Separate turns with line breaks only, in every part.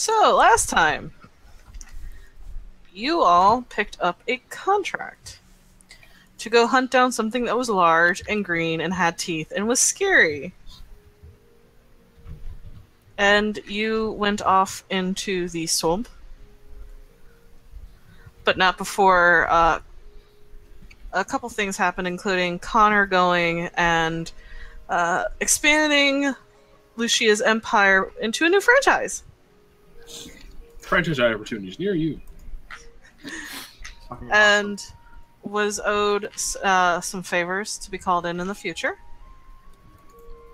So, last time, you all picked up a contract to go hunt down something that was large and green and had teeth and was scary. And you went off into the swamp, but not before uh, a couple things happened, including Connor going and uh, expanding Lucia's empire into a new franchise.
Franchise opportunities near you.
and was owed uh, some favors to be called in in the future.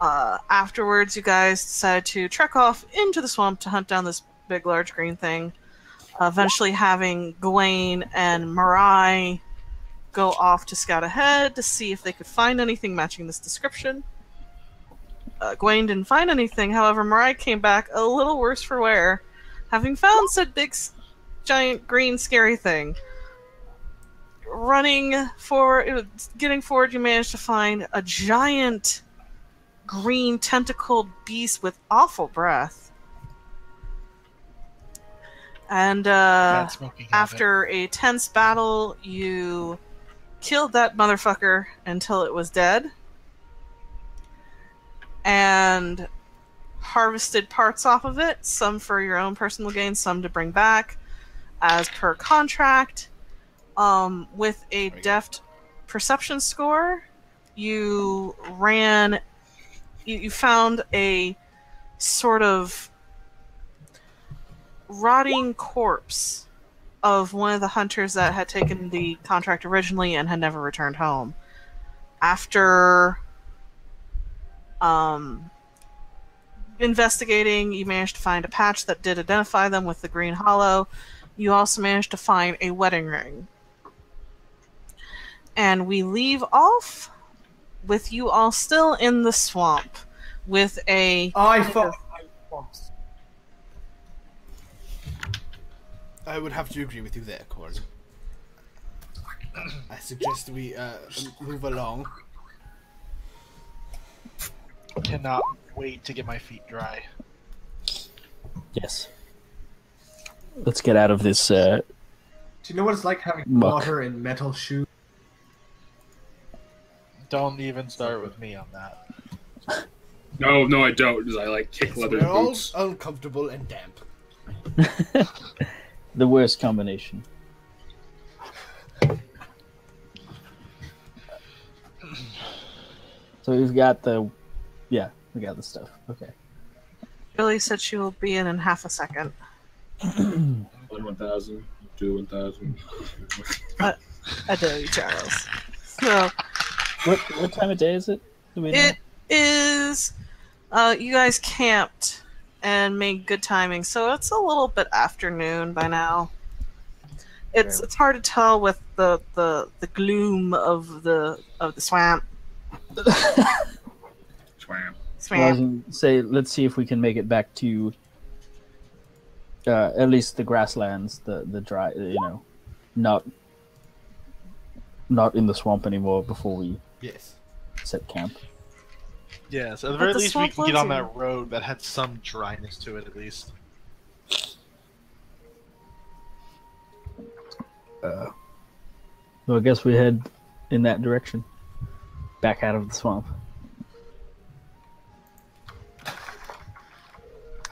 Uh, afterwards, you guys decided to trek off into the swamp to hunt down this big, large green thing. Uh, eventually, having Gawain and Marai go off to scout ahead to see if they could find anything matching this description. Uh, Gawain didn't find anything, however, Marai came back a little worse for wear, having found said big, giant, green, scary thing running forward, getting forward, you manage to find a giant green tentacled beast with awful breath. And uh, after a tense battle, you killed that motherfucker until it was dead. And harvested parts off of it, some for your own personal gain, some to bring back as per contract um, with a deft perception score, you ran. You, you found a sort of rotting corpse of one of the hunters that had taken the contract originally and had never returned home. After um, investigating, you managed to find a patch that did identify them with the green hollow. You also managed to find a wedding ring and we leave off with you all still in the swamp with a.
I thought.
I would have to agree with you there, Corn. I suggest we uh, move along.
Cannot wait to get my feet dry.
Yes. Let's get out of this. Uh,
Do you know what it's like having
muck.
water in metal shoes?
Don't even start with me on that.
No, no, I don't. Because I like kick leather
We're all
boots.
uncomfortable and damp.
the worst combination. So we've got the, yeah, we got the stuff. Okay.
Billy said she will be in in half a second.
One one thousand, two one thousand.
I dare you, Charles. So
What what time of day is it? Do we know?
it is. Uh, you guys camped and made good timing, so it's a little bit afternoon by now. It's it's hard to tell with the, the, the gloom of the of the swamp.
Swam.
Well, I was
Swamp.
gonna say, let's see if we can make it back to uh, at least the grasslands, the the dry, you know, not not in the swamp anymore before we
Yes.
set camp.
Yes, at the
But
very
the
least we can get on that road that had some dryness to it at least.
Uh, so I guess we head in that direction, back out of the swamp.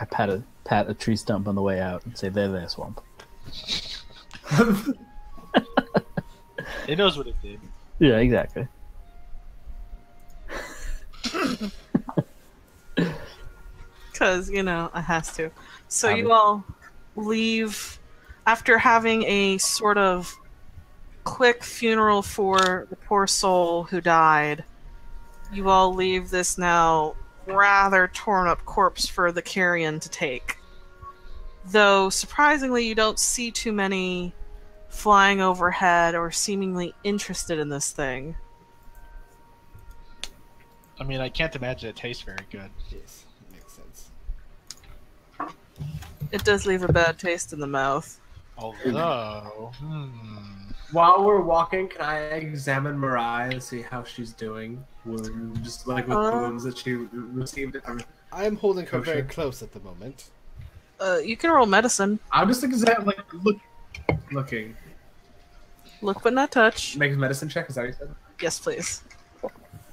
I pat a pat a tree stump on the way out and say, "There, there, swamp."
It knows what it did.
Yeah, exactly.
because you know I has to. So
Obvi-
you all leave after having a sort of quick funeral for the poor soul who died. You all leave this now rather torn up corpse for the carrion to take. Though surprisingly, you don't see too many flying overhead or seemingly interested in this thing.
I mean, I can't imagine it tastes very good.
Yes. Makes sense.
It does leave a bad taste in the mouth.
Although, hmm.
While we're walking, can I examine Mariah and see how she's doing? Wounds, just like with
Uh,
wounds that she received.
I am holding her very close at the moment.
Uh, you can roll medicine.
I'm just exam like look, looking.
Look but not touch.
Make a medicine check. Is that what you said?
Yes, please.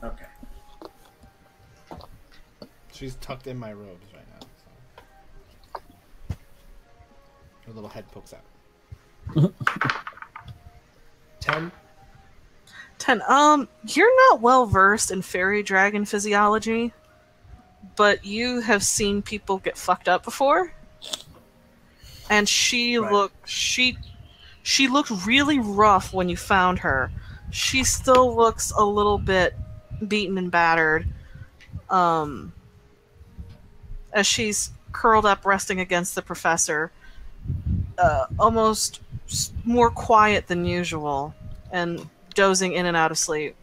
Okay.
She's tucked in my robes right now. So. Her little head pokes out.
Ten.
Ten. Um, you're not well versed in fairy dragon physiology, but you have seen people get fucked up before. And she
Right.
looked she she looked really rough when you found her. She still looks a little bit beaten and battered. Um as she's curled up resting against the professor, uh, almost more quiet than usual and dozing in and out of sleep.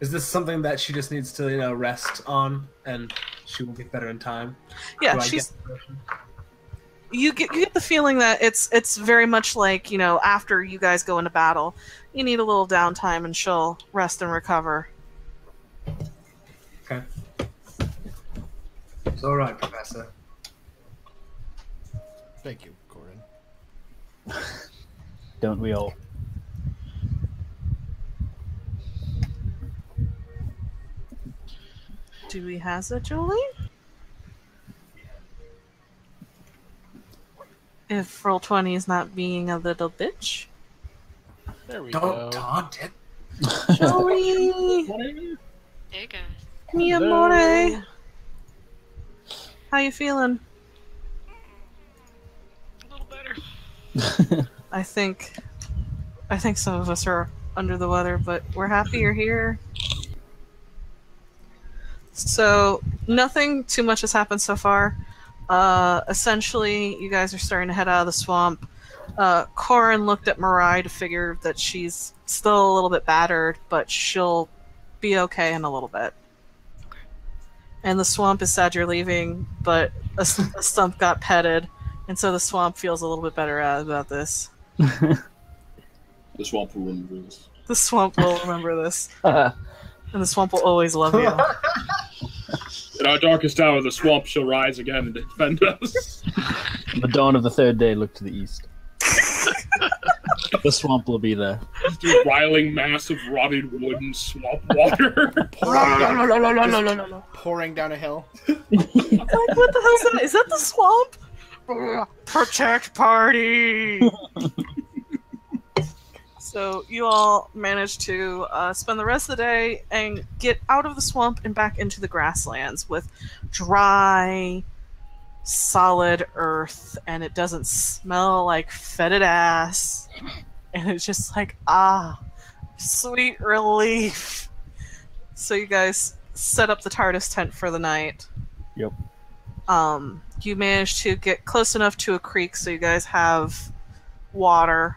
Is this something that she just needs to, you know, rest on, and she will get better in time?
Yeah, she's
get the impression?
you get you get the feeling that it's it's very much like you know after you guys go into battle, you need a little downtime and she'll rest and recover.
Okay. It's all right, Professor.
Thank you, Corin.
Don't we all?
Do we have a Julie? If roll twenty is not being a little bitch,
There we go.
Don't
go.
taunt it.
Joey,
Hey guys.
mi amore, how you feeling?
A little better.
I think I think some of us are under the weather, but we're happy you're here. So nothing too much has happened so far. Uh, essentially, you guys are starting to head out of the swamp. Uh, Corin looked at Marai to figure that she's still a little bit battered, but she'll be okay in a little bit. And the swamp is sad you're leaving, but a, a stump got petted, and so the swamp feels a little bit better about this.
The swamp will remember this.
The swamp will remember this, and the swamp will always love you.
In our darkest hour, the swamp shall rise again and defend us.
the dawn of the third day, look to the east. the swamp will be there.
Just riling mass of rotted wood and swamp water.
Pouring down, pouring down a hill.
like, what the hell's that? Is that the swamp? Protect party. so you all managed to uh, spend the rest of the day and get out of the swamp and back into the grasslands with dry, solid earth, and it doesn't smell like fetid ass, and it's just like ah, sweet relief. So you guys set up the TARDIS tent for the night
Yep.
um, you manage to get close enough to a creek so you guys have water.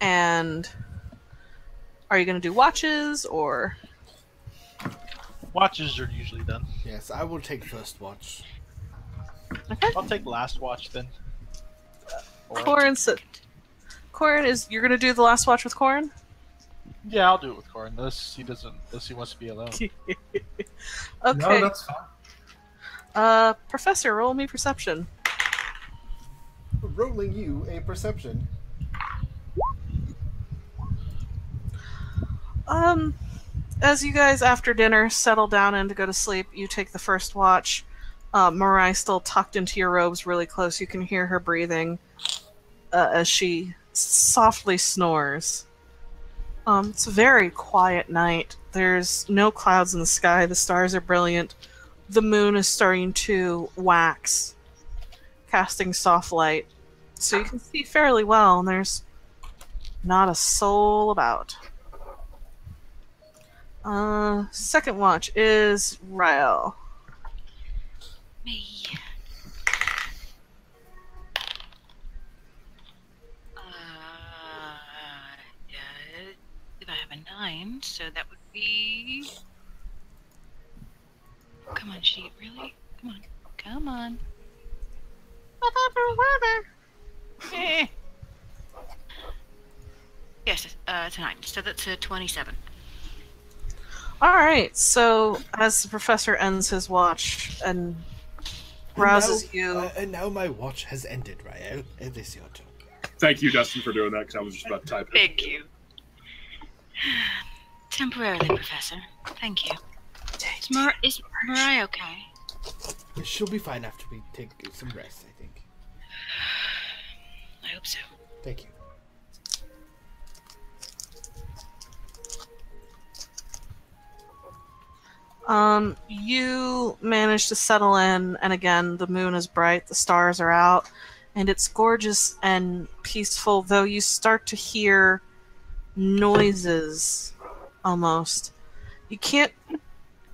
And are you going to do watches or
Watches are usually done.
Yes, I will take first watch.
okay?
I'll take last watch then. Or-
Corin said, Corin is you're going to do the last watch with Corin?
Yeah, I'll do it with Corin. Unless he doesn't. Unless he wants to be alone.
Okay.
No, that's fine.
uh, Professor, roll me perception.
Rolling you a perception.
Um, as you guys after dinner settle down and to go to sleep, you take the first watch. Uh, Marai still tucked into your robes, really close. You can hear her breathing uh, as she softly snores. Um, it's a very quiet night. There's no clouds in the sky. The stars are brilliant. The moon is starting to wax, casting soft light, so you can see fairly well. And there's not a soul about. Uh, second watch is Ryle.
Me. Nine, so that would be. Come on, sheet, really? Come on, come on. Eh. Yes, uh, it's a nine. So that's a twenty-seven.
All right. So as the professor ends his watch and rouses
and now,
you,
uh, and now my watch has ended, Rael. It is your turn.
Thank you, Dustin, for doing that because I was just about to type it.
Thank you. Temporarily, Professor. Thank you. Is, Mar- is Mariah okay?
She'll be fine after we take some rest, I think.
I hope so.
Thank you.
um, you manage to settle in, and again, the moon is bright, the stars are out, and it's gorgeous and peaceful. Though you start to hear noises, almost. You can't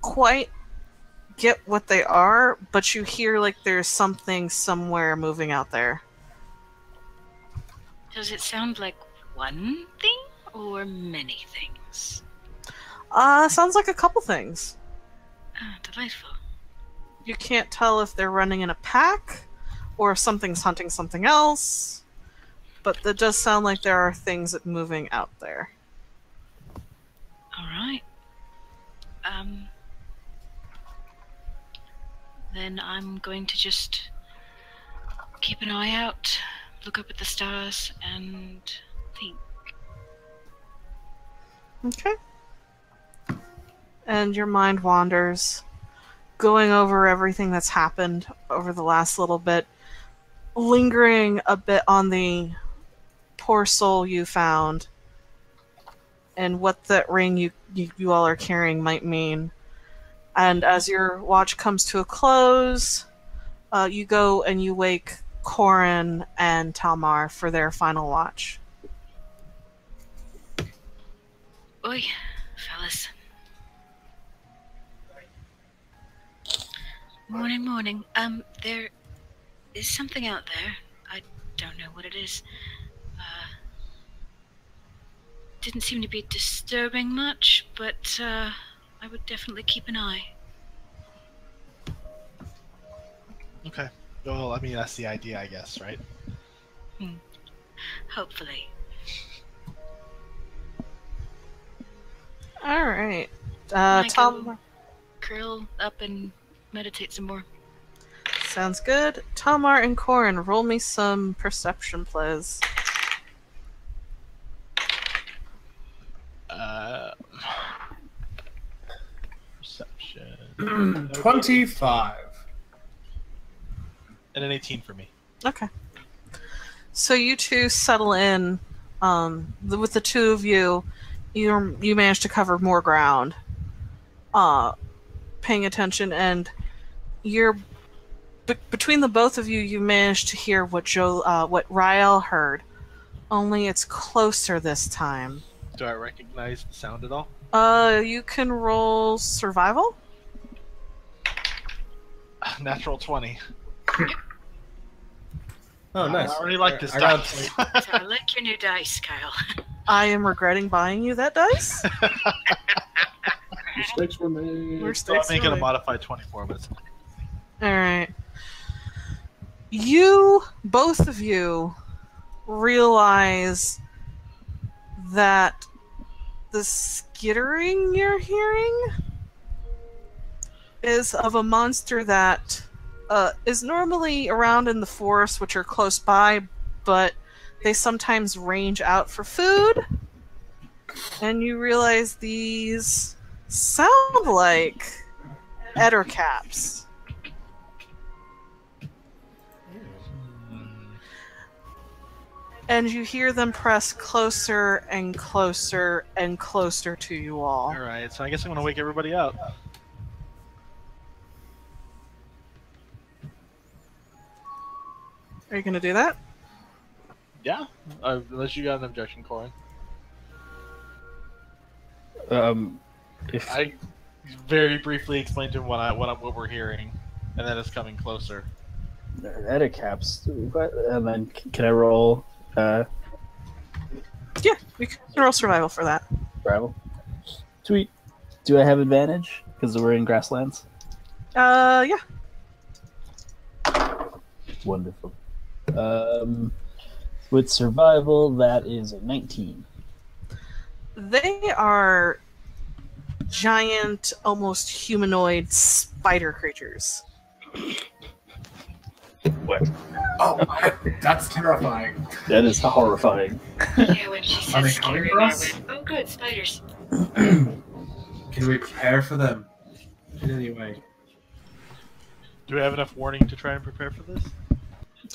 quite get what they are, but you hear like there's something somewhere moving out there.
Does it sound like one thing or many things?
Uh, sounds like a couple things.
Ah, delightful.
You can't tell if they're running in a pack or if something's hunting something else. But it does sound like there are things moving out there.
All right. Um. Then I'm going to just keep an eye out, look up at the stars, and think.
Okay. And your mind wanders, going over everything that's happened over the last little bit, lingering a bit on the poor soul you found, and what that ring you, you, you all are carrying might mean. And as your watch comes to a close, uh, you go and you wake Corin and Talmar for their final watch.
Oi, fellas. Morning, morning. Um, there is something out there. I don't know what it is. Didn't seem to be disturbing much, but uh, I would definitely keep an eye.
Okay. Well, I mean, that's the idea, I guess, right? Hmm.
Hopefully.
All right. Uh,
Might
Tom,
curl up and meditate some more.
sounds good. Tamar and Corin, roll me some perception plays.
Uh, perception.
25.
And an 18 for me.
Okay. So you two settle in. Um, the, with the two of you, you you manage to cover more ground. Uh, paying attention, and you're be- between the both of you. You manage to hear what Joe, uh, what Rael heard. Only it's closer this time.
Do I recognize the sound at all?
Uh, you can roll survival.
Natural 20.
Oh, nice.
I already like this
I
dice.
So I like your new dice, Kyle.
I am regretting buying you that dice.
Mistakes were made.
We're still
making a modified 24, but
All right. You, both of you, realize that the skittering you're hearing is of a monster that uh, is normally around in the forest, which are close by, but they sometimes range out for food. And you realize these sound like ettercaps. And you hear them press closer and closer and closer to you all.
all right. So I guess I'm gonna wake everybody up.
Are you going to do that?
Yeah. Uh, unless you got an objection, Corin.
Um, if
I very briefly explained to him what I what, I, what we're hearing, and then it's coming closer.
Ettercaps, what? And then can I roll uh,
Yeah, we can roll survival for that.
survival? Sweet. Do I have advantage because we're in grasslands?
Uh, yeah.
Wonderful. Um, with survival, that is a 19.
They are giant, almost humanoid spider creatures.
Oh, I- that's terrifying.
That is horrifying.
Yeah, when she
Are they coming
scary,
for
I
us?
went, oh good, spiders.
Can we prepare for them in any way?
Do we have enough warning to try and prepare for this?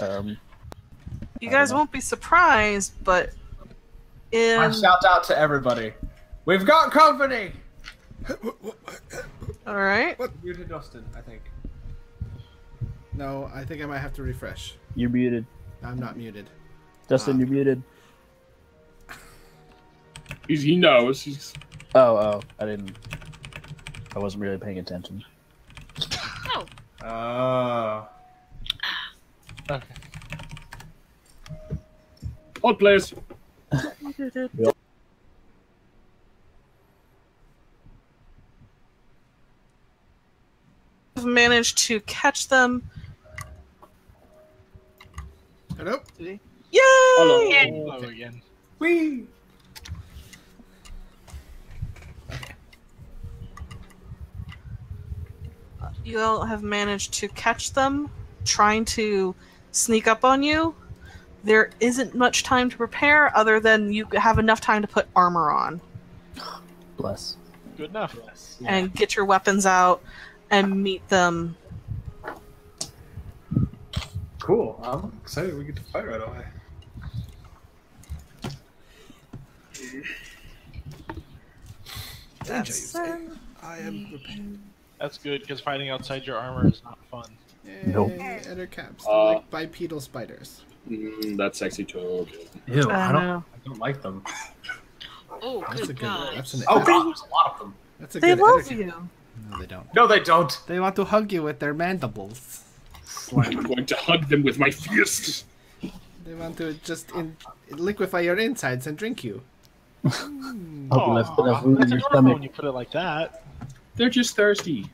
Um,
You
I
guys
don't know.
won't be surprised, but in
I shout out to everybody. We've got company.
all right,
Muted Dustin, I think.
No, I think I might have to refresh.
you're muted.
I'm not muted.
Dustin,
Ah.
you're muted.
He's, he knows. He's
Oh, oh, I didn't. I wasn't really paying attention.
Oh,
Oh.
Okay.
hold, please.
You've managed to catch them.
Hello?
Yay!
Hello.
Hello again.
Whee!
You all have managed to catch them, trying to sneak up on you. There isn't much time to prepare, other than you have enough time to put armor on
Bless.
Good enough.
and get your weapons out and meet them.
Cool. I'm excited we get to fight right away.
Danger, you? I am prepared.
That's good because fighting outside your armor is not fun.
Nope.
Yay, Ettercaps.
Uh,
like bipedal spiders.
Mm, that sexy toad.
Ew,
I
I don't. I don't like them.
oh,
That's a
good
good.
God.
That's an.
Oh god, there's a lot of them.
That's a
They
good.
love you.
No, they don't.
No, they don't.
They want to hug you with their mandibles.
I'm going to hug them with my fists.
They want to just in, liquefy your insides and drink you.
Hope you left enough in
That's
your
adorable
stomach.
when you put it like that.
They're just thirsty.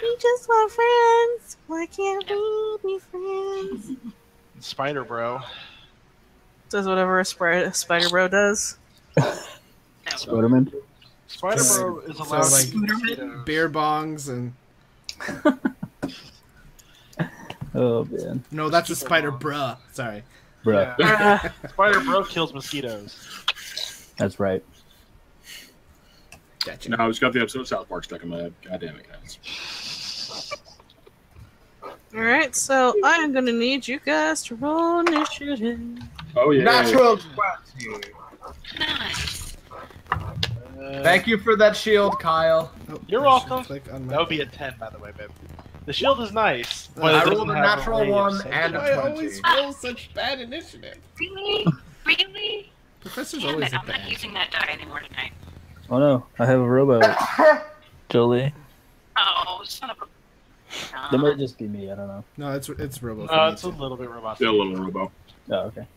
We just want friends. Why can't we be friends?
Spider Bro.
Does whatever a spri- spider bro does.
Spiderman.
Spider Bro is
so,
allowed
like,
to eat.
Beer bongs and
Oh man,
no, that's a spider,
bongs.
bruh. Sorry.
bruh.
Yeah. Spider Bro kills mosquitoes.
That's right.
Gotcha.
No, I just got the episode of South Park stuck in my head. God damn it, guys.
All right, so I am gonna need you guys to roll initiative.
Oh yeah.
Natural 20.
Nice.
Uh,
Thank you for that shield, Kyle.
Oh,
You're
I
welcome.
Click on
That would be a 10, by the way, babe. The shield is nice. But
I rolled a natural
range,
one and a
I
20.
always roll such bad initiative.
Really? Really?
Professor's
Damn
always
it,
a
I'm not using that die anymore tonight.
Oh no, I have a robo. Jolie.
Oh, son of a.
That
Nah.
might just be me. I don't know.
No, it's it's Robo. for
Uh,
me
it's a little bit robotic.
Still a little robo.
Oh okay.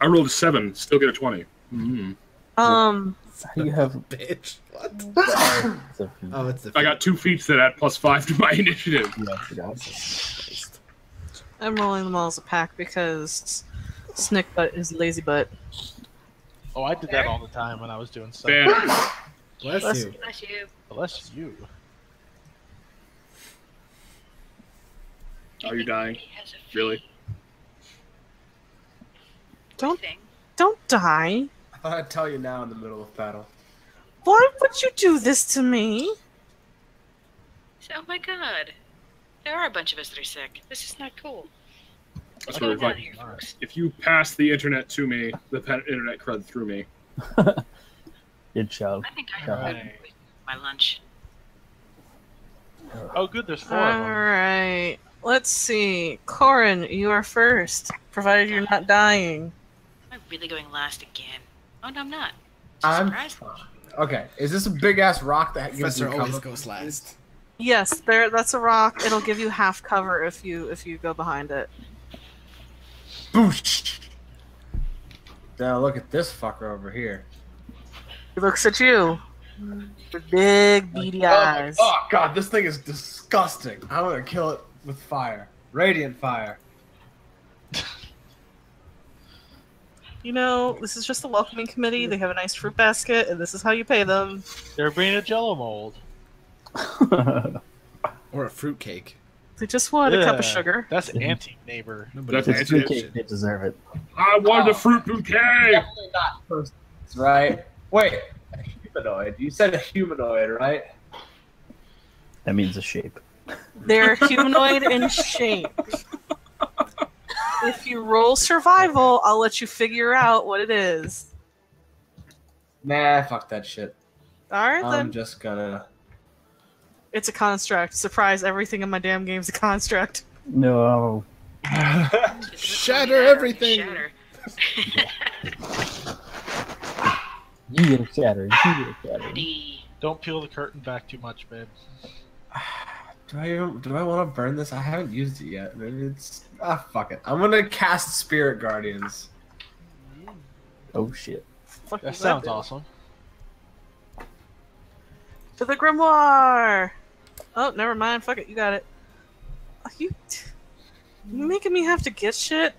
I rolled a seven, still get a 20. Mm-hmm.
Um,
How do you have?
A bitch. What?
It's a,
Oh, it's the.
I got two feats that add plus five to my initiative.
yeah, I forgot.
Christ.
I'm rolling them all as a pack because Snick Butt is lazy butt.
Oh, I did that all the time when I was doing stuff.
Bless
Bless
you.
Bless you.
Bless you.
Are you dying?
He has a
Really?
Don't
thing.
don't die.
I thought I'd tell you now in the middle of battle.
Why would you do this to me?
Oh my god. There are a bunch of us that are sick. This is not cool.
That's what
going
it's
on
like.
here, folks?
If you pass the internet to me, the internet crud through me.
It shall.
I think I have
Right.
my lunch.
Oh, good. There's four
All
of them.
right. Let's see. Corin, you are first, provided you're not dying.
Am I really going last again? Oh, no, I'm not.
I'm
Surprised.
Okay, is this a big ass rock that gives
Professor
you
always goes last.
Yes, there. That's a rock. It'll give you half cover if you if you go behind it.
Boosh! Now look at this fucker over here.
He looks at you. With big oh beady eyes.
Oh god, this thing is disgusting. I'm gonna kill it with fire. Radiant fire.
you know, this is just a welcoming committee. They have a nice fruit basket, and this is how you pay them.
They're bringing a Jello mold.
Or a fruitcake.
They just wanted a cup of sugar.
That's
Yeah.
anti-neighbor.
That's
it's
it.
fruit cake. They deserve it.
I wanted a oh. fruit bouquet.
Definitely not persons, right? Wait, a humanoid. You said a humanoid, right?
That means a shape.
They're humanoid in shape. If you roll survival, I'll let you figure out what it is.
Nah, fuck that shit.
All right,
I'm
then.
just gonna.
It's a construct. Surprise! Everything in my damn game's a construct.
No.
Shatter everything.
Shatter.
You get shattered. You get shattered.
D.
Don't peel the curtain back too much, babe.
Do I do I want to burn this? I haven't used it yet. Maybe it's ah fuck it. I'm gonna cast Spirit Guardians.
Oh shit.
That,
That
is
sounds
do?
awesome.
To the grimoire. Oh, never mind. Fuck it. You got it. Are you, you making me have to get shit?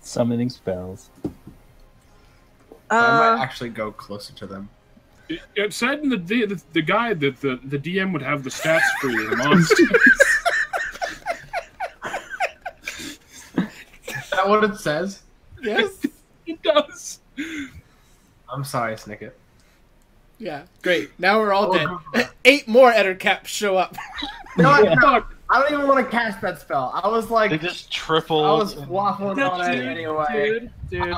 Summoning spells.
I
Uh,
might actually go closer to them.
It, it said in the, the the guide that the, the DM would have the stats for the monsters.
that what it says?
Yes.
it does.
I'm sorry, Snicket.
Yeah. Great. Now we're all
Oh,
dead. Eight more Ettercaps show up.
No, I-
Yeah.
no, I don't even want to cast that spell. I was
They
like,
just
I
tripled.
was waffling on it anyway.
dude,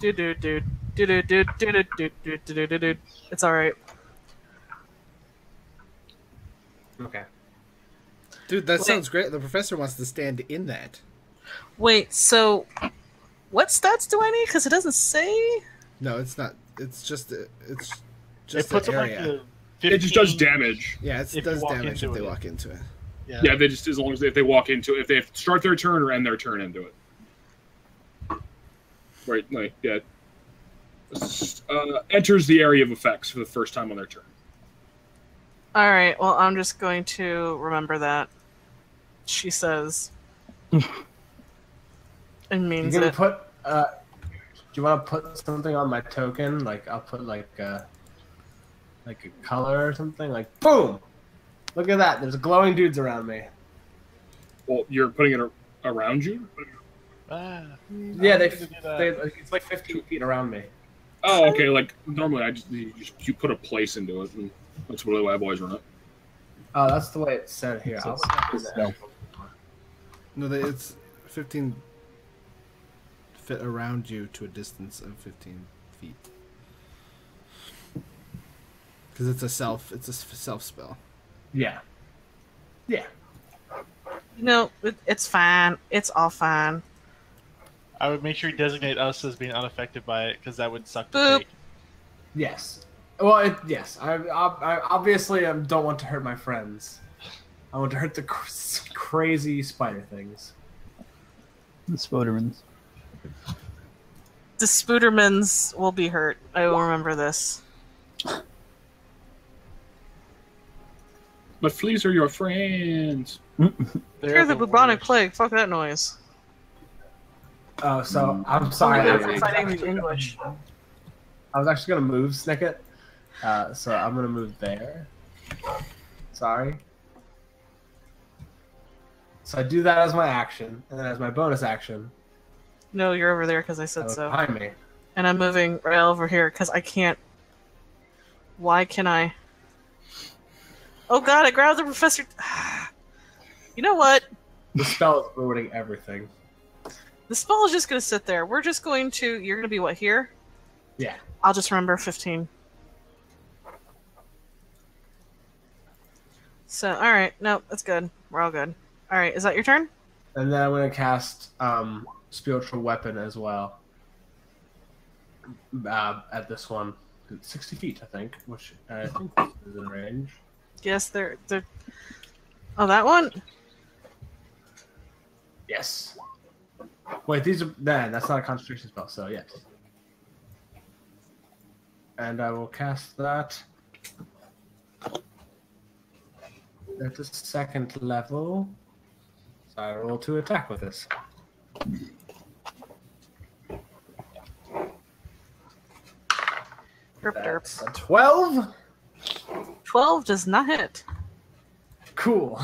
dude, dude, dude, dude, dude, dude, dude, dude, dude, dude, dude, dude. It's all right.
Okay.
Dude, that
Wait.
sounds great. The professor wants to stand in that.
Wait, so what stats do I need? Because it doesn't say.
No, it's not. It's just. uh, It's
It
just
puts
the
them like
area.
the
It just does damage.
yeah, it does damage if they
it.
walk into it.
Yeah.
Yeah, they just as long as they, if they walk into it, if they start their turn or end their turn into it. Right, like yeah. Uh, enters the area of effects for the first time on their turn.
All right. Well, I'm just going to remember that. She says. and
You
means
gonna
it.
put? Uh, do you want to put something on my token? Like I'll put like uh, like a color or something. Like boom! Look at that. There's glowing dudes around me.
Well, you're putting it a- around you.
Ah,
Yeah, they,
I'm gonna do that.
they it's like 15 feet around me.
Oh, okay. Like normally, I just you, just you put a place into it, and that's really the way I've always run it.
Oh, that's the way it's said here.
So
I'll
it's- it's
that.
stealth.
No, they- it's 15 fit around you to a distance of 15 feet. Because it's a self. It's a self spell.
Yeah. Yeah.
You know, it, it's fine. It's all fine.
I would make sure you designate us as being unaffected by it because that would suck to
Boop.
take.
Yes. Well, it, yes. I, I, I obviously um, don't want to hurt my friends. I want to hurt the cr- crazy spider things.
The Spodermans.
The Spoodermans will be hurt. I will remember this.
But fleas are your friends.
They're
Fear the bubonic
worst.
plague. Fuck that noise.
Oh, so I'm sorry.
Only
I,
if I'm fighting the English.
I was actually gonna move Snicket, uh, so I'm gonna move there. Sorry. So I do that as my action, and then as my bonus action,
No, you're over there because I said
look
so.
behind me.
And I'm moving right over here because I can't. Why can I? Oh god, I grabbed the professor. You know what?
The spell is ruining everything.
The spell is just gonna sit there. We're just going to. You're gonna be what here?
Yeah.
I'll just remember 15. So, alright. No, that's good. We're all good. Alright, is that your turn?
And then I'm gonna cast um, spiritual weapon as well. Uh, at this one, 60 feet, I think, which I think is in range.
Yes, they're. they're... Oh, that one?
Yes. Wait, these are man. That's not a concentration spell, so yes. And I will cast that at the second level. So I roll to attack with this.
Derp derp.
That's a 12.
12 does not hit.
Cool.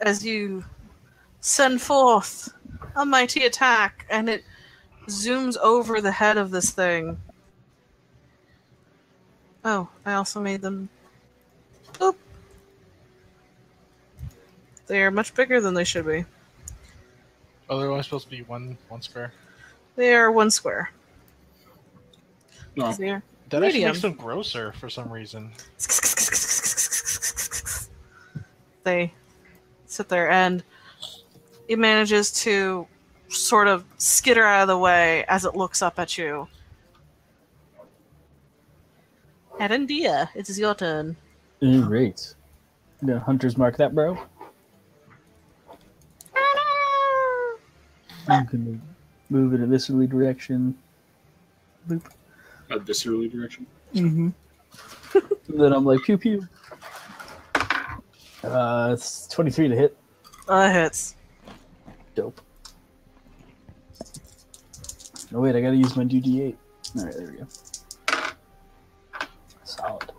as you send forth a mighty attack and it zooms over the head of this thing. Oh, I also made them. Oop. They are much bigger than they should be.
Oh, they're only supposed to be one one square.
They are one square.
No.
They are-
That actually
Medium.
makes them grosser for some reason.
They sit there and it manages to sort of skitter out of the way as it looks up at you. Arendia, it is your turn.
Great. The hunters mark that, bro. I'm gonna move it in a viscerally direction. Boop.
A viscerally direction.
Mm-hmm. then I'm like pew pew. Uh, it's 23 to hit.
Uh, hits.
Dope. Oh wait, I gotta use my D8. All right, there we go. Solid.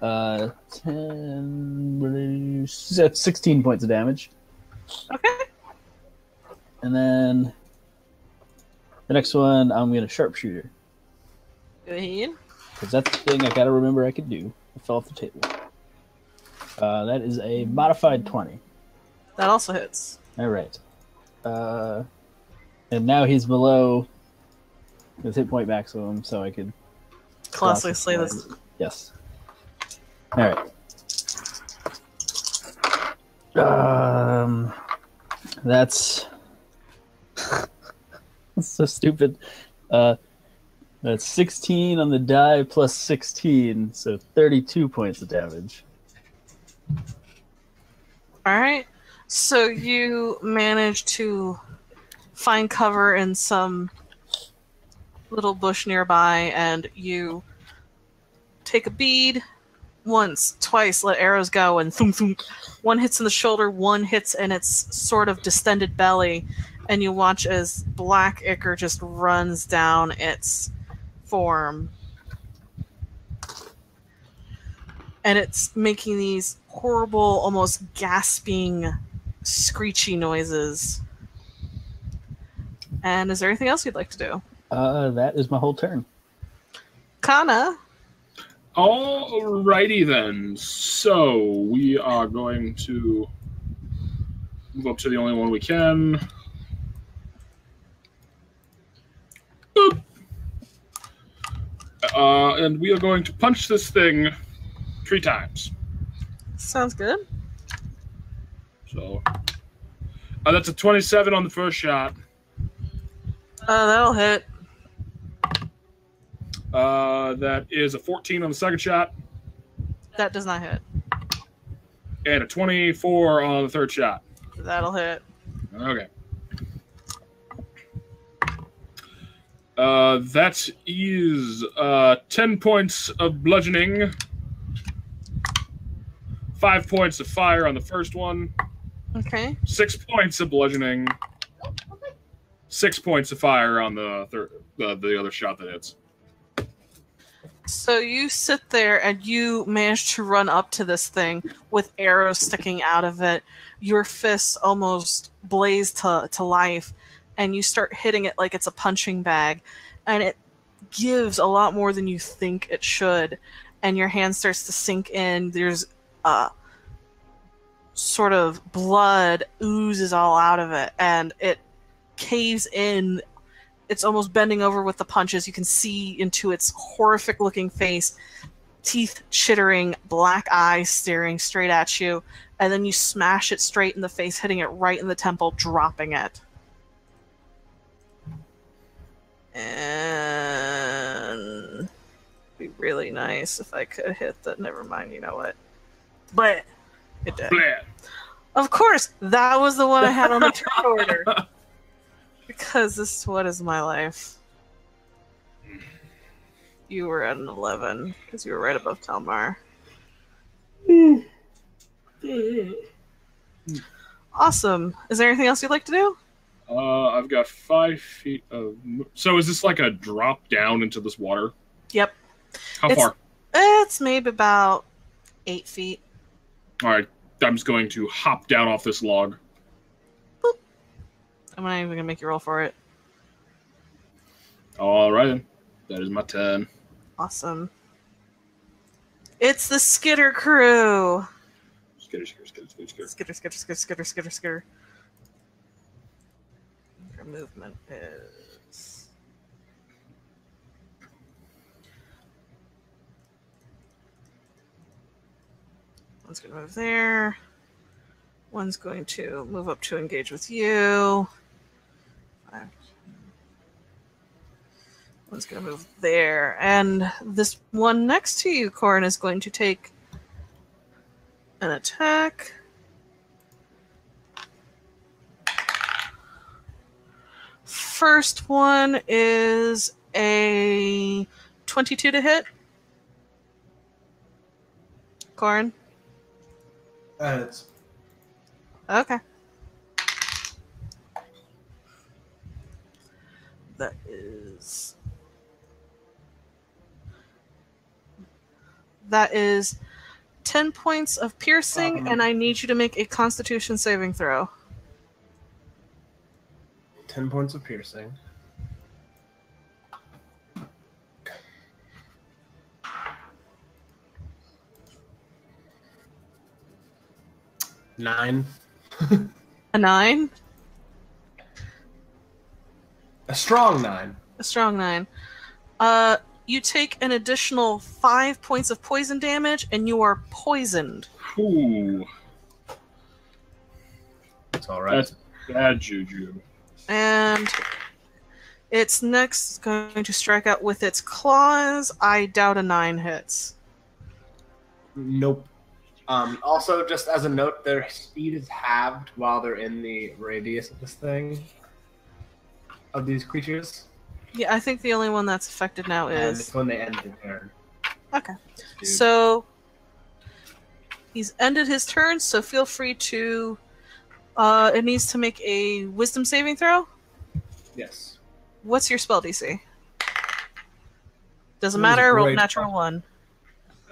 Uh, 10, that's 16 points of damage.
Okay.
And then the next one, I'm gonna sharpshooter
Go ahead.
because that's the thing I gotta remember I could do. I fell off the table. Uh, that is a modified 20.
That also hits.
All right. Uh, and now he's below his hit point maximum, so I could
Colossus Slayer this.
Yes. All right. Um, that's that's so stupid. Uh, that's 16 on the die plus 16, so 32 points of damage.
All right. So you manage to find cover in some little bush nearby, and you take a bead once, twice, let arrows go, and thump thump. One hits in the shoulder, one hits in its sort of distended belly, and you watch as black ichor just runs down its form. And it's making these horrible, almost gasping, screechy noises. And is there anything else you'd like to do?
Uh, that is my whole turn.
Kana,
Alrighty then. So we are going to move up to the only one we can. Boop. Uh, and we are going to punch this thing three times.
sounds good.
So uh, that's a 27 on the first shot.
Uh, that'll hit.
Uh, that is a 14 on the second shot,
That does not hit.
and a 24 on the third shot.
That'll hit.
Okay. Uh, that is uh, 10 points of bludgeoning, 5 points of fire on the first one,
Okay.
6 points of bludgeoning, 6 points of fire on the third, uh, the other shot that hits.
So you sit there and you manage to run up to this thing with arrows sticking out of it. Your fists almost blaze to, to life, and you start hitting it like it's a punching bag, and it gives a lot more than you think it should. And your hand starts to sink in. There's uh, sort of blood oozes all out of it, and it caves in it's almost bending over with the punches. You can see into its horrific looking face, teeth chittering, black eyes staring straight at you, and then you smash it straight in the face, hitting it right in the temple, dropping it. Really nice if I could hit that. Never mind, you know what? But it did.
Blah.
Of course, that was the one I had on the turn order. Because this what is my life. You were at an 11, because you were right above Telmar. Awesome. Is there anything else you'd like to do?
Uh, I've got 5 feet of. So is this like a drop down into this water?
Yep.
How
It's-
far?
It's maybe about eight feet.
All right. I'm just going to hop down off this log.
I'm not even gonna make you roll for it.
All right. then. That is my turn.
Awesome. It's the Skitter crew.
Skitter, skitter, skitter, skitter, skitter.
Skitter, skitter, skitter, skitter, skitter, skitter. Your movement is. One's going to move there. One's going to move up to engage with you. One's going to move there. And this one next to you, Corin, is going to take an attack. First one is a 22 to hit. Corin.
And it's
Okay. That is. That is 10 points of piercing,
Um,
and I need you to make a constitution saving throw.
ten points of piercing. Nine.
A 9?
A strong nine.
A strong 9. Uh, you take an additional 5 points of poison damage, and you are poisoned.
Ooh,
It's all right.
that's bad juju.
And it's next going to strike out with its claws. I doubt a 9 hits.
Nope. Um, also, just as a note, their speed is halved while they're in the radius of this thing. Of these creatures.
Yeah, I think the only one that's affected now
And
is.
it's when they end the turn.
Okay.
Dude.
So he's ended his turn, so feel free to. Uh, it needs to make a wisdom saving throw.
Yes.
What's your spell DC? Doesn't
That was a
matter. Roll natural one.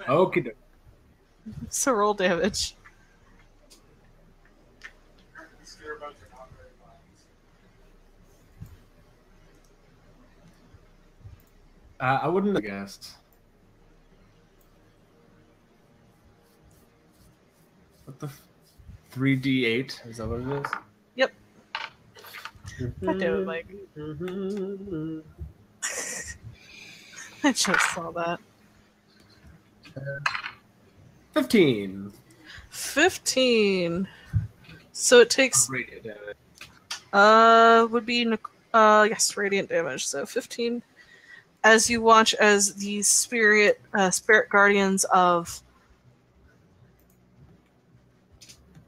Okay.
So roll damage.
Uh, I wouldn't have guessed. What the? Three D eight. Is that what it is?
Yep. God damn it, Mike.
Mm-hmm.
I just saw that.
Fifteen.
15. 15. So it takes
Radiant damage.
Uh, would be uh yes, radiant damage. So fifteen. As you watch as the spirit uh, spirit guardians of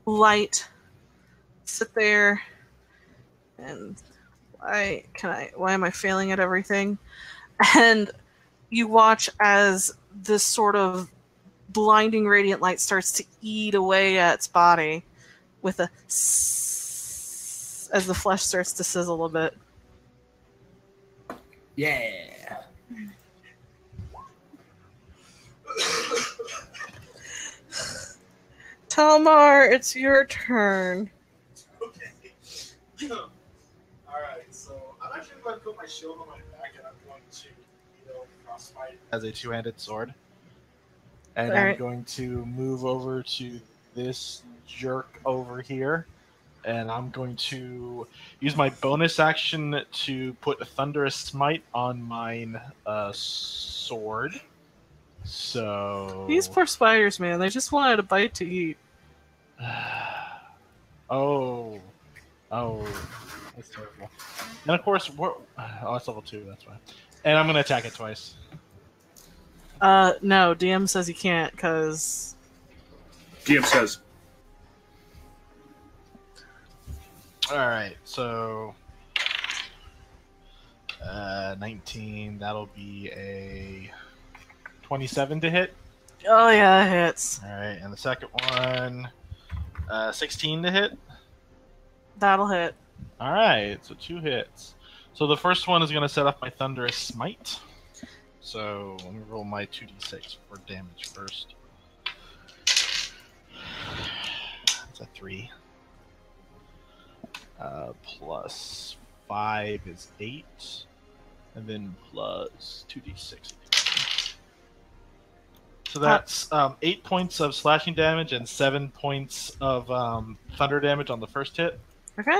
light sit there, and why can I? Why am I failing at everything? And you watch as this sort of blinding radiant light starts to eat away at its body with a s- as the flesh starts to sizzle a bit.
Yeah.
Talmar, it's your turn.
Okay. Alright, so I'm actually going to put my shield on my back and I'm going to, you know, frostbite as a two handed sword. And I'm going to move over to this jerk over here. And I'm going to use my bonus action to put a Thunderous Smite on mine uh, sword. So.
These poor spiders, man, they just wanted a bite to eat.
oh, oh, that's terrible. And of course, we're, oh, it's level two. That's why. And I'm gonna attack it twice.
Uh, no, DM says you can't because
DM says,
All right, so uh, 19. That'll be a 27 to hit.
oh yeah, it hits.
All right, and the second one, uh, 16 to hit.
That'll hit.
All right, so two hits. So the first one is gonna set off my thunderous smite. So let me roll my 2d6 for damage first. That's a 3. Uh, plus 5 is 8. And then plus 2d6. So that's um, 8 points of slashing damage and 7 points of um, thunder damage on the first hit.
Okay.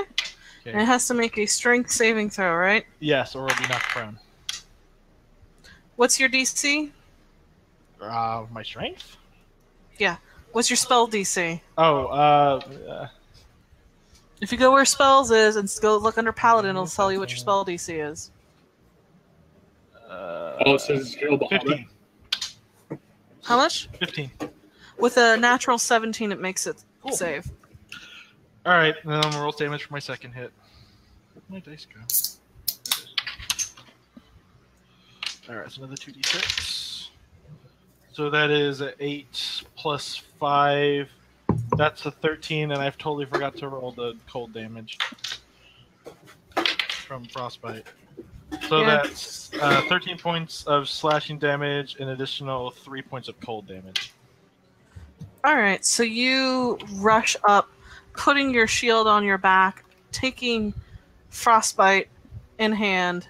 Okay.
And it has to make a strength saving throw, right?
Yes, or it'll be knocked prone.
What's your DC?
Uh, my strength? Yeah.
What's your spell DC?
Oh, uh, uh,
If you go where spells is and go look under paladin, it'll tell you what your spell DC is.
uh
Oh, it says skill
15.
How much?
15.
With a natural 17, it makes it
Cool.
save.
All right, then I'm gonna roll damage for my second hit. Where'd my dice go? All right, so another two d six. So that is a eight plus five. That's a thirteen, and I've totally forgot to roll the cold damage from frostbite. So
Yeah.
that's uh, thirteen points of slashing damage, an additional three points of cold damage.
All right, so you rush up, putting your shield on your back, taking frostbite in hand,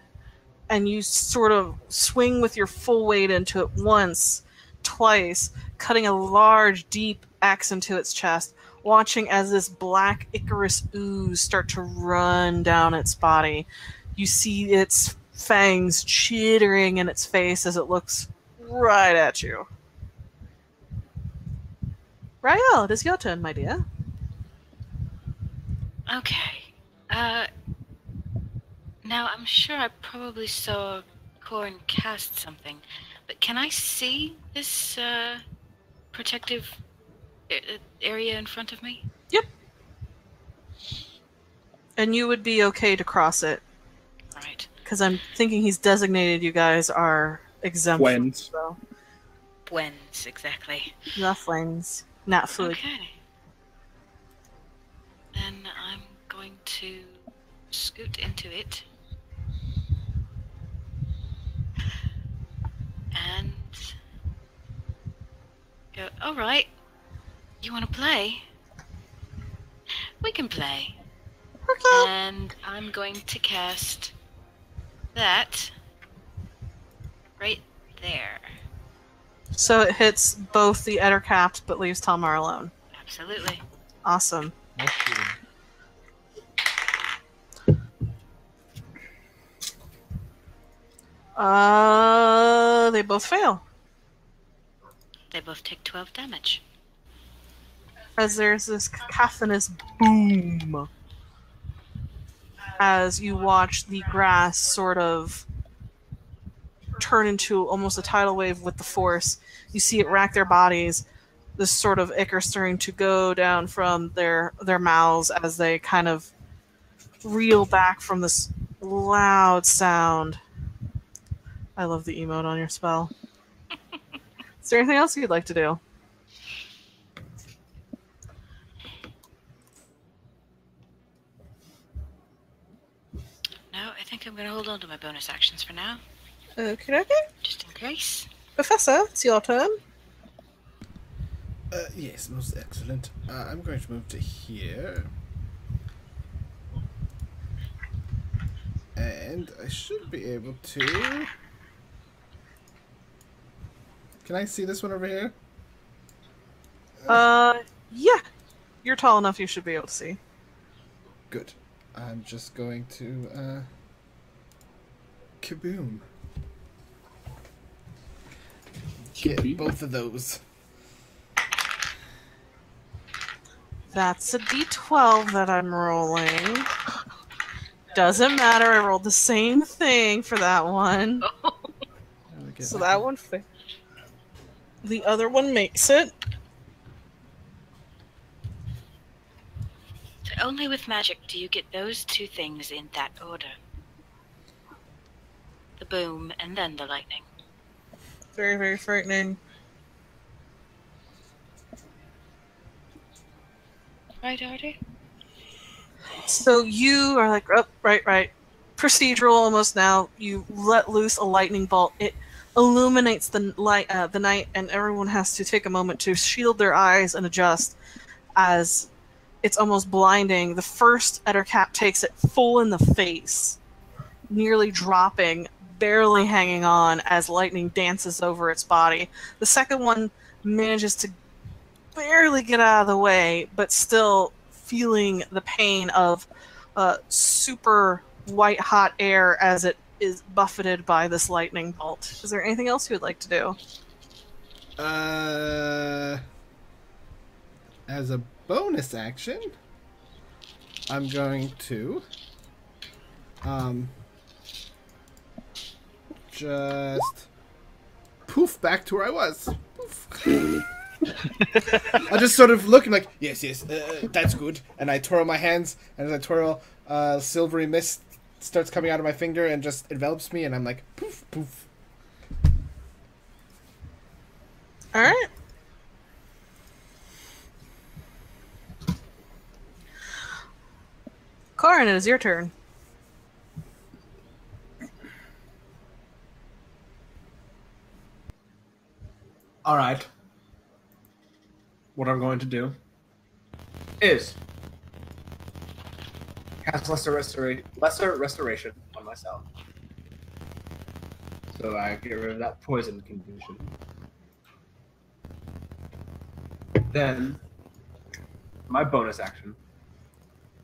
and you sort of swing with your full weight into it once, twice, cutting a large, deep axe into its chest, watching as this black ichorous ooze start to run down its body. You see its fangs chittering in its face as it looks right at you. Rael, it is your turn, my dear.
Okay. Uh. Now, I'm sure I probably saw Corin cast something, but can I see this uh, protective a- a- area in front of me? Yep.
And you would be okay to cross it,
Right.
because I'm thinking he's designated you guys are exempt. from
Twins.
the spell.
Whens, exactly.
Nothings. Not food.
Okay. Then I'm going to scoot into it. And go, alright. You want to play? We can play.
Okay.
And I'm going to cast that right there.
So it hits both the Ettercaps but leaves Talmar alone.
Absolutely.
Awesome.
No
Uh, they both fail.
They both take 12 damage.
as there's this cacophonous boom as you watch the grass sort of turn into almost a tidal wave with the force. You see it rack their bodies. This sort of ichor starting to go down from their their mouths as they kind of reel back from this loud sound. I love the emote on your spell. Is there anything else you'd like to do?
No, I think I'm going to hold on to my bonus actions for now,
Okay, okay.
just in case.
Professor, it's your turn.
Uh, yes, most excellent. Uh, I'm going to move to here. And I should be able to. Can I see this one over here?
Uh, yeah. You're tall enough you should be able to see.
Good. I'm just going to. Uh, kaboom. Get both of those.
That's a d12 that I'm rolling. Doesn't matter, I rolled the same thing for that one.
There we go.
So that one fa- The other one makes it.
So only with magic do you get those two things in that order. The boom and then the lightning.
Very, very frightening.
Right, Artie?
So you are like, oh, right, right. Procedural almost now. You let loose a lightning bolt. It illuminates the light, uh, the night, and everyone has to take a moment to shield their eyes and adjust as it's almost blinding. The first Ettercap takes it full in the face, nearly dropping, barely hanging on as lightning dances over its body. The second one manages to barely get out of the way, but still feeling the pain of uh, super white hot air as it is buffeted by this lightning bolt. Is there anything else you would like to do?
Uh, as a bonus action, I'm going to um just poof back to where I was. Poof. I just sort of looking like yes, yes, uh, that's good, and I twirl my hands, and as I twirl, uh, silvery mist starts coming out of my finger and just envelops me, and I'm like poof, poof.
All right. Corin, it is your turn.
All right. What I'm going to do is cast lesser restoration, lesser restoration on myself, so I get rid of that poison condition. Then, my bonus action,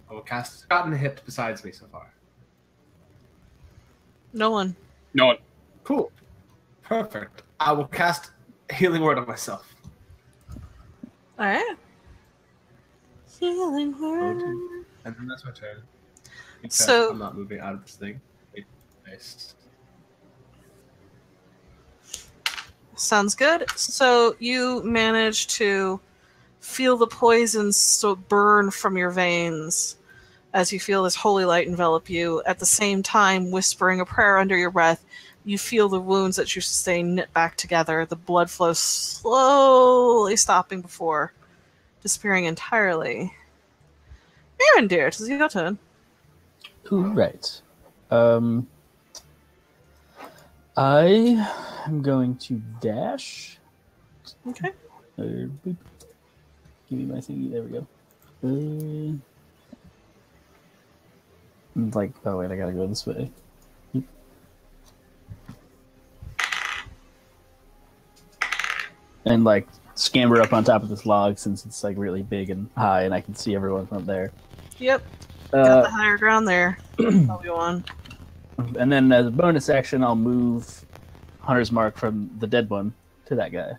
I will cast Scott and hit besides me so far.
No one.
No one.
Cool. Perfect. I will cast healing word on myself.
All right. Healing word.
And then that's my turn.
So-
I'm not moving out of this thing. Nice.
Sounds good. So you manage to feel the poison so burn from your veins as you feel this holy light envelop you. At the same time, whispering a prayer under your breath, you feel the wounds that you sustain knit back together, the blood flow slowly stopping before disappearing entirely. Aaron, dear, it is your turn.
All right. Um, I am going to dash.
Okay.
Uh. Give me my thingy. There we go. Uh, like, oh wait, I gotta go this way. And like scamper up on top of this log since it's like really big and high, and I can see everyone from there.
Yep. Got the
Uh,
higher ground there. Obi-Wan.
and then as a bonus action, I'll move Hunter's Mark from the dead one to that guy.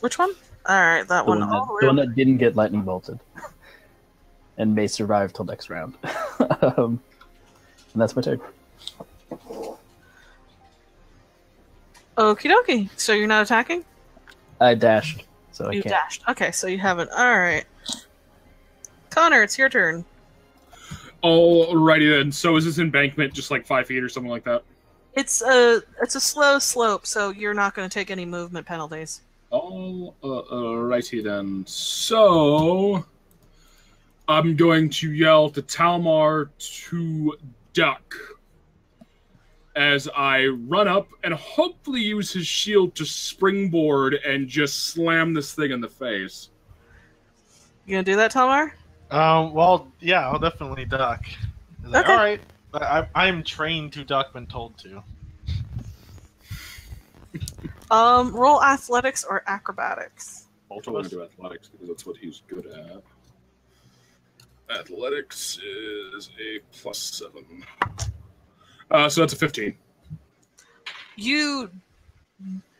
Which one? All right, that
the
one.
one, that,
the
the one that didn't get lightning bolted and may survive till next round. um, and that's my turn.
Okie dokie. So you're not attacking?
I dashed, so I
you
can't.
dashed. Okay, so you haven't. All right. Connor, it's your turn.
Alrighty then. So is this embankment just like five feet or something like that?
It's a it's a slow slope, so you're not going to take any movement penalties.
All uh, alrighty then. So I'm going to yell to Talmar to duck as I run up and hopefully use his shield to springboard and just slam this thing in the face.
You gonna do that, Talmar?
Um, well, yeah, I'll definitely duck. He's like,
Okay.
All right, I, I am trained to duck when told to.
Um, roll athletics or acrobatics.
Also want to do athletics because that's what he's good at. Athletics is a plus seven. Uh, so that's a 15.
You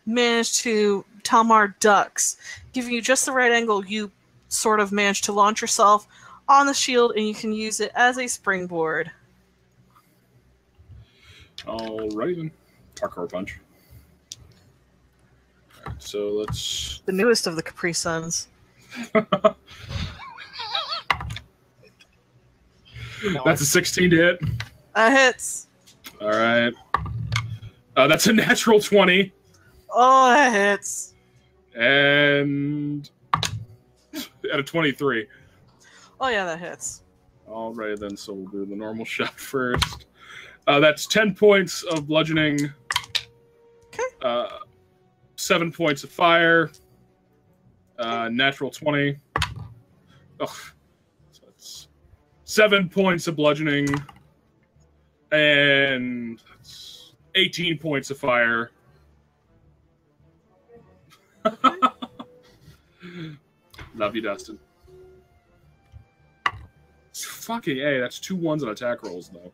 manage to Talmar ducks, giving you just the right angle. You sort of manage to launch yourself on the shield, and you can use it as a springboard.
Alrighty then. Parkour punch. Alright, so let's.
The newest of the Capri Suns.
That's a 16 to hit.
That hits.
Alright. Uh, that's a natural 20.
Oh, that hits.
And. At a 23.
Oh yeah, that hits.
Alright then, so we'll do the normal shot first. Uh, that's 10 points of bludgeoning.
Okay.
Uh, seven points of fire. Uh, natural 20. Ugh. So it's seven points of bludgeoning. And that's 18 points of fire. Love you, Dustin. Fucking A, that's two ones on attack rolls, though.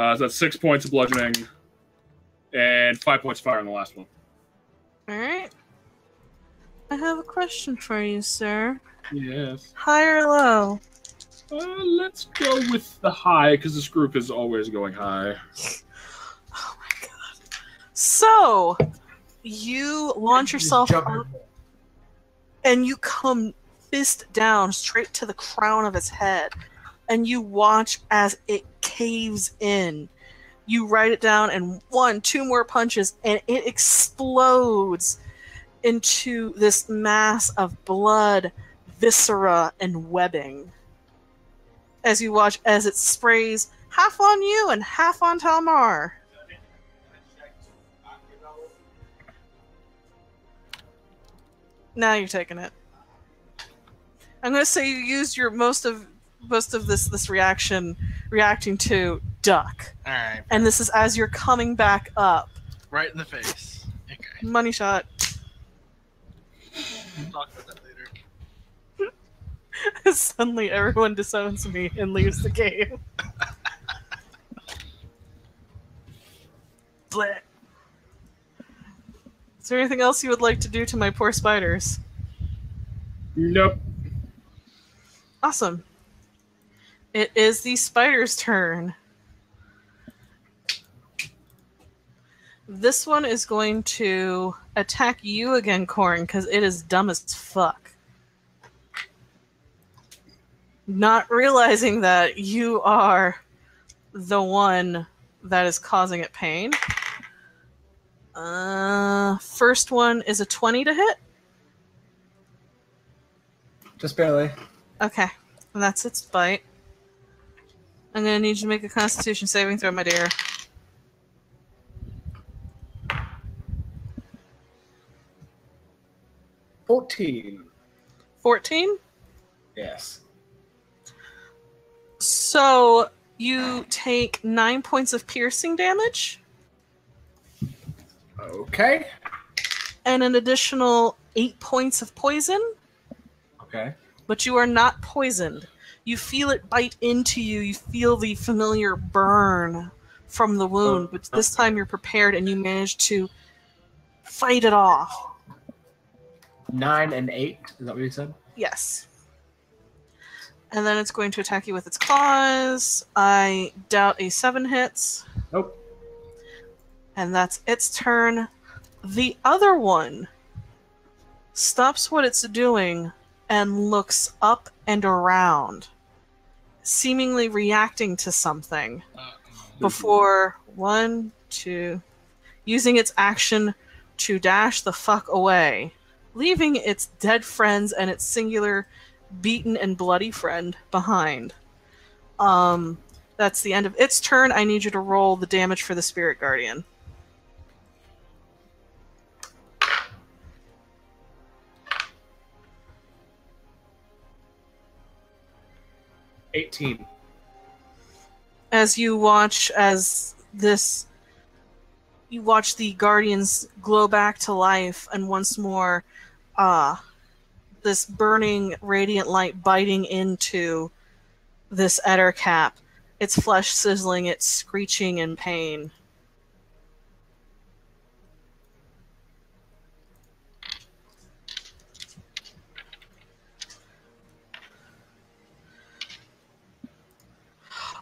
Uh, so that's six points of bludgeoning and five points of fire on the last one.
All right. I have a question for you, sir.
Yes.
High or low?
Uh, let's go with the high because this group is always going high.
Oh my god. So, you launch yourself up and you come fist down straight to the crown of its head and you watch as it caves in. You write it down and one two more punches and it explodes into this mass of blood viscera and webbing. As you watch as it sprays half on you and half on talmar. Now you're taking it I'm gonna say you used your most of most of this this reaction reacting to duck,
All right,
and this is as you're coming back up.
right in the face. Okay,
Money shot.
we'll talk about that later.
Suddenly, everyone disowns me and leaves the game. Blech. Is there anything else you would like to do to my poor spiders?
Nope.
Awesome. It is the spider's turn. This one is going to attack you again, Corin, because it is dumb as fuck. Not realizing that you are the one that is causing it pain. Uh, first one is a 20 to hit.
Just barely.
Okay, and that's its bite. I'm gonna need you to make a Constitution saving throw, my dear.
Fourteen.
Fourteen.
Yes.
So you take nine points of piercing damage
Okay.
and an additional eight points of poison,
Okay.
But you are not poisoned. You feel it bite into you. You feel the familiar burn from the wound, but this oh, oh. time you're prepared and you manage to fight it off.
Nine and eight. Is that what you said?
Yes. And then it's going to attack you with its claws. I doubt a seven hits.
Nope.
And that's its turn. The other one stops what it's doing and looks up and around, seemingly reacting to something before one, two, using its action to dash the fuck away, leaving its dead friends and its singular beaten and bloody friend behind. Um, that's the end of its turn. I need you to roll the damage for the spirit guardian.
Eighteen.
as you watch as this you watch the guardians glow back to life and once more uh this burning radiant light biting into this Ettercap its flesh sizzling it's screeching in pain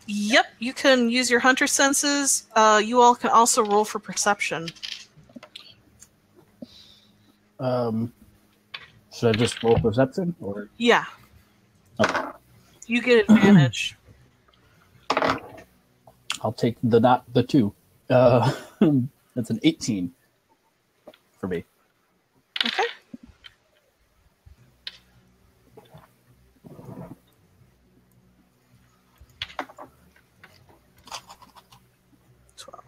Yep, you can use your hunter senses. Uh, you all can also roll for perception.
Um, should I just roll perception or?
Yeah,
Okay.
you get advantage.
I'll take the not the two. Uh, that's an eighteen for me.
okay. Twelve.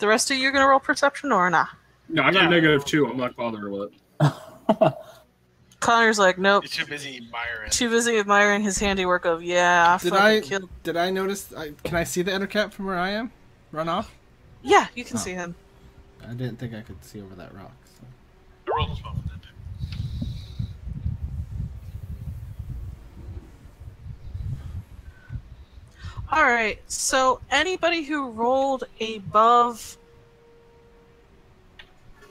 The rest of you are gonna roll perception or not?
No, I got
Yeah.
negative two. I'm not bothered with it.
Connor's like, nope.
You're too busy admiring.
Too busy admiring his handiwork of yeah. I
Did I
killed.
did I notice? I, can I see the Ettercap from where I am? Run off?
Yeah, you can
Oh.
see him.
I didn't think I could see over that rock. So.
I rolled a 12 with it.
All right. So anybody who rolled above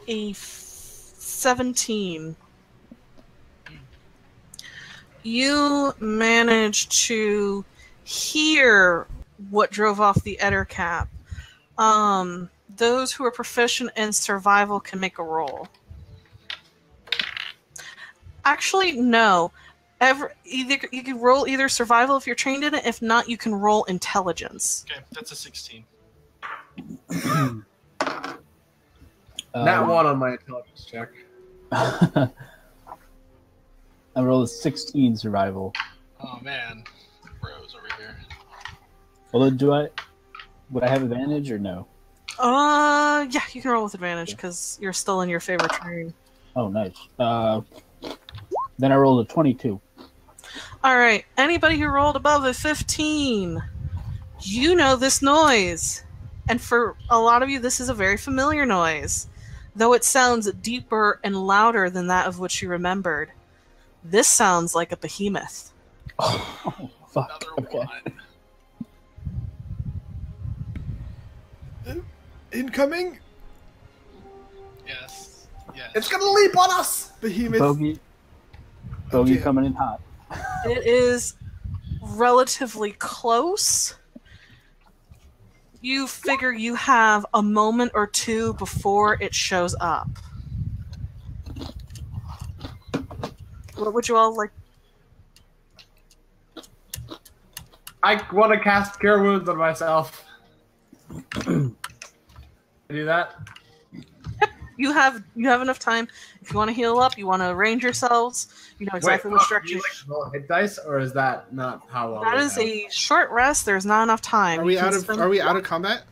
a seventeen, you managed to hear what drove off the Ettercap. Um, those who are proficient in survival can make a roll. Actually, no. Ever either you can roll either survival if you're trained in it. If not, you can roll intelligence.
Okay, that's a 16.
Not
Um,
one on my intelligence check.
I rolled a 16 survival.
Oh man, bros over here.
Although, do I? Would I have advantage or no?
Uh, yeah, you can roll with advantage because you're still in your favored terrain.
Oh, nice. Uh, then I rolled a 22.
All right, anybody who rolled above a 15, you know this noise. And for a lot of you, this is a very familiar noise, though it sounds deeper and louder than that of which you remembered. This sounds like a behemoth.
Oh, fuck.
Another
Okay.
Uh,
incoming
Yes. Yes.
It's gonna leap on us!
behemoth.
Bogey. Bogey
Okay.
coming in hot.
It is relatively close. You figure you have a moment or two before it shows up. What would you all like?
I want to cast Cure Wounds on myself. do that?
You have you have enough time. If you want to heal up, you want to arrange yourselves. You know exactly
Wait,
which
oh,
direction.
you, like, roll hit dice, or is that not how long?
that
have?
a short rest. There's not enough time.
Are we out of
spend-
Are we out of combat?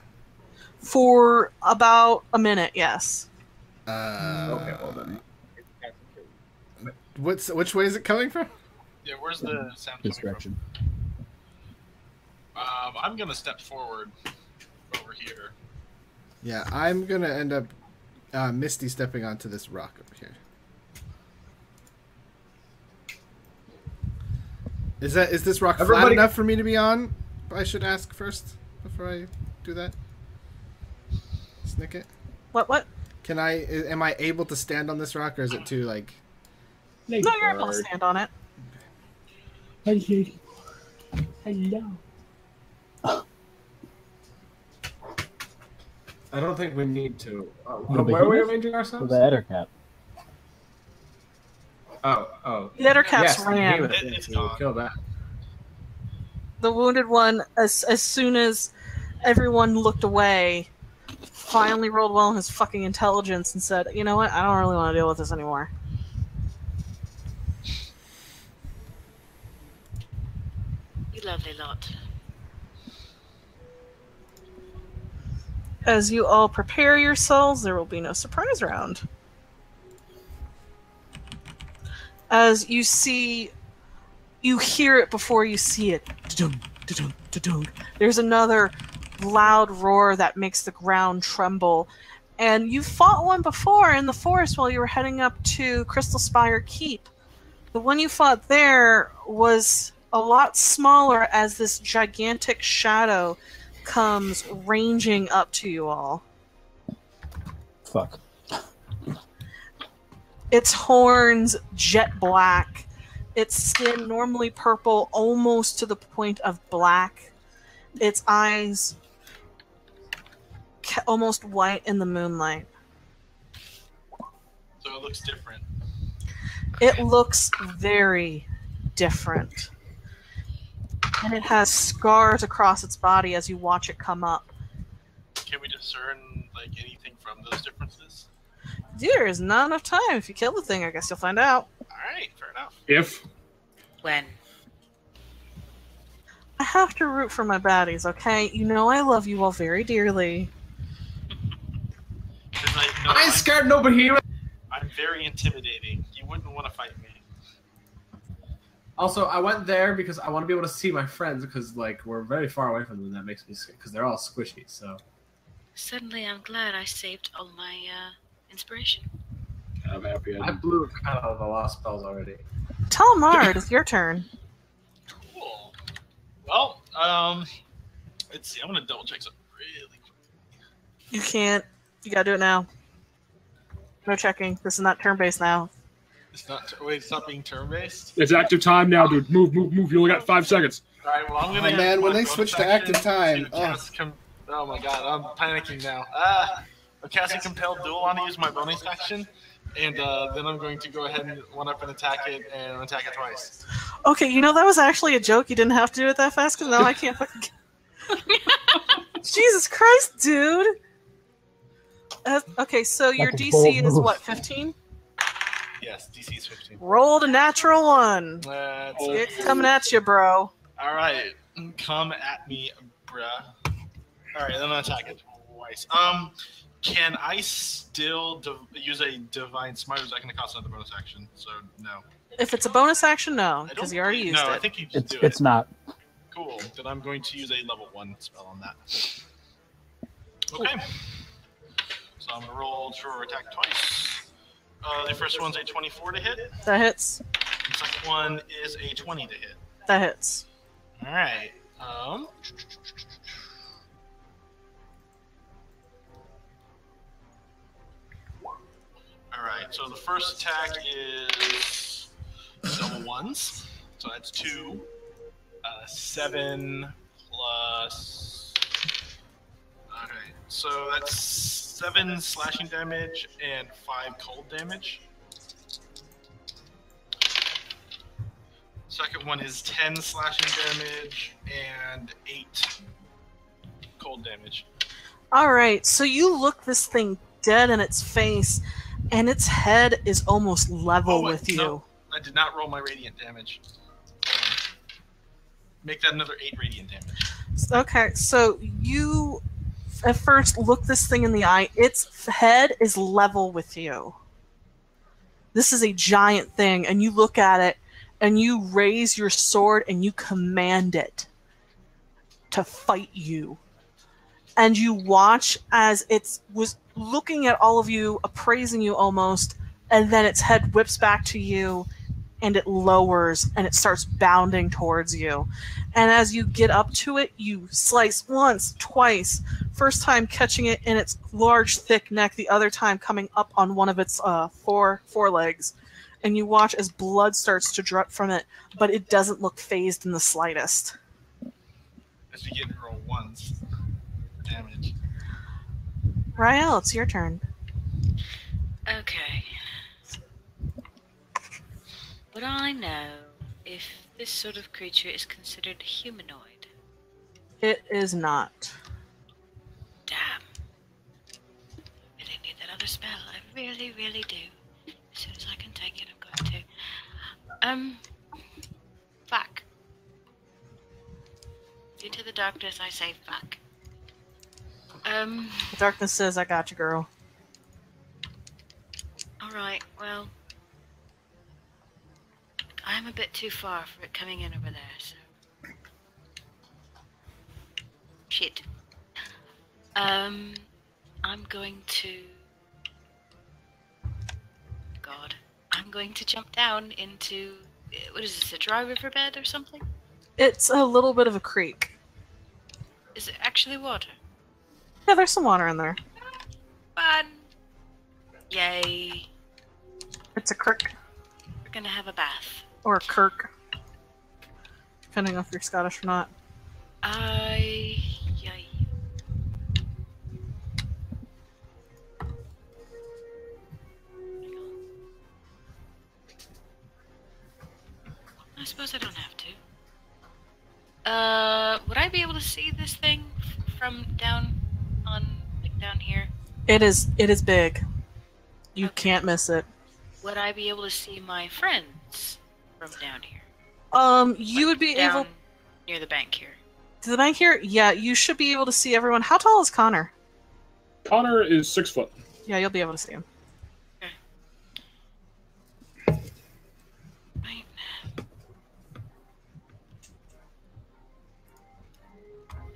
for about a minute? Yes.
Uh,
Okay, well then.
What's which way is it coming from?
Yeah, where's the sound
This
coming
direction.
Um, I'm gonna step forward over here.
Yeah, I'm gonna end up uh, misty stepping onto this rock over here. Is that is this rock flat enough for me to be on? I should ask first before I do that. Snick it.
What? What?
Can I? i- Am I able to stand on this rock, or is it too like?
No, you're able to stand on it.
Hello.
I don't think we need to. Uh,
The
where are we
behemoth?
arranging ourselves?
the Ettercap.
Oh, oh.
The other caps
yes,
ran.
It- it's
yes. Kill that.
the wounded one as as soon as everyone looked away finally rolled well in his fucking intelligence and said you know what i don't really want to deal with this anymore
You lovely lot.
As you all prepare yourselves there will be no surprise round. As you see you hear it before you see it. Da-dum, da-dum, da-dum. there's another loud roar that makes the ground tremble. And you fought one before in the forest while you were heading up to crystal spire keep. The one you fought there was a lot smaller as this gigantic shadow comes ranging up to you all.
Fuck.
its horns jet black. Its skin normally purple almost to the point of black. Its eyes ca- almost white in the moonlight.
So it looks different.
it looks very different and it has scars across its body as you watch it come up
Can we discern like anything from those differences?
there is not enough time if you kill the thing i guess you'll find out
All right, fair enough.
If
When?
i have to root for my baddies okay you know i love you all very dearly I
scared no Bahira.
I'm very intimidating. You wouldn't want to fight me.
Also, I went there because I want to be able to see my friends because like we're very far away from them. That makes me scared because they're all squishy. So
Suddenly, I'm glad I saved all my uh, inspiration.
I'm happy. I
I
didn't.
blew kind of the lost spells already.
Talmard, it's your turn.
Cool. Well, um, let's see. I'm gonna double check something really quick.
You can't. You gotta do it now. No checking. This is not turn based now.
It's not. Wait, it's not being turn based.
It's active time now, dude. Move, move, move. You only got five seconds.
All right. Well, I'm gonna.
Oh, man, when
my
they switch to active time,
to
oh.
com- oh my god, I'm panicking now. Ah, I'm casting compelled duel on to use my bonus action, and uh, then I'm going to go ahead and one up and attack it and attack it twice.
Okay, you know that was actually a joke. You didn't have to do it that fast because now I can't fucking. Jesus Christ, dude. Uh, okay, so your DC is what? Fifteen.
Yes, DC is 15.
Rolled a natural one.
Let's
Oh.
It's coming at you, bro.
All right, come at me, bruh. All right, then I'm gonna attack it twice. Um, can I still div- use a divine smite? Or is that gonna cost another bonus action? So no.
If it's a bonus action, no, because you already
believe-
used
no,
it.
I think you just
It's
do
it's not.
Cool. Then I'm going to use a level one spell on that. Okay. So I'm gonna roll true attack twice. Uh, the first one's a 24 to hit.
That hits.
The second one is a 20 to hit.
That hits.
All right. Um. All right. So the first attack is double ones. So that's two. Uh, seven plus. So that's seven slashing damage and five cold damage. Second one is 10 slashing damage and 8 cold damage.
All right, so you look this thing dead in its face, and its head is almost level
Oh,
with you.
no. I did not roll my radiant damage. Make that another 8 radiant damage.
Okay, so you at first look this thing in the eye. Its head is level with you. This is a giant thing, and you look at it, and you raise your sword and you command it to fight you. And you watch as it was looking at all of you, appraising you almost, and then its head whips back to you and it lowers and it starts bounding towards you. And as you get up to it, you slice once, twice. First time catching it in its large, thick neck, the other time coming up on one of its uh, four forelegs. And you watch as blood starts to drip from it, but it doesn't look phased in the slightest.
As we get to roll once damage.
Rael, it's your turn.
Okay. Would I know if this sort of creature is considered humanoid?
It is not.
Damn. I really need that other spell. I really, really do. As soon as I can take it, I'm going to. Um. Fuck. Into the darkness, I say fuck. Um.
The darkness says, I got you, girl.
Alright, well. I'm a bit too far for it coming in over there, so. Shit. Um. I'm going to. God. I'm going to jump down into. What is this, a dry riverbed or something?
It's a little bit of a creek.
Is it actually water?
Yeah, there's some water in there.
Fun! Yay.
It's a creek
We're gonna have a bath.
Or kirk, depending on if you're Scottish or not.
I. Yay. I suppose I don't have to. Uh, would I be able to see this thing from down on, like, down here?
It is. It is big. You
Okay.
can't miss it.
Would I be able to see my friends from down here.
Um, you like would be able
near the bank here.
To the bank here? Yeah, you should be able to see everyone. How tall is Connor?
Connor is six foot.
Yeah, you'll be able to see him.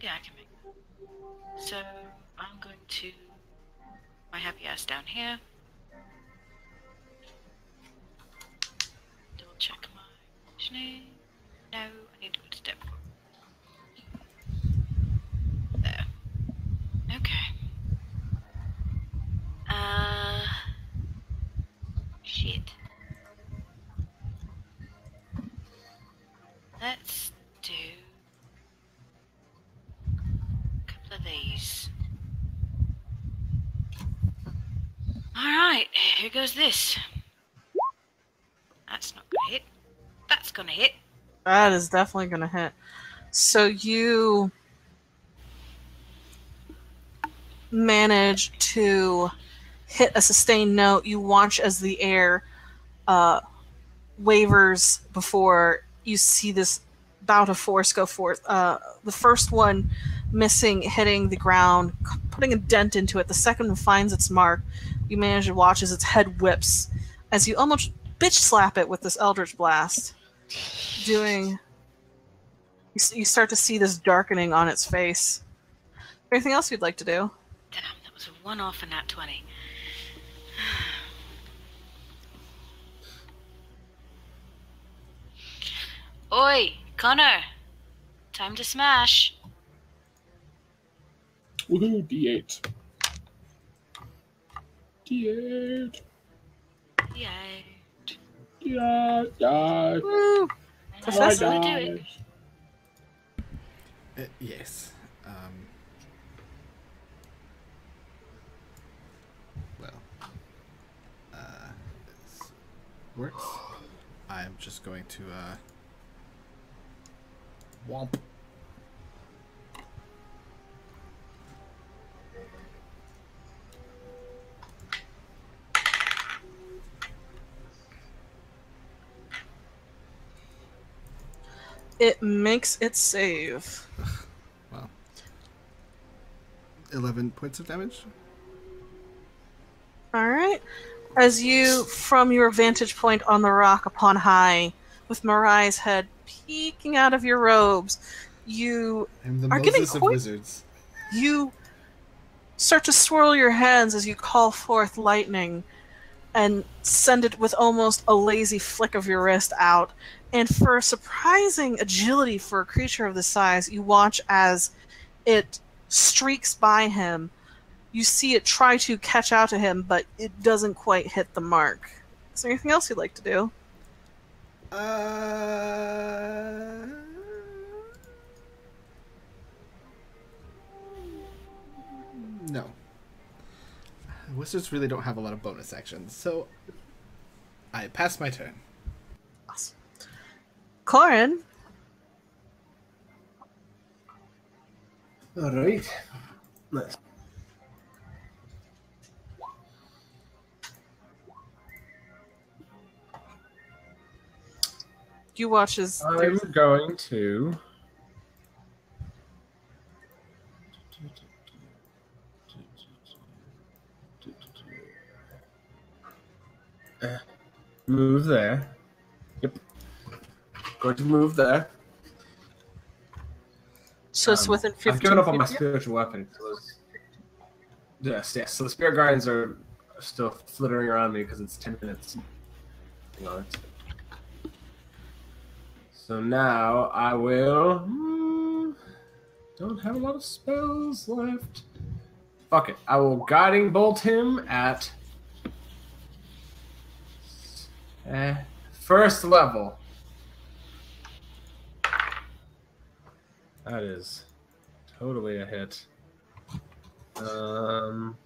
Yeah, I can make that.
So I'm going to my happy ass down here. Positioning. No, I need to go to step four. There. Okay. Uh. Shit. Let's do a couple of these. Alright, here goes this. That's not. That's gonna hit.
That is definitely to hit. So you manage to hit a sustained note. You watch as the air uh, wavers before you see this bout of force go forth. Uh, the first one missing, hitting the ground, putting a dent into it. The second one finds its mark. You manage to watch as its head whips as you almost bitch slap it with this Eldritch Blast doing you, you start to see this darkening on its face anything else you'd like to do
Damn, that was a one off in that 20. Oi, Connor! Time to smash.
Woohoo, D8. D8.
Yay.
Yeah, yeah.
Woo!
That's
Professor.
do it.
Uh, yes. Um, well, uh, this works. I'm just going to uh, womp.
It makes it save
Well, eleven points of damage.
all right as you from your vantage point on the rock upon high with marai's head peeking out of your robes you
I'm the
Are getting
Moses of
quite-
wizards.
you start to swirl your hands as you call forth lightning and send it with almost a lazy flick of your wrist out. And for surprising agility for a creature of this size, you watch as it streaks by him. You see it try to catch out to him, but it doesn't quite hit the mark. Is there anything else you'd like to do?
Uh, no. Wizards really don't have a lot of bonus actions, so I pass my turn.
Corin,
Alright. Let's.
you watch as
I'm going to. Uh, Move there. Going to move there.
so it's
Um,
within 15
I've given up on my spiritual weapon. So yes, yes. So the spirit guardians are still flittering around me because it's ten minutes. Hang on. So now I will. hmm, don't have a lot of spells left. Fuck it. I will guiding bolt him at. Eh, first level. That is totally a hit. Um,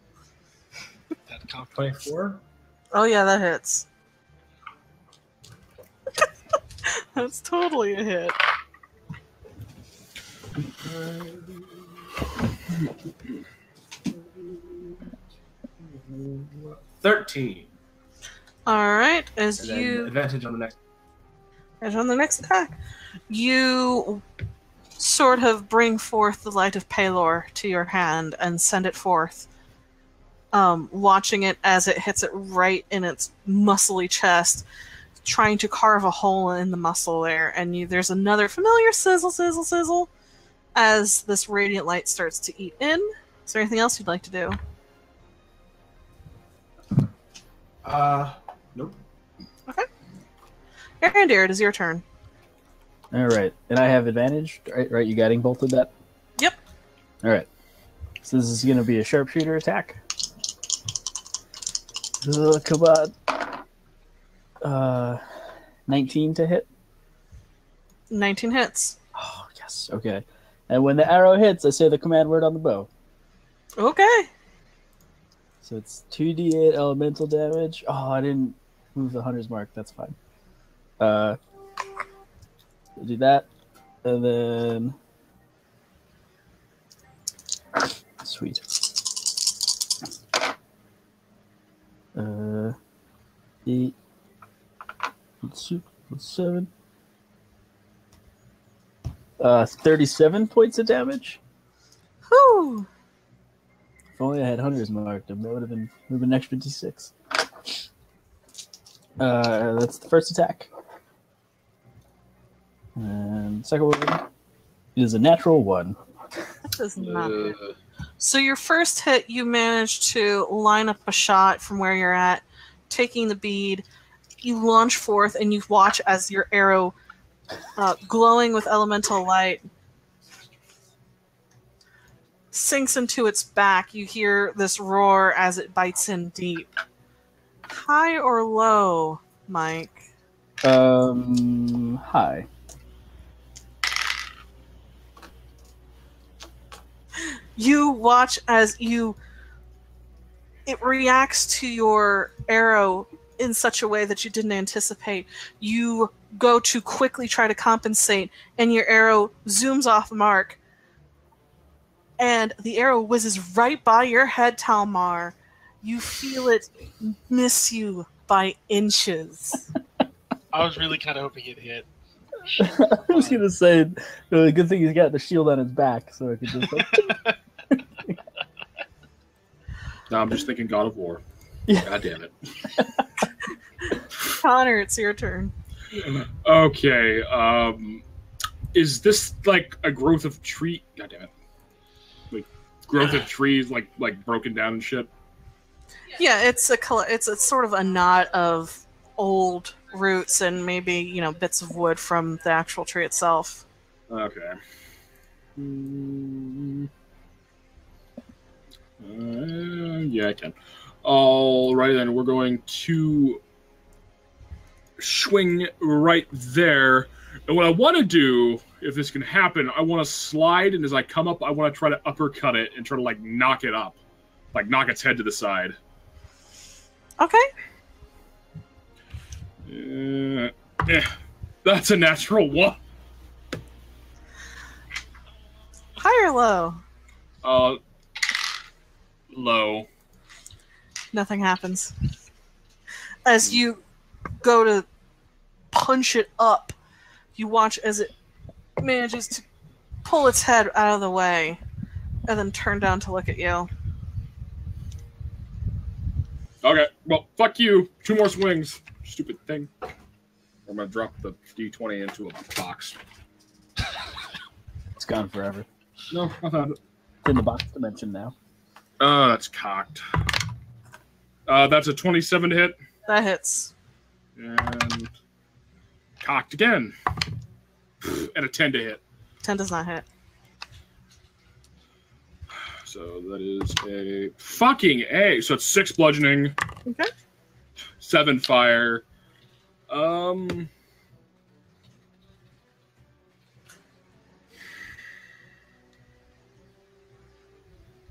That comp-
24?
Oh yeah, that hits. That's totally a hit.
Thirteen.
All right, as
And then
you
advantage on the next.
and on the next attack, you sort of bring forth the light of Pelor to your hand and send it forth. Um, watching it as it hits it right in its muscly chest, trying to carve a hole in the muscle there, and you, there's another familiar sizzle, sizzle, sizzle, as this radiant light starts to eat in. Is there anything else you'd like to do?
Uh, nope. Okay.
Arandir, it is your turn.
All right, and I have advantage, right? Right, you guiding bolted that.
Yep.
All right. So this is going to be a sharpshooter attack. Uh, come on. Uh, 19 to hit.
19 hits.
Oh yes. Okay. And when the arrow hits, I say the command word on the bow.
Okay.
So it's 2d8 elemental damage. Oh, I didn't move the hunter's mark. That's fine. Uh, we'll do that. And then. Sweet. Uh, 8. Let's see, let's 7. Uh, 37 points of damage.
Whew.
If only I had hunters marked, that would have been would have been an extra d6. Uh, that's the first attack. And second one is a natural one.
That does not hit.
Uh,
So your first hit, you manage to line up a shot from where you're at, taking the bead. You launch forth, and you watch as your arrow, uh, glowing with elemental light, sinks into its back. You hear this roar as it bites in deep. High or low, Mike?
Um, hi.
You watch as you it reacts to your arrow in such a way that you didn't anticipate you go to quickly try to compensate and your arrow zooms off mark and the arrow whizzes right by your head talmar you feel it miss you by inches
I was really kind of hoping it hit.
I was gonna say, uh, the good thing he's got the shield on his back, so I could just. Like,
no, I'm just thinking God of War.
Yeah.
God damn it.
connor it's your turn
Okay. Um, is this like a growth of tree? God damn it. Like growth of trees, like like broken down and shit.
Yeah, it's a coll- it's a sort of a knot of old roots and maybe you know bits of wood from the actual tree itself.
Okay. Mm. Uh, yeah, I can. All right, then we're going to swing right there. And what I want to do, if this can happen, I want to slide, and as I come up, I want to try to uppercut it and try to like knock it up, like knock its head to the side.
Okay,
Uh, eh, that's a natural one.
high or low?
Uh, low.
Nothing happens. As you go to punch it up, you watch as it manages to pull its head out of the way and then turn down to look at you.
Okay, well, fuck you. Two more swings. Stupid thing. I'm gonna drop the d20 into a box.
it's gone forever.
No, I found it.
It's in the box dimension now.
Uh, that's cocked. Uh, that's a 27 to hit.
That hits.
And cocked again. And a 10 to hit.
10 does not hit.
So that is a fucking A. So it's six bludgeoning,
Okay.
seven fire. Um.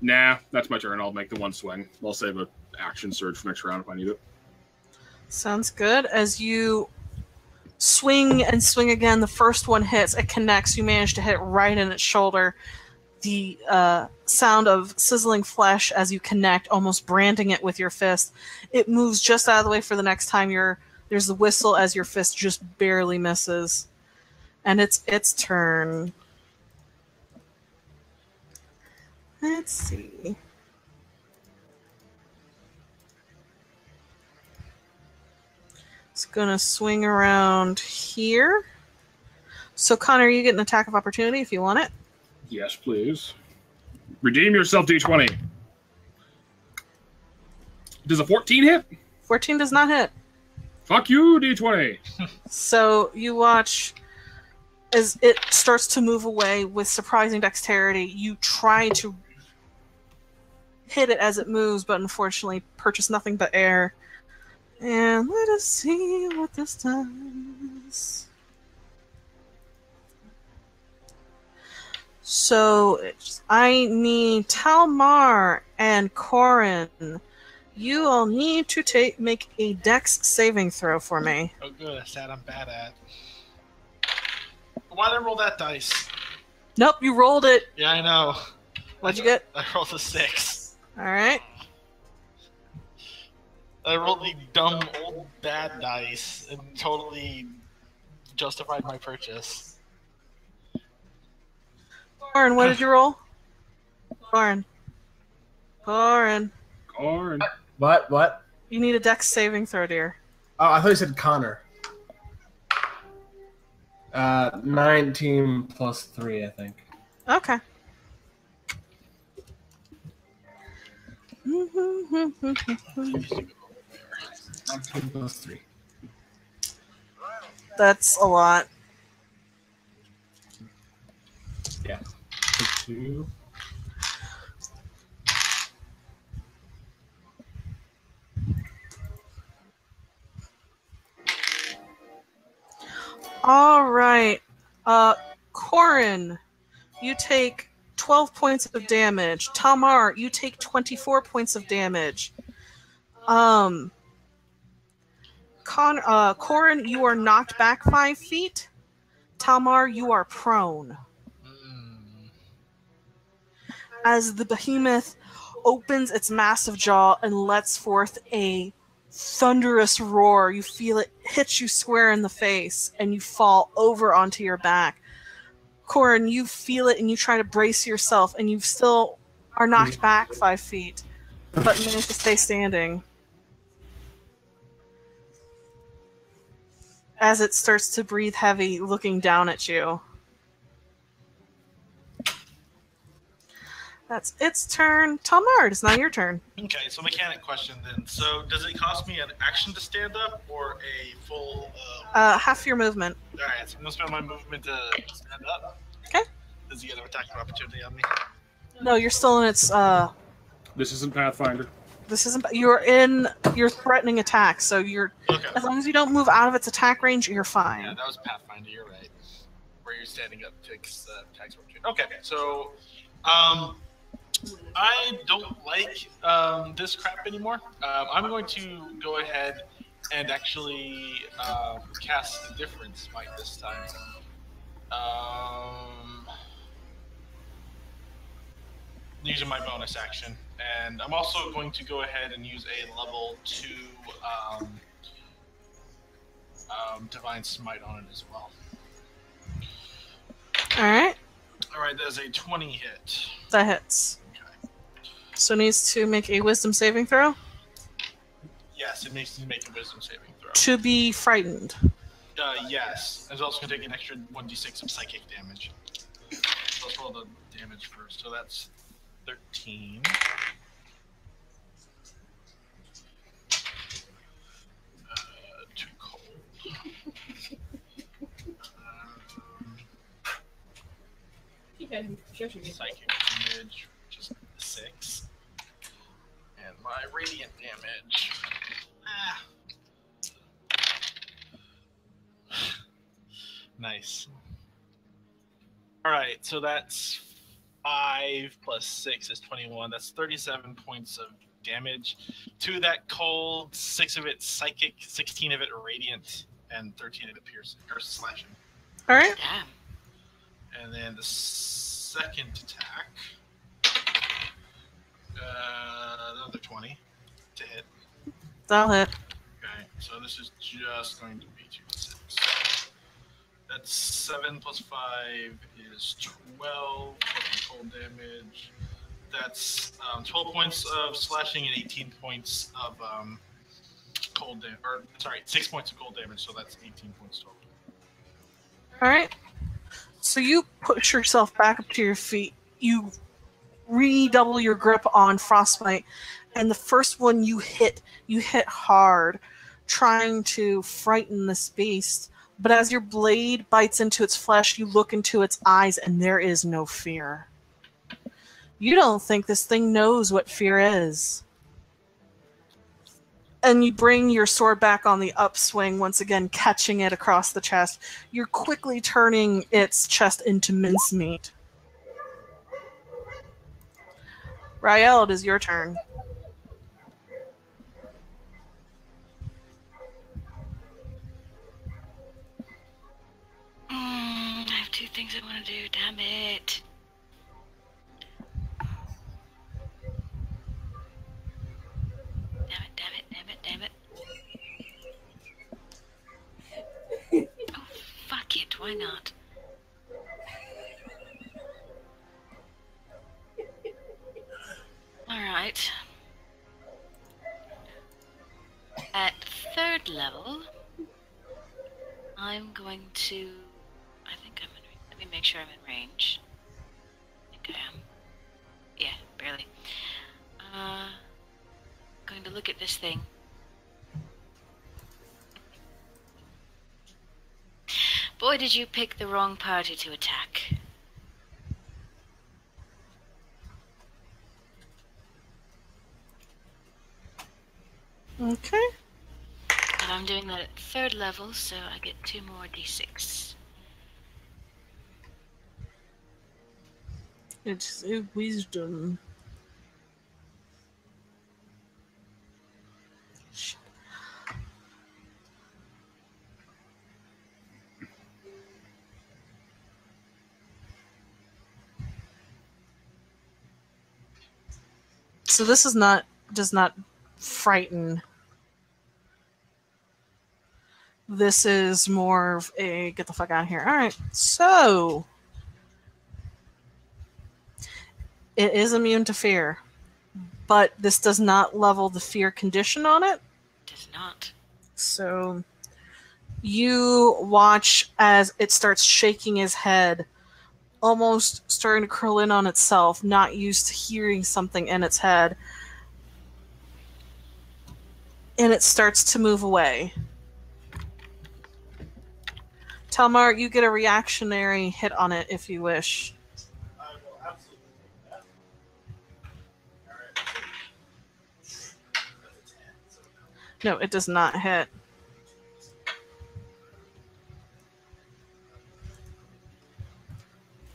Nah, that's my turn. I'll make the one swing. I'll save a action surge for next round if I need it.
Sounds good. As you swing and swing again, the first one hits. It connects. You manage to hit right in its shoulder. The uh, sound of sizzling flesh as you connect, almost branding it with your fist. It moves just out of the way for the next time. You're there's the whistle as your fist just barely misses, and it's its turn. Let's see. It's gonna swing around here. So Connor, you get an attack of opportunity if you want it.
Yes, please. Redeem yourself, D20. Does a 14 hit?
14 does not hit.
Fuck you, D20.
So you watch as it starts to move away with surprising dexterity. You try to hit it as it moves, but unfortunately purchase nothing but air. And let us see what this does. So I need Talmar and Corin. You all need to take make a dex saving throw for me.
Oh, good. That's that I'm bad at. Why did I roll that dice?
Nope, you rolled it.
Yeah, I know.
What'd you get?
I rolled a six.
All right.
I rolled the dumb old bad dice and totally justified my purchase.
Corin, what did you roll? Corin. Corin.
Corn.
What? What?
You need a dex saving throw, dear.
Oh, I thought you said Connor. Uh, 19 plus 3, I think.
Okay. That's a lot.
Yeah. Two.
All right. Uh, Corin, you take 12 points of damage. Talmar, you take 24 points of damage. Um, Con, uh, Corin, you are knocked back five feet. Talmar, you are prone. As the behemoth opens its massive jaw and lets forth a thunderous roar, you feel it hit you square in the face and you fall over onto your back. Corin, you feel it and you try to brace yourself and you still are knocked mm. back five feet, but manage to stay standing. As it starts to breathe heavy, looking down at you. That's its turn. Talmar, it's not your turn.
Okay, so mechanic question then. So, does it cost me an action to stand up or a full? Uh...
Uh, half your movement.
All right, so I'm gonna spend my movement to stand up.
Okay.
Does he get an attack of opportunity on me?
No, you're still in its. Uh,
This isn't Pathfinder.
this isn't. You're in. You're threatening attack, so you're.
Okay.
As long as you don't move out of its attack range, you're fine.
Yeah, that was Pathfinder. You're right. Where you're standing up takes uh, attacks of opportunity. Okay, so um, I don't like um, this crap anymore. Um, I'm going to go ahead and actually um, cast the difference might this time. Um, using my bonus action, and I'm also going to go ahead and use a level two um, um, divine smite on it as well.
All right,
All right, there's a 20 hit.
that hits.
Okay.
So it needs to make a Wisdom saving throw
Yes, it needs to make a wisdom saving throw.
to be frightened.
Uh, yes. It's also going to take an extra 1d6 of psychic damage. So let's roll the damage first. So that's 13. Uh, too cold. Um, psychic damage, which is 6. And my radiant damage. Ah. Nice. All right, so that's five plus six is twenty-one. That's thirty-seven points of damage. to that cold, six of it psychic, sixteen of it radiant, and thirteen of it piercing or slashing.
All right,
Damn.
And then the second attack, uh, another twenty to hit.
that'll hit.
Okay, so this is just going to be two d six. That's seven plus five is twelve plus cold damage. That's um, twelve points of slashing and eighteen points of um, cold damage. Or sorry, six points of cold damage. So that's eighteen points total.
All right. So you push yourself back up to your feet. You redouble your grip on frostbite, and the first one you hit, you hit hard, trying to frighten this beast. But as your blade bites into its flesh, you look into its eyes, and there is no fear. You don't think this thing knows what fear is. And you bring your sword back on the upswing, once again catching it across the chest. You're quickly turning its chest into mincemeat. Rael, it is your turn.
Mm, I have two things I want to do. Damn it. Damn it, damn it, damn it, damn it. Oh, fuck it. Why not? Alright. At third level, I'm going to. I think I'm in. Let me make sure I'm in range. I think I am. Yeah, barely. Uh, going to look at this thing. Boy, did you pick the wrong party to attack.
Okay.
And I'm doing that at third level, so I get two more d6.
It's a wisdom. So this is not does not frighten. This is more of a get the fuck out of here. All right, so it is immune to fear, but this does not level the fear condition on it.
Does not.
So you watch as it starts shaking his head, almost starting to curl in on itself, not used to hearing something in its head. And it starts to move away. Talmar, you get a reactionary hit on it if you wish.
I will absolutely take that. Alright. That's a 10, so no.
No, it does not hit.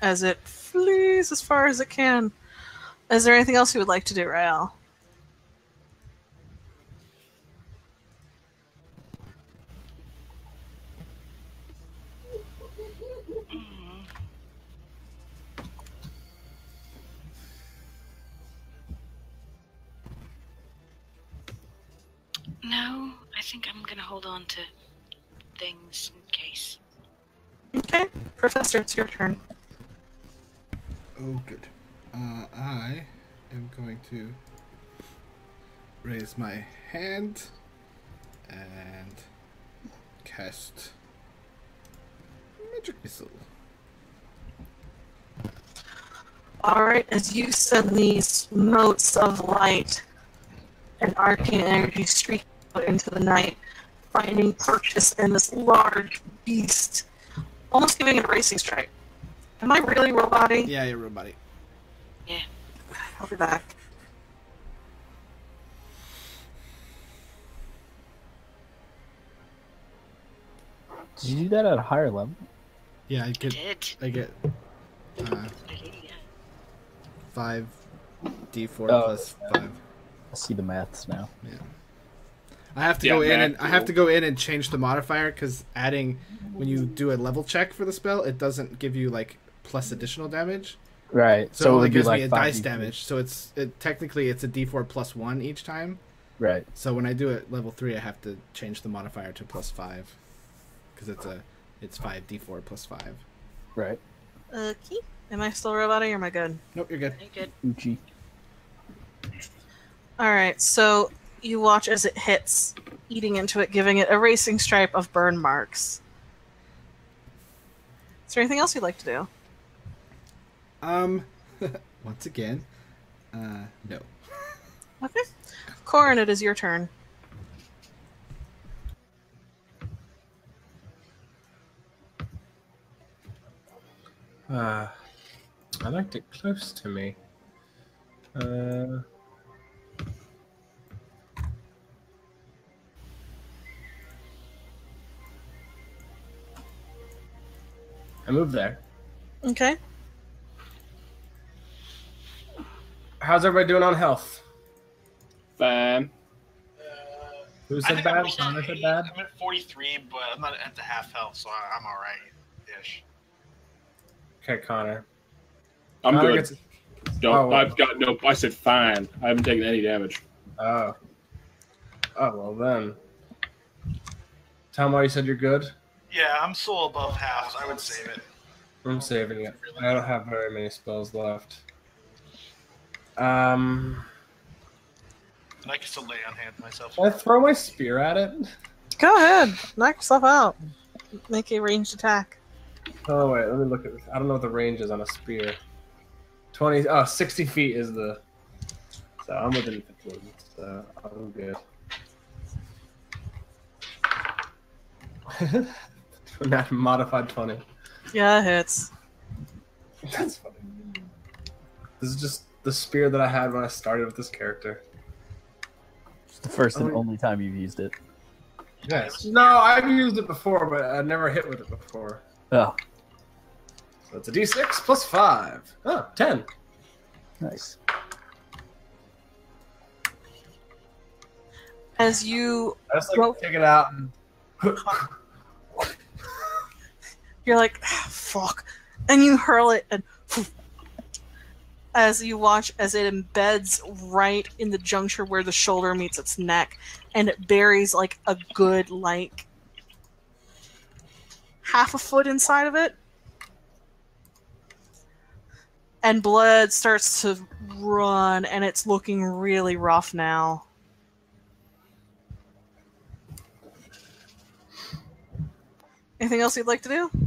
As it flees as far as it can. Is there anything else you would like to do, Rael?
No, I think I'm gonna hold on to things in case.
Okay, Professor, it's your turn.
Oh, good. Uh, I am going to raise my hand and cast magic missile.
Alright, as you send these motes of light and arcane energy streak out into the night, finding purchase in this large beast, almost giving it a racing strike. Am I really roboty?
Yeah, you're robotic.
Yeah.
I'll be back.
Did you do that at a higher level?
Yeah, I
I
get
did.
I get uh,
did,
five d4
Oh,
plus five.
I see the maths now.
I have to
Yeah,
go in
math
and I have to go in and change the modifier because adding when you do a level check for the spell, it doesn't give you like plus additional damage.
Right.
So,
So,
it
it
only gives
like
me a dice
d4.
damage. So it's it technically it's a d4 plus one each time.
Right.
So when I do it level three, I have to change the modifier to plus five because it's a it's five d4 plus five.
Right.
Uh, okay. Am I still roboty or am I good?
Nope, you're good.
You're good?
Uchi.
Alright, so you watch as it hits, eating into it, giving it a racing stripe of burn marks. Is there anything else you'd like to do?
Um, once again, Uh, no.
Okay. Corin, it is your turn.
Uh, I liked it close to me. Uh, I moved there.
Okay.
How's everybody doing on health?
Fine.
Who
I
said bad?
I'm,
Connor said bad.
I'm at 43, but I'm not at the half health, so I, I'm alright ish.
Okay, Connor.
I'm
Connor
good.
gets-
Don't.
Oh, well.
I've got no. I said fine. I haven't taken any damage.
Oh. Oh well then. Talmar, you said you're good.
Yeah, I'm still above half. I would save it.
I'm saving it. I don't have very many spells left. Um,
And I can still lay on hand myself.
can I throw my spear at it?
Go ahead. Knock yourself out. Make a ranged attack.
Oh wait, let me look at this. I don't know what the range is on a spear. 20, oh, 60 feet is the. So I'm within 15, so I'm good. Not modified 20.
Yeah, it hits.
That's funny. This is just the spear that I had when I started with this character.
It's the first and
Oh.
only time you've used it.
Yes. No, I've used it before, but I never hit with it before.
Oh,
So it's a d6 plus 5. Oh, 10.
nice.
As you,
I just like
Well-
take it out and.
you're like, "Ah, fuck, and you hurl it, and as you watch as it embeds right in the juncture where the shoulder meets its neck, and it buries like a good like half a foot inside of it, and blood starts to run, and it's looking really rough now. Anything else you'd like to do?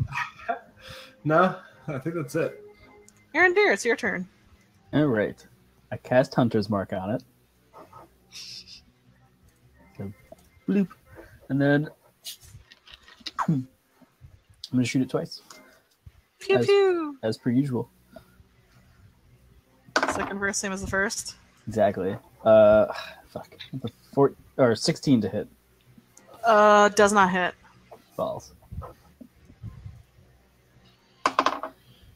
No, I think that's it.
Arandir, it's your turn.
All right. I cast Hunter's Mark on it. So, bloop. And then I'm going to shoot it twice,
Pew
As-
pew.
as per usual.
Second verse, same as the first.
Exactly. Uh, fuck. The four, or 16 to hit.
Uh, does not hit.
Balls.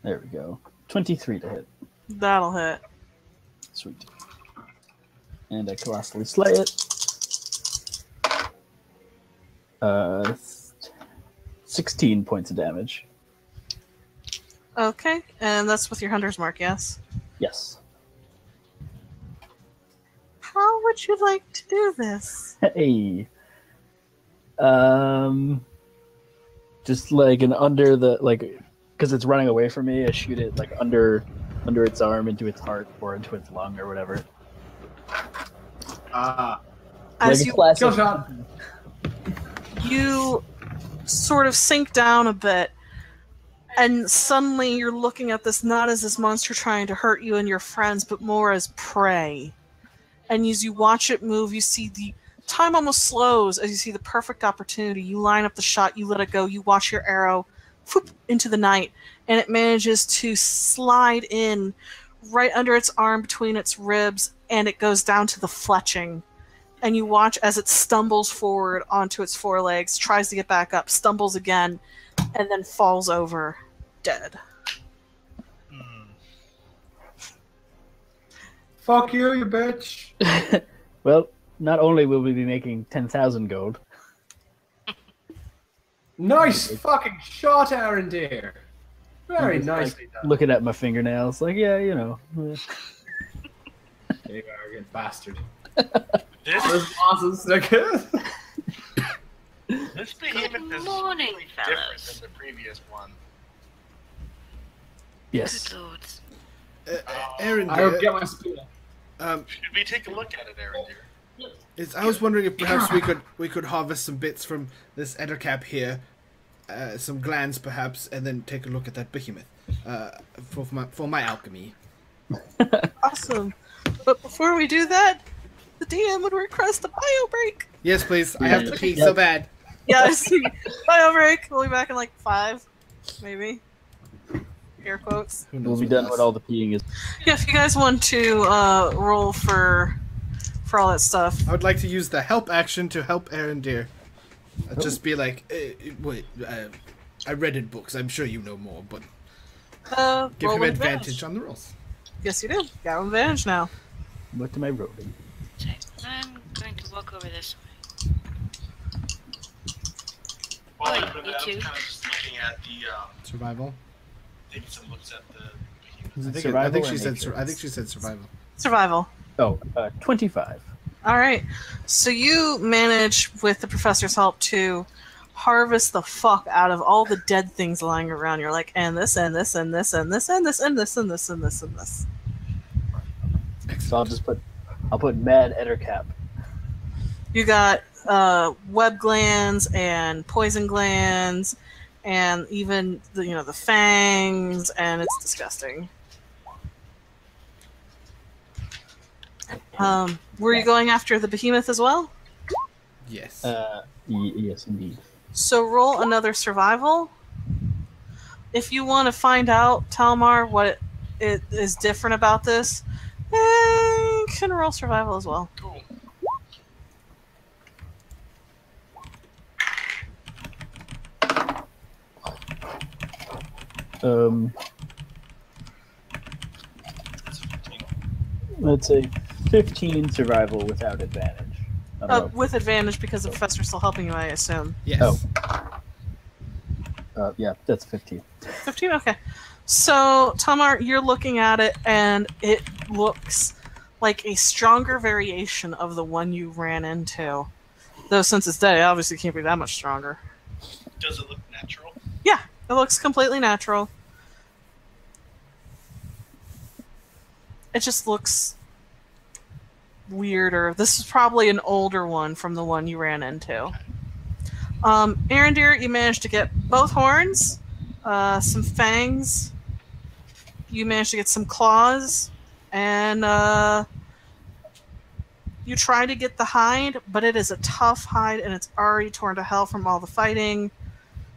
There we go. 23 to hit.
That'll hit.
Sweet. And I colossally slay it. Uh, 16 points of damage.
Okay, and that's with your hunter's mark, yes.
Yes.
How would you like to do this?
Hey. Um, just like an under the like, because it's running away from me. I shoot it like under, under its arm, into its heart, or into its lung, or whatever.
Ah,
As
like
you
a classic.
kill shot.
you sort of sink down a bit, and suddenly you're looking at this not as this monster trying to hurt you and your friends, but more as prey. And as you watch it move, you see the time almost slows as you see the perfect opportunity. You line up the shot, you let it go, you watch your arrow whoop, into the night, and it manages to slide in right under its arm between its ribs, and it goes down to the fletching and you watch as it stumbles forward onto its forelegs, tries to get back up, stumbles again, and then falls over dead.
Hmm.
Fuck you, you bitch.
well, not only will we be making 10,000 gold,
Nice fucking shot, Arandir. Very
I'm just,
nicely done.
looking at my fingernails, like, yeah, you know.
You arrogant bastard.
This,
is awesome, Snickers.
this behemoth is
morning,
really different
fellows.
than the previous one.
Yes.
Good lords.
Uh, uh, Aaron,
I don't
uh,
get my spear.
um,
Should we take a look at it, Aaron? Dear?
It's, I was wondering if perhaps we could we could harvest some bits from this ettercap here, uh, some glands perhaps, and then take a look at that behemoth uh, for my for my alchemy.
Awesome. But before we do that, the DM would request a bio break.
Yes, please. I have to pee
Yep.
so bad.
Yes, bio break. We'll be back in like five, maybe. Air quotes.
We'll be done
else?
when all the peeing is.
Yeah, if you guys want to uh, roll for for all that stuff.
I would like to use the help action to help Arandir. I'd just be like, eh, eh, wait, uh, I read in books. I'm sure you know more, but
Uh,
give him
with
advantage on the rolls.
Yes, you do. Got advantage now.
What am I rolling?
So I'm going to walk over this way.
Well,
Wait,
I put I'm
too?
kind of just looking at the, um,
Survival.
taking some looks at the
I think, it- I think she said. Sur- I think she said survival.
Survival.
Oh, uh, 25.
All right. So you manage, with the professor's help, to harvest the fuck out of all the dead things lying around. You're like, and this, and this, and this, and this, and this, and this, and this, and this, and this.
So I'll just put, I'll put mad ettercap.
You got uh, web glands and poison glands, and even the, you know the fangs, and it's disgusting. Um, were you going after the behemoth as well?
Yes.
Uh, y- yes, indeed.
So roll another survival. If you want to find out, Talmar, what it, it is different about this, eh, can roll survival as well.
Cool.
Um, let's say 15 survival without advantage.
Uh, with advantage because the professor's still helping you, I assume.
yes.
oh. Uh, yeah, that's 15.
15? Okay. So, Talmar, you're looking at it, and it looks like a stronger variation of the one you ran into. Though, since it's dead, it obviously can't be that much stronger.
Does it look natural?
Yeah, it looks completely natural. It just looks weirder. This is probably an older one from the one you ran into. Um, Arandir, you managed to get both horns, uh, some fangs. You managed to get some claws, and uh, you try to get the hide, but it is a tough hide, and it's already torn to hell from all the fighting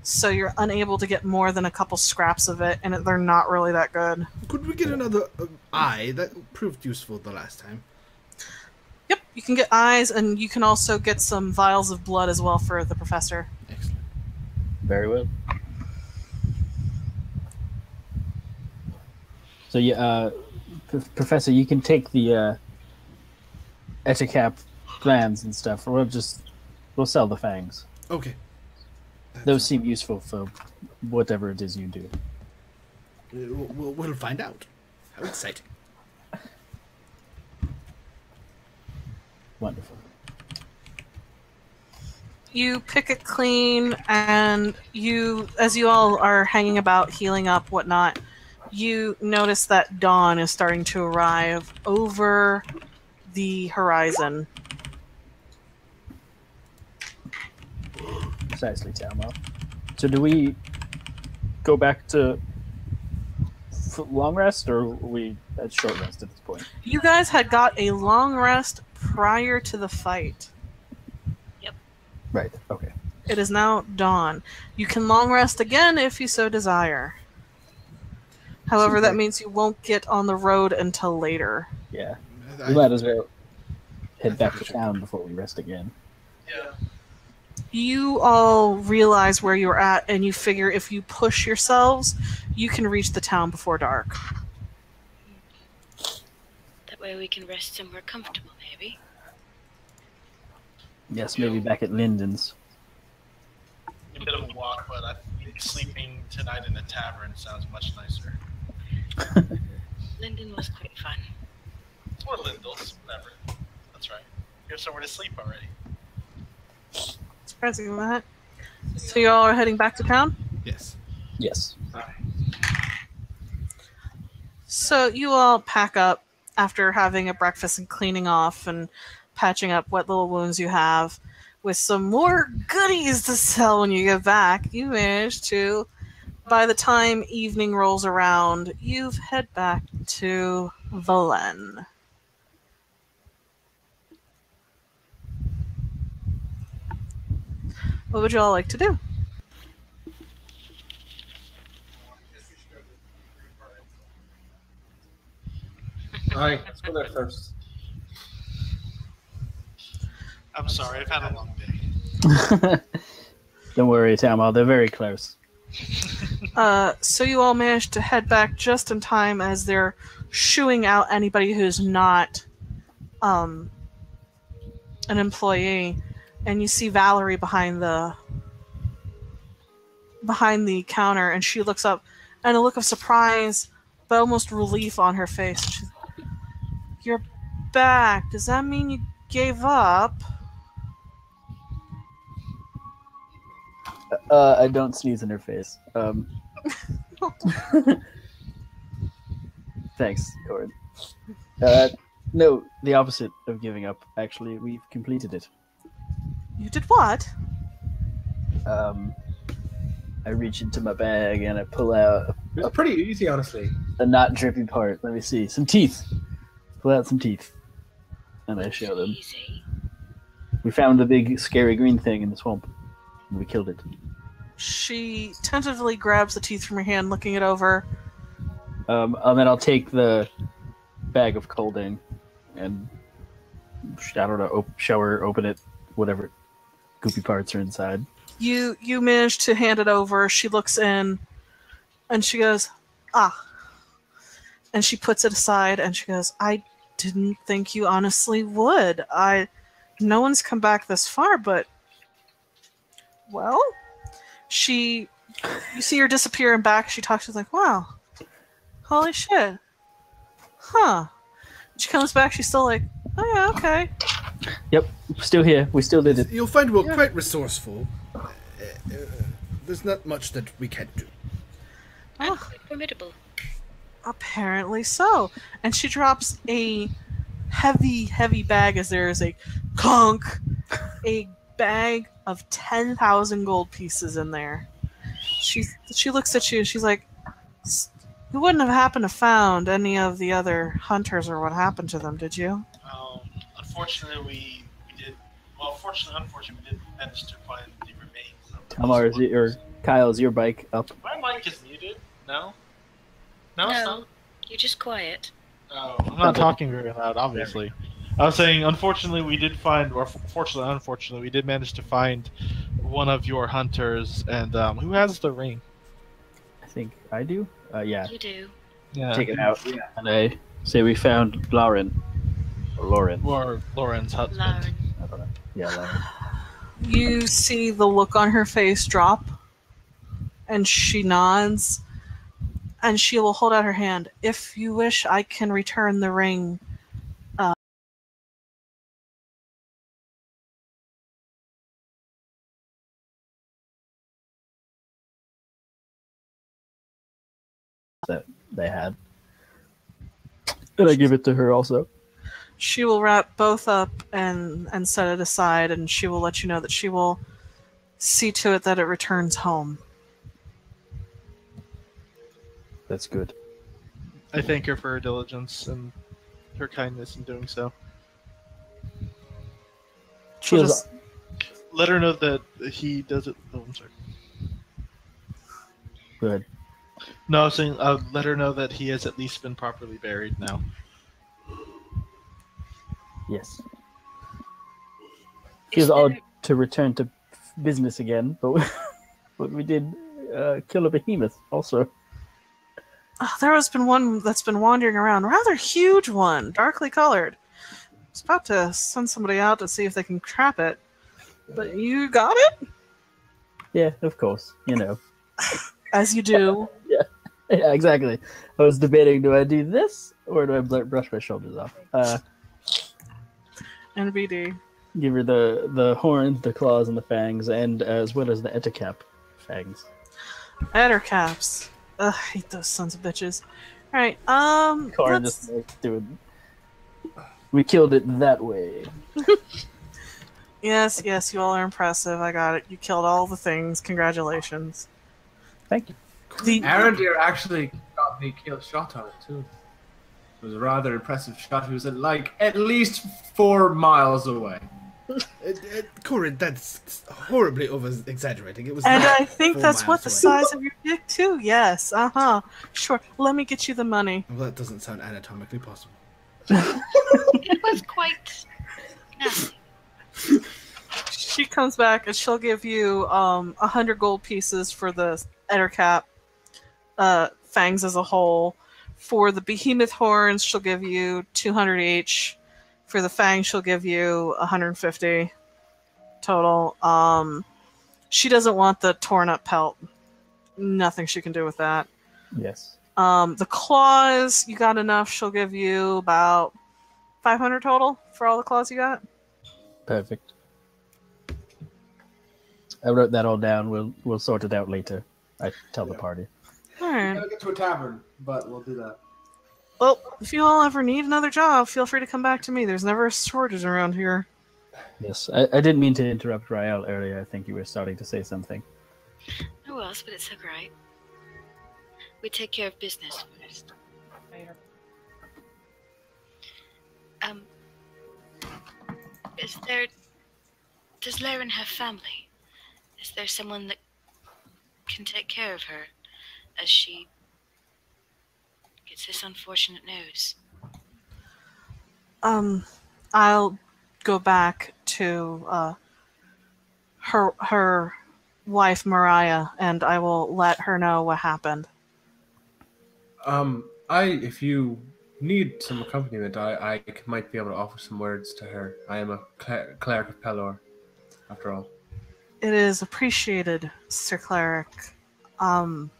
so you're unable to get more than a couple scraps of it, and they're not really that good.
Could we get another uh, eye? That proved useful the last time.
Yep, you can get eyes, and you can also get some vials of blood as well for the professor.
Excellent.
Very well. So yeah, uh, P- Professor, you can take the uh, ettercap glands and stuff, or we'll just we'll sell the fangs.
Okay.
Those seem useful for whatever it is you do.
Uh, We'll, we'll find out. How exciting.
Wonderful.
You pick it clean, and you, as you all are hanging about, healing up, whatnot, you notice that dawn is starting to arrive over the horizon.
Precisely, Talmar. So do we go back to long rest, or are we at short rest at this point?
You guys had got a long rest prior to the fight. Yep.
Right. Okay.
It is now dawn. You can long rest again if you so desire. However, that
Super.
means you won't get on the road until later.
Yeah.
I-
We might as well
I
head back to town
go.
before we rest again.
Yeah.
You all realize where you're at, and you figure if you push yourselves, you can reach the town before dark.
That way we can rest somewhere comfortable, maybe.
Yes, maybe back at Linden's.
A bit of a walk, but I think sleeping tonight in a tavern sounds much nicer.
Linden was quite fun.
Or Lindell's, whatever. That's right. You have somewhere to sleep already.
Surprising that. So you all are heading back to town.
Yes.
Yes.
So you all pack up after having a breakfast and cleaning off and patching up what little wounds you have with some more goodies to sell when you get back, you manage to, by the time evening rolls around, you've head back to Valen. What would you all like to do?
Alright, let's go there first.
I'm sorry, I've had a long day.
Don't worry, Talmar. They're very close.
Uh, so you all managed to head back just in time as they're shooing out anybody who's not um, an employee, and you see Valerie behind the behind the counter, and she looks up, and a look of surprise, but almost relief on her face. She's, You're back. Does that mean you gave up?
Uh, I don't sneeze in her face. Um, thanks, Corin. Uh, no, the opposite of giving up. Actually, we've completed it.
You did what?
Um, I reach into my bag and I pull out
It was pretty easy, honestly.
a not drippy part. Let me see. Some teeth. Pull out some teeth. And I show them. We found the big scary green thing in the swamp. And we killed it.
She tentatively grabs the teeth from your hand, looking it over.
Um, and then I'll take the bag of holding and I don't know, op- show her, open it, whatever goopy parts are inside.
You you manage to hand it over. She looks in, and she goes, "Ah," and she puts it aside, and she goes, "I didn't think you honestly would. I, no one's come back this far, but, well." She, you see her disappear and back. She talks. She's like, "Wow, holy shit, huh?" She comes back. She's still like, "Oh yeah, okay."
Yep, still here. We still did it.
You'll find we're
Yeah.
quite resourceful. Uh, uh, there's not much that we can't do.
And
Oh.
formidable.
Apparently so. And she drops a heavy, heavy bag as there is a conk, a bag of 10,000 gold pieces in there. She, she looks at you and she's like, You wouldn't have happened to found any of the other hunters or what happened to them, did you?
Um, unfortunately, we, we did. Well, fortunately, unfortunately, we did manage to find the remains. Of the
Tamar, is
one.
it, or Kyle, is your bike up?
My mic is muted. No. No,
No,
not.
you're just quiet.
Oh, I'm not talking very loud, obviously. I was saying, unfortunately, we did find, or fortunately, unfortunately, we did manage to find one of your hunters, and um, who has the ring?
I think I do. Uh, yeah,
You do.
Yeah,
take it out. And I say we found Lauren. Or Lauren.
Or Lauren's husband.
Lauren.
I don't know. Yeah, Lauren.
You see the look on her face drop, and she nods, and she will hold out her hand. If you wish, I can return the ring. Uh,
that they had. And I give it to her also.
she will wrap both up and and set it aside, and she will let you know that she will see to it that it returns home.
That's good.
I thank her for her diligence and her kindness in doing so.
She
She'll
has,
just-
Let her know that he does it. Oh, I'm sorry.
good.
No, I was saying, uh, let her know that he has at least been properly buried now.
Yes. She
Is
was odd to return to business again, but but we did uh, kill a behemoth also.
Ah, there has been one that's been wandering around, rather huge one, darkly colored. I was about to send somebody out to see if they can trap it, but you got it,
Yeah, of course. You know.
as you do.
Yeah, yeah, exactly. I was debating: do I do this or do I bl- brush my shoulders off? Uh,
NBD.
give her the the horns, the claws, and the fangs, and as well as the Ettercap fangs.
Ettercaps. Ugh, I hate those sons of bitches. All right, um,
Corin
let's-
just like, doing. We killed it that way.
yes, yes, you all are impressive. I got it. You killed all the things. Congratulations.
Thank you.
The
Arandir actually got me kill shot on it too. It was a rather impressive shot. He was at like at least four miles away.
It, it, Corin, that's horribly over exaggerating. It was.
And I think that's what the
away.
size of your dick too. Yes. Uh huh. Sure. Let me get you the money.
Well, that doesn't sound anatomically possible.
It was quite nasty.
She comes back and she'll give you um a hundred gold pieces for the Ettercap, uh, fangs as a whole. For the behemoth horns, she'll give you two hundred each. For the fang she'll give you hundred and fifty total. Um, she doesn't want the torn up pelt. Nothing she can do with that.
Yes.
Um, the claws, you got enough. She'll give you about five hundred total for all the claws you got.
Perfect. I wrote that all down. We'll we'll sort it out later. I tell the party.
All right.
Gotta get to a tavern, but we'll do that.
Well, if you all ever need another job, feel free to come back to me. There's never a shortage around here.
Yes. I, I didn't mean to interrupt Rael earlier. I think you were starting to say something.
No else, but it's alright. We take care of business first. Um, is there. Does Laren have family? Is there someone that can take care of her as she gets this unfortunate news?
Um, I'll go back to uh, her her wife Mariah, and I will let her know what happened.
Um, I if you need some accompaniment, I I might be able to offer some words to her. I am a cler- cleric of Pelor, after all.
It is appreciated, Sir Cleric. Um,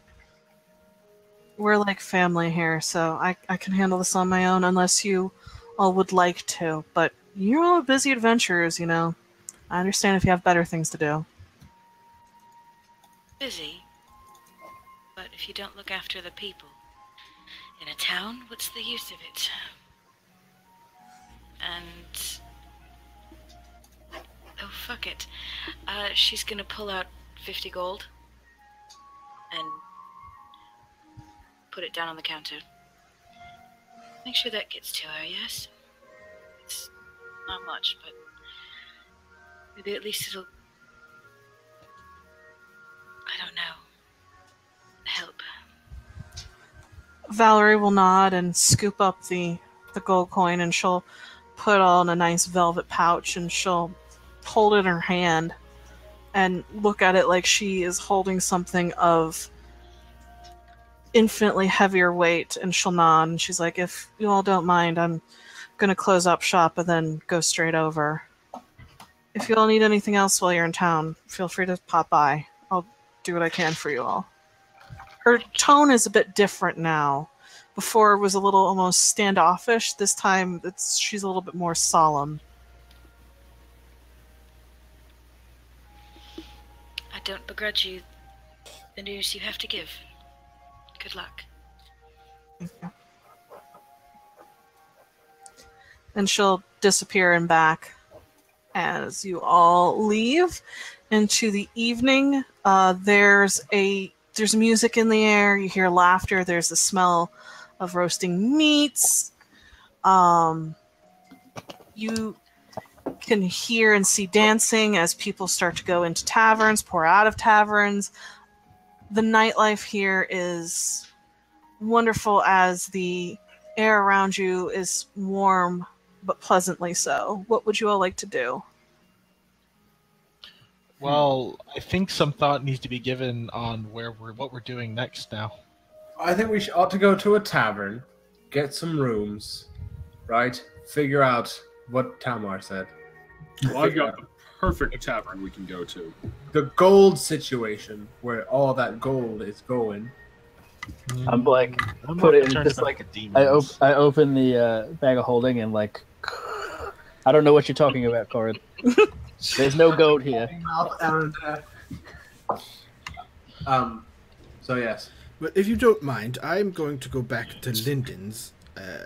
we're like family here, so I I can handle this on my own, unless you all would like to. But you're all busy adventurers, you know. I understand if you have better things to do.
Busy. But if you don't look after the people in a town, what's the use of it? And. Oh, fuck it. Uh, she's gonna pull out 50 gold and put it down on the counter. Make sure that gets to her, yes? It's not much, but maybe at least it'll. I don't know. Help.
Valerie will nod and scoop up the the gold coin, and she'll put all in a nice velvet pouch, and she'll hold it in her hand and look at it like she is holding something of infinitely heavier weight. And she'll she's like, "If you all don't mind, I'm gonna close up shop and then go straight over. If you all need anything else while you're in town, feel free to pop by. I'll do what I can for you all." her tone is a bit different now. Before it was a little almost standoffish. This time it's she's a little bit more solemn.
I don't begrudge you the news you have to give. Good luck.
And she'll disappear and back as you all leave into the evening. Uh, there's a there's music in the air. You hear laughter. There's the smell of roasting meats. Um, you can hear and see dancing as people start to go into taverns, pour out of taverns. The nightlife here is wonderful as the air around you is warm but pleasantly so. What would you all like to do?
Well, I think some thought needs to be given on where we're what we're doing next now.
I think we ought to go to a tavern, get some rooms, right? Figure out what Tamar said.
Well, I've got the perfect tavern we can go to.
The gold situation, where all that gold is going.
I'm like,
I'm
put it in
concerned
just like
the demons.
I op- I open the uh, bag of holding and like, I don't know what you're talking about, Corin. There's no goat here.
Mouth and, uh, Um. So yes.
But if you don't mind, I'm going to go back to Linden's uh,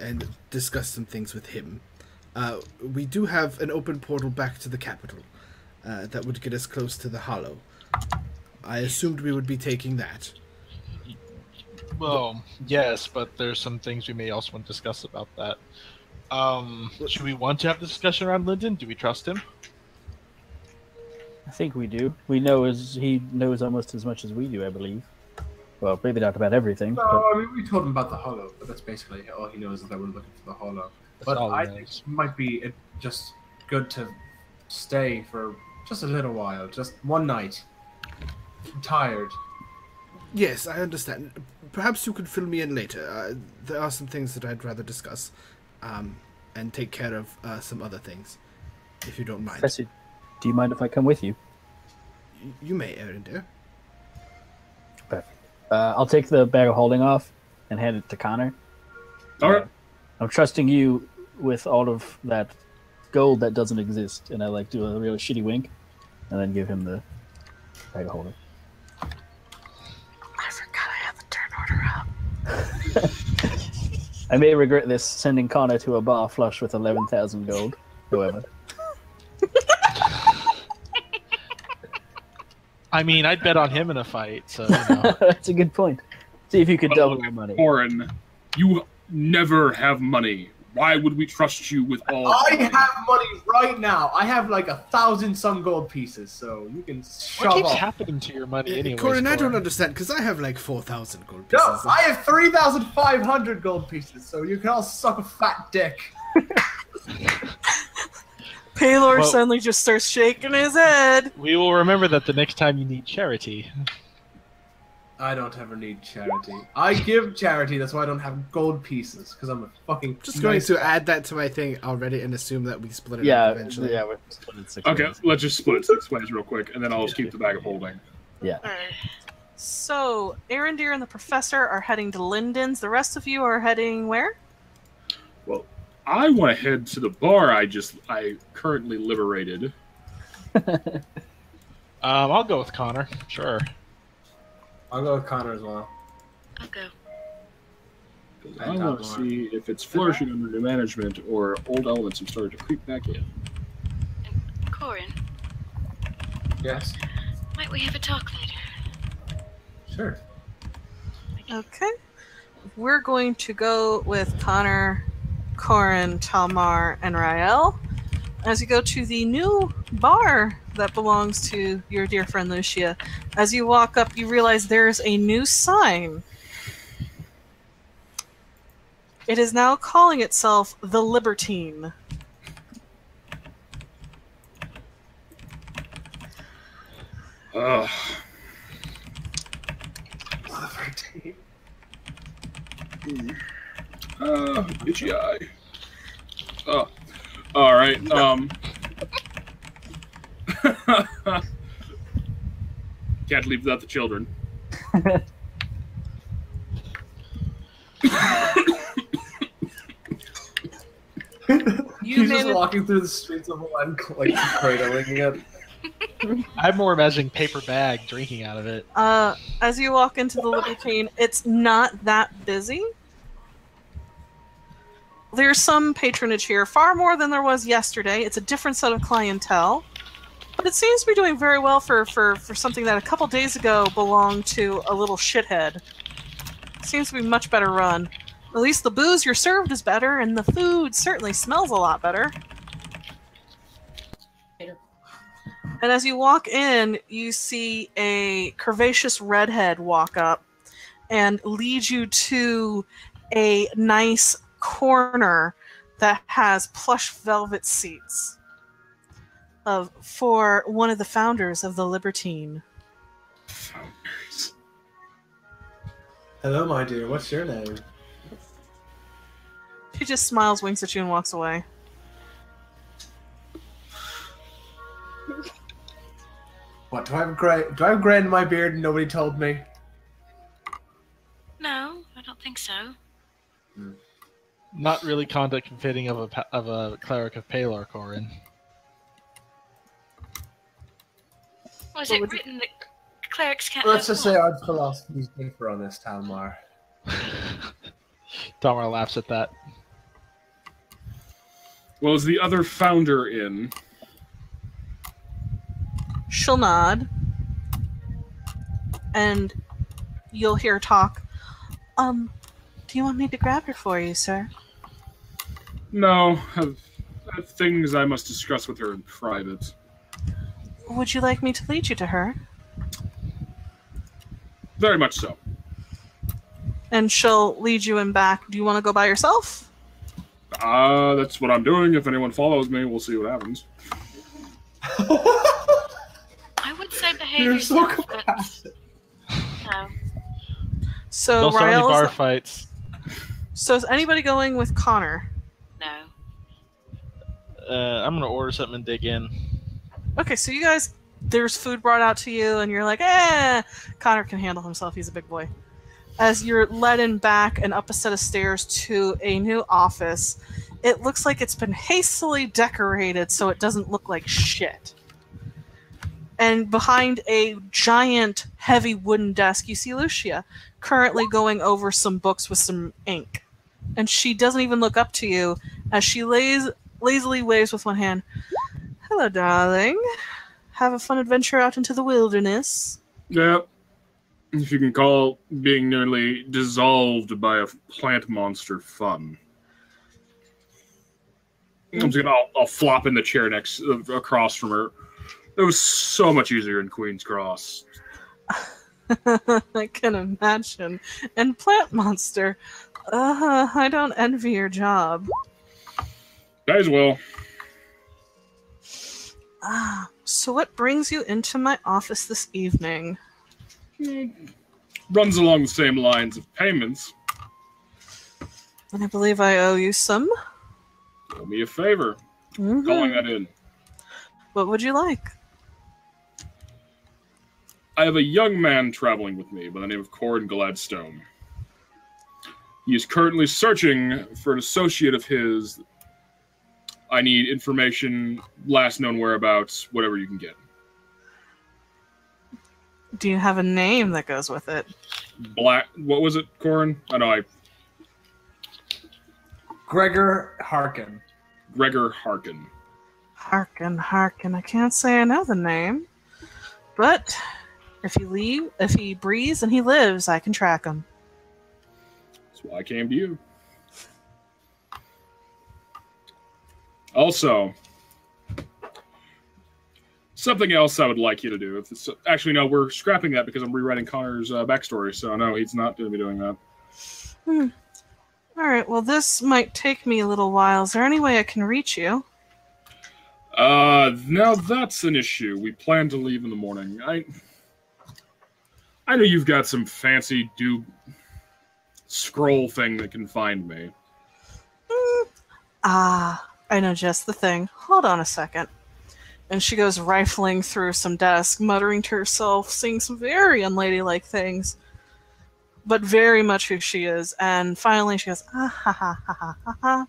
and discuss some things with him. Uh, we do have an open portal back to the capital uh, that would get us close to the Hollow. I assumed we would be taking that.
Well, yes, but there's some things we may also want to discuss about that. Um, should we want to have the discussion around Lyndon? Do we trust him?
I think we do. We know as he knows almost as much as we do, I believe. Well, maybe not about everything.
No,
but
I mean we told him about the hollow, but that's basically all he knows is that we're looking for the hollow.
That's
but
all
I think it might be it just good to stay for just a little while, just one night. I'm tired.
Yes, I understand. Perhaps you could fill me in later. Uh, there are some things that I'd rather discuss, um, and take care of uh, some other things, if you don't mind.
Professor, do you mind if I come with you?
Y- You may, Arandir.
Perfect. Uh, I'll take the bag of holding off and hand it to Connor.
All right.
I'm trusting you with all of that gold that doesn't exist, and I like do a really shitty wink, and then give him the bag holder.
I forgot I had the turn order up.
I may regret this, sending Connor to a bar flush with eleven thousand gold. However,
I mean, I'd bet on him in a fight, so you know.
that's a good point. See if you could double your money.
Warren, you never have money. Why would we trust you with all?
I
the money?
have money right now. I have like a thousand some gold pieces, so you can
what
shove
keeps
off.
happening to your money anyway?
Corin, I don't understand because I have like four thousand gold pieces. No.
I have three thousand five hundred gold pieces, so you can all suck a fat dick.
Pelor
Well-
suddenly just starts shaking his head.
We will remember that the next time you need charity.
I don't ever need charity. I give charity, that's why I don't have gold pieces, because I'm a fucking.
Just going to add that to my thing already and assume that we split it
Yeah,
up eventually.
yeah, we're split it six
Okay,
ways.
let's just split it six ways real quick, and then I'll just keep the bag of holding. Yeah.
So, Arandir and the professor are heading to Linden's. The rest of you are heading where?
Well, I want to head to the bar. I just I currently liberated.
Um, I'll go with Connor. Sure.
I'll go with Connor as well.
I'll go.
I want to see if it's flourishing under new management or old elements have started to creep back in.
Corin,
Yes,
might we have a talk later?
sure.
Okay. We're going to go with Connor, Corin, Talmar, and Rael as you go to the new bar that belongs to your dear friend Lucia. As you walk up, you realize there's a new sign. It is now calling itself the Libertine.
Ugh. Uh, itchy eye. Oh, all right. Um, can't leave without the children.
You
He's just
managed-
walking through the streets of Milan, like cradling it.
I'm more imagining paper bag drinking out of it.
Uh, as you walk into the Libertine, it's not that busy. There's some patronage here, far more than there was yesterday. It's a different set of clientele, but it seems to be doing very well for for for something that a couple days ago belonged to a little shithead. Seems to be much better run. At least the booze you're served is better, and the food certainly smells a lot better. And as you walk in, you see a curvaceous redhead walk up and lead you to a nice corner that has plush velvet seats of for one of the founders of the Libertine.
Founders.
Hello, my dear. What's your name?
She just smiles, winks at you, and walks away.
What do I have gray? Do I have gray in my beard? and Nobody told me.
No, I don't think so. Hmm.
Not really conduct befitting of a of a cleric of Pelor, Corin.
Was
What
it
would you-
written that clerics can't
Let's just say
one?
our philosophies differ on this, Talmar.
Talmar laughs at that.
Well, is the other founder in?
She'll nod, and you'll hear talk. Um, do you want me to grab her for you, sir?
No, have, have things I must discuss with her in private.
Would you like me to lead you to her?
Very much so.
And she'll lead you in back. Do you want to go by yourself?
Uh, that's what I'm doing. If anyone follows me, we'll see what happens.
I would say behave
You're so
yourself,
compassionate.
no.
So
Don't start any bar fights.
So is anybody going with Connor?
No.
Uh, I'm gonna order something and dig in.
Okay, so you guys, there's food brought out to you, and you're like, eh, Connor can handle himself. He's a big boy. As you're led in back and up a set of stairs to a new office, it looks like it's been hastily decorated so it doesn't look like shit. And behind a giant, heavy wooden desk, you see Lucia currently going over some books with some ink. And she doesn't even look up to you as she lays lazily waves with one hand. Hello, darling. Have a fun adventure out into the wilderness.
Yeah. If you can call being nearly dissolved by a plant monster fun. I'm just gonna. I'll, I'll flop in the chair next uh, across from her. It was so much easier in Queen's Cross.
I can imagine. And plant monster. Uh, I don't envy your job.
Guys, well,
Ah, so what brings you into my office this evening?
runs along the same lines of payments.
And I believe I owe you some.
Do me a favor,
Mhm.
calling that in.
What would you like?
I have a young man traveling with me by the name of Corin Gladstone. He is currently searching for an associate of his. I need information, last known whereabouts, whatever you can get.
Do you have a name that goes with it?
Black. What was it, Corin? I know. I
Gregor Harkin.
Gregor Harkin.
Harkin, Harkin. I can't say I know the name, but if he leave, if he breathes and he lives, I can track him.
That's why I came to you. Also, something else I would like you to do. If it's, actually, no, we're scrapping that because I'm rewriting Connor's uh, backstory. So no, he's not going to be doing that.
Hmm. All right. Well, this might take me a little while. Is there any way I can reach you?
Uh, now that's an issue. We plan to leave in the morning. I, I know you've got some fancy do scroll thing that can find me.
Hmm. Ah, I know just the thing. Hold on a second. And she goes rifling through some desk, muttering to herself, saying some very unladylike things, but very much who she is. And finally, she goes, ah, ha, ha, ha, ha, ha, ha.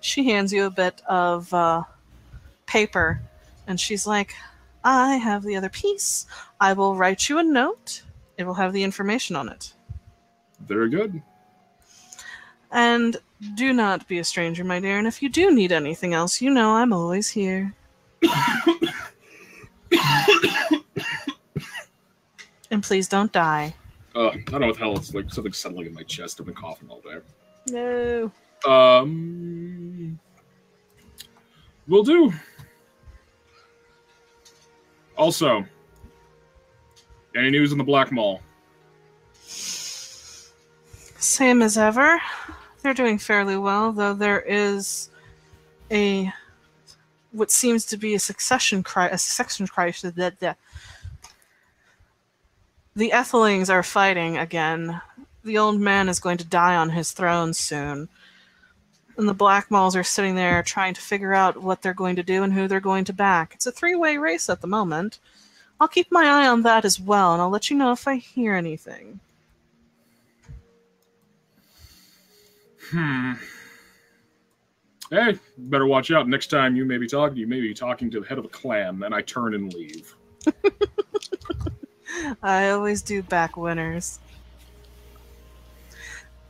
She hands you a bit of uh, paper, and she's like, I have the other piece. I will write you a note. It will have the information on it.
Very good.
And do not be a stranger, my dear. And if you do need anything else, you know I'm always here. and please don't die.
Uh, I don't know what the hell it's like. Something settling in my chest. I've been coughing all day.
No.
Um, will do. Also, any news on the Black Mall?
Same as ever. They're doing fairly well, though there is a what seems to be a succession crisis. A succession crisis that the the Ethelings are fighting again. The old man is going to die on his throne soon. And the Black Malls are sitting there trying to figure out what they're going to do and who they're going to back. It's a three way race at the moment. I'll keep my eye on that as well, and I'll let you know if I hear anything.
Hmm. Hey, better watch out. Next time you may be talking, you may be talking to the head of a clan, and I turn and leave.
I always do back winners.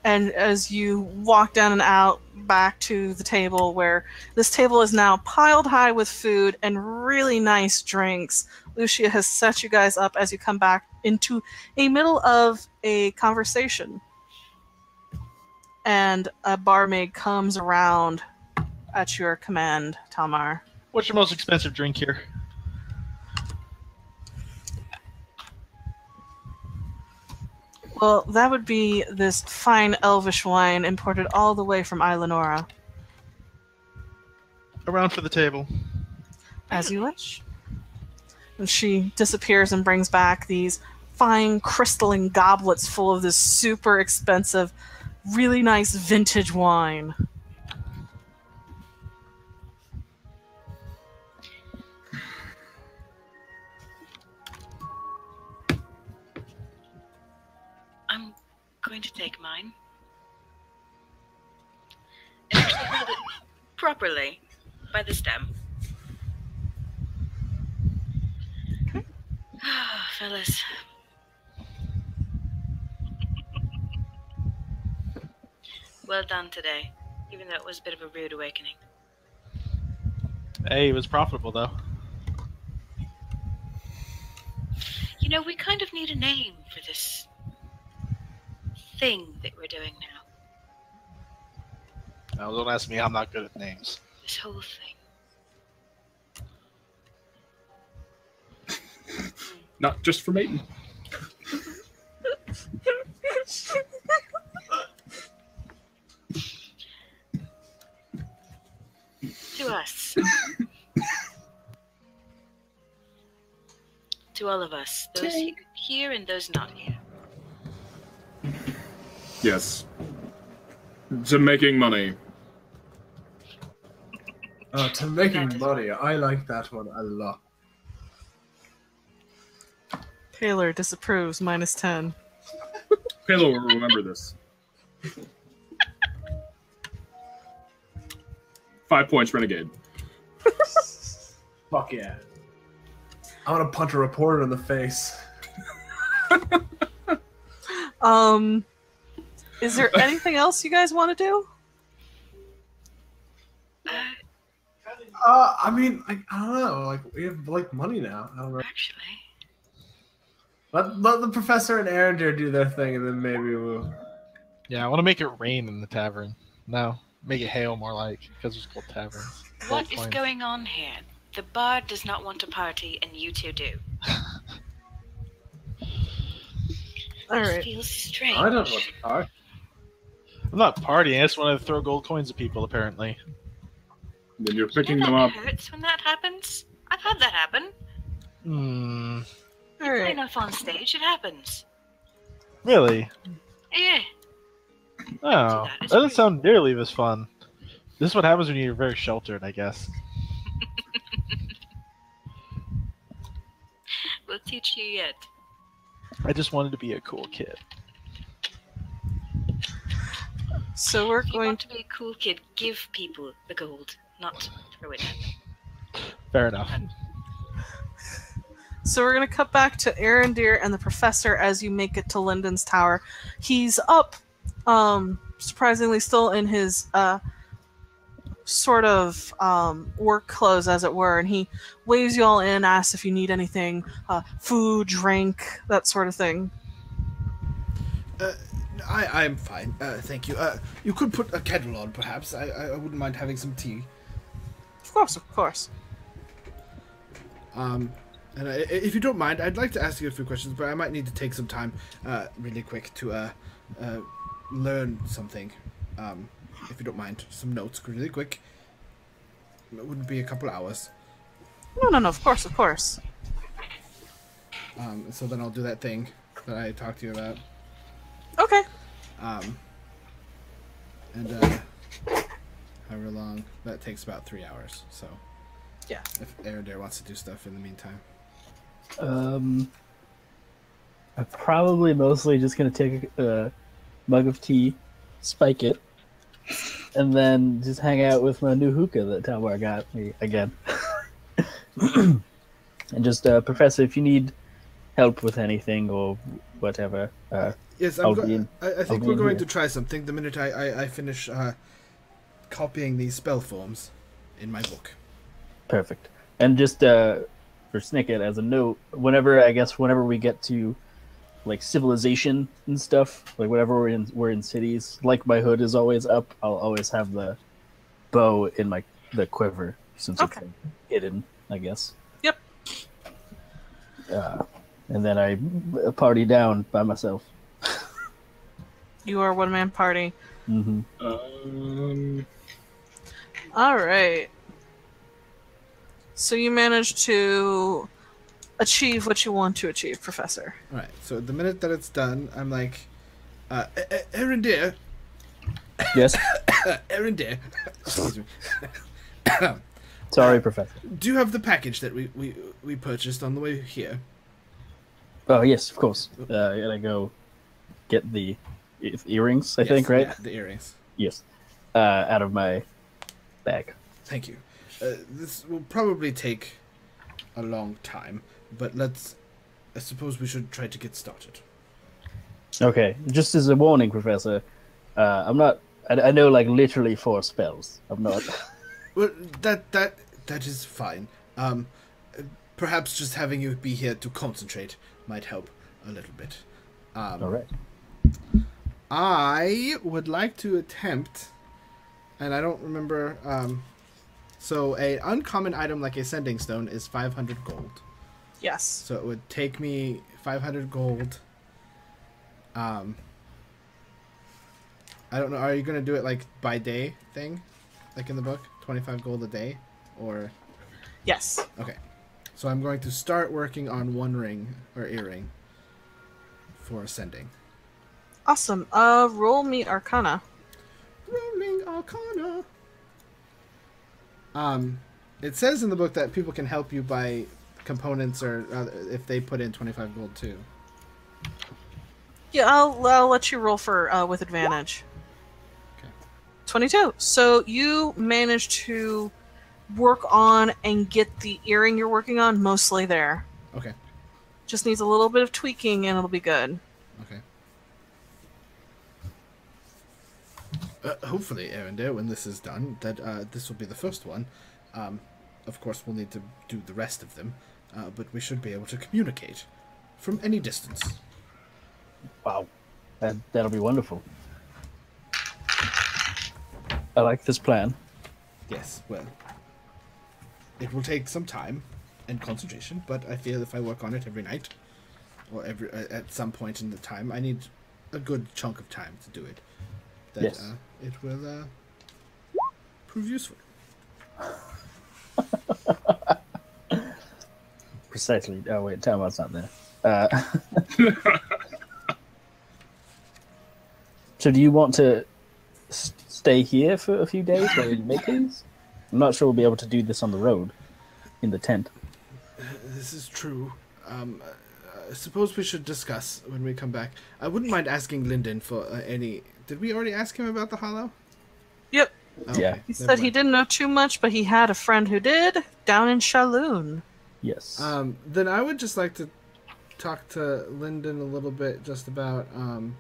And as you walk down and out back to the table, where this table is now piled high with food and really nice drinks, Lucia has set you guys up as you come back into a middle of a conversation. And a barmaid comes around at your command, Talmar.
What's your most expensive drink here?
Well, that would be this fine elvish wine imported all the way from Ilanora.
Around for the table.
As you wish. And she disappears and brings back these fine crystalline goblets full of this super expensive, really nice vintage wine.
I'm going to take mine. And actually hold it properly by the stem. Ah, fellas. Well done today, even though it was a bit of a rude awakening.
Hey, it was profitable though.
You know, we kind of need a name for this thing that we're doing now.
Now, don't ask me. I'm not good at names.
This whole thing.
Not just for mating.
us. to all of us. Those he- here and those not here.
Yes. To making money.
Oh, to making money. I like that one a lot.
Taylor disapproves, minus 10.
Pelor will remember this. Five points, Renegade.
Fuck yeah. I want to punch a reporter in the face.
Um, is there anything else you guys want to do?
Uh,
Uh, I mean, like, I don't know. Like, we have like money now. I don't know.
actually.
Let, let the professor and Arandir do their thing, and then maybe we'll.
Yeah, I want to make it rain in the tavern. No, make it hail more like because it's called tavern.
What
Gold
is
coin.
going on here? The bard does not want to party, and you two do.
All
This feels strange.
I don't want to party.
I'm not partying. I just want to throw gold coins at people. Apparently.
Then you're
You
picking
know
them
that
up.
hurts when that happens. I've had that happen.
Hmm.
All
Play
right.
enough on stage, it happens.
Really?
Yeah.
Oh,
that
that
is
doesn't
rude.
sound nearly as fun. This is what happens when you're very sheltered, I guess.
We'll teach you yet.
I just wanted to be a cool kid.
So we're
If you
going
want to be a cool kid, give people the gold, not throw it at them.
Fair enough.
Um, so we're gonna cut back to Arandir and the professor as you make it to Lyndon's tower. He's up, um, surprisingly still in his uh, sort of um, work clothes, as it were, and he waves you all in, asks if you need anything, uh, food, drink, that sort of thing.
Uh, I I'm fine. Uh, thank you. Uh, you could put a kettle on, perhaps. I, I wouldn't mind having some tea.
Of course, of course.
Um, and I, if you don't mind, I'd like to ask you a few questions, but I might need to take some time, uh, really quick to uh, uh, learn something. Um, if you don't mind, some notes, really quick. It wouldn't be a couple hours.
No, no, no. Of course, of course.
Um, so then I'll do that thing that I talked to you about.
Okay.
Um, and uh, however long that takes about three hours. So
Yeah.
if Arandir wants to do stuff in the meantime,
Um, I'm probably mostly just gonna take a mug of tea, spike it, and then just hang out with my new hookah that Talmar got me again. and just, uh, Professor, if you need help with anything or whatever, uh,
yes,
I'll
I'm go-
be in-
I, I
I'll
think we're going
here.
to try something the minute I I, I finish uh, copying these spell forms in my book.
Perfect. And just uh, for Snicket, as a note, whenever I guess whenever we get to like civilization and stuff, like whenever we're in we're in cities, like my hood is always up. I'll always have the bow in my the quiver since
Okay.
it's like, hidden, I guess.
Yep.
Uh, and then I party down by myself.
You are one man party.
hmm
Um,
All right. So you managed to achieve what you want to achieve, Professor.
All right. So the minute that it's done, I'm like, uh, E- Arandir,
Yes.
Arandir. Excuse me.
Sorry, Professor.
Do you have the package that we, we, we purchased on the way here?
Oh yes, of course. Uh, I gotta go get the e- earrings. I
Yes,
think, right?
yeah, the earrings.
Yes. Uh, out of my bag.
Thank you. Uh, this will probably take a long time, but let's. I suppose we should try to get started.
Okay. Just as a warning, Professor, uh, I'm not. I, I know like literally four spells. I'm not.
Well, that that that is fine. Um, perhaps just having you be here to concentrate might help a little bit. Um,
All right.
I would like to attempt, and I don't remember. Um, so a uncommon item like a sending stone is 500 gold.
Yes.
So it would take me 500 gold. Um, I don't know. Are you gonna do it like by day thing, like in the book, 25 gold a day, or
Yes.
okay? So I'm going to start working on one ring or earring for ascending.
Awesome. Uh, roll me Arcana.
Rolling Arcana. Um, it says in the book that people can help you buy components or uh, if they put in 25 gold too.
Yeah, I'll, I'll let you roll for uh, with advantage.
Okay.
22. So you managed to work on and get the earring you're working on mostly there.
Okay.
Just needs a little bit of tweaking and it'll be good.
Okay. Uh, hopefully, Arandir, when this is done, that uh, this will be the first one. Um, of course, we'll need to do the rest of them, uh, but we should be able to communicate from any distance.
Wow. That that'll be wonderful. I like this plan.
Yes, well, it will take some time and concentration, but I feel if I work on it every night, or every uh, at some point in the time, I need a good chunk of time to do it. That
Yes.
uh, it will uh, prove useful.
Precisely. Oh wait, timeout's not there. Uh, so, do you want to s- stay here for a few days while you make these? I'm not sure we'll be able to do this on the road, in the tent.
This is true. Um, I suppose we should discuss when we come back. I wouldn't mind asking Lyndon for uh, any. Did we already ask him about the hollow?
Yep.
Yeah.
He
never
said he didn't know too much, but he had a friend who did down in Shaloon.
Yes.
Um, then I would just like to talk to Lyndon a little bit just about um,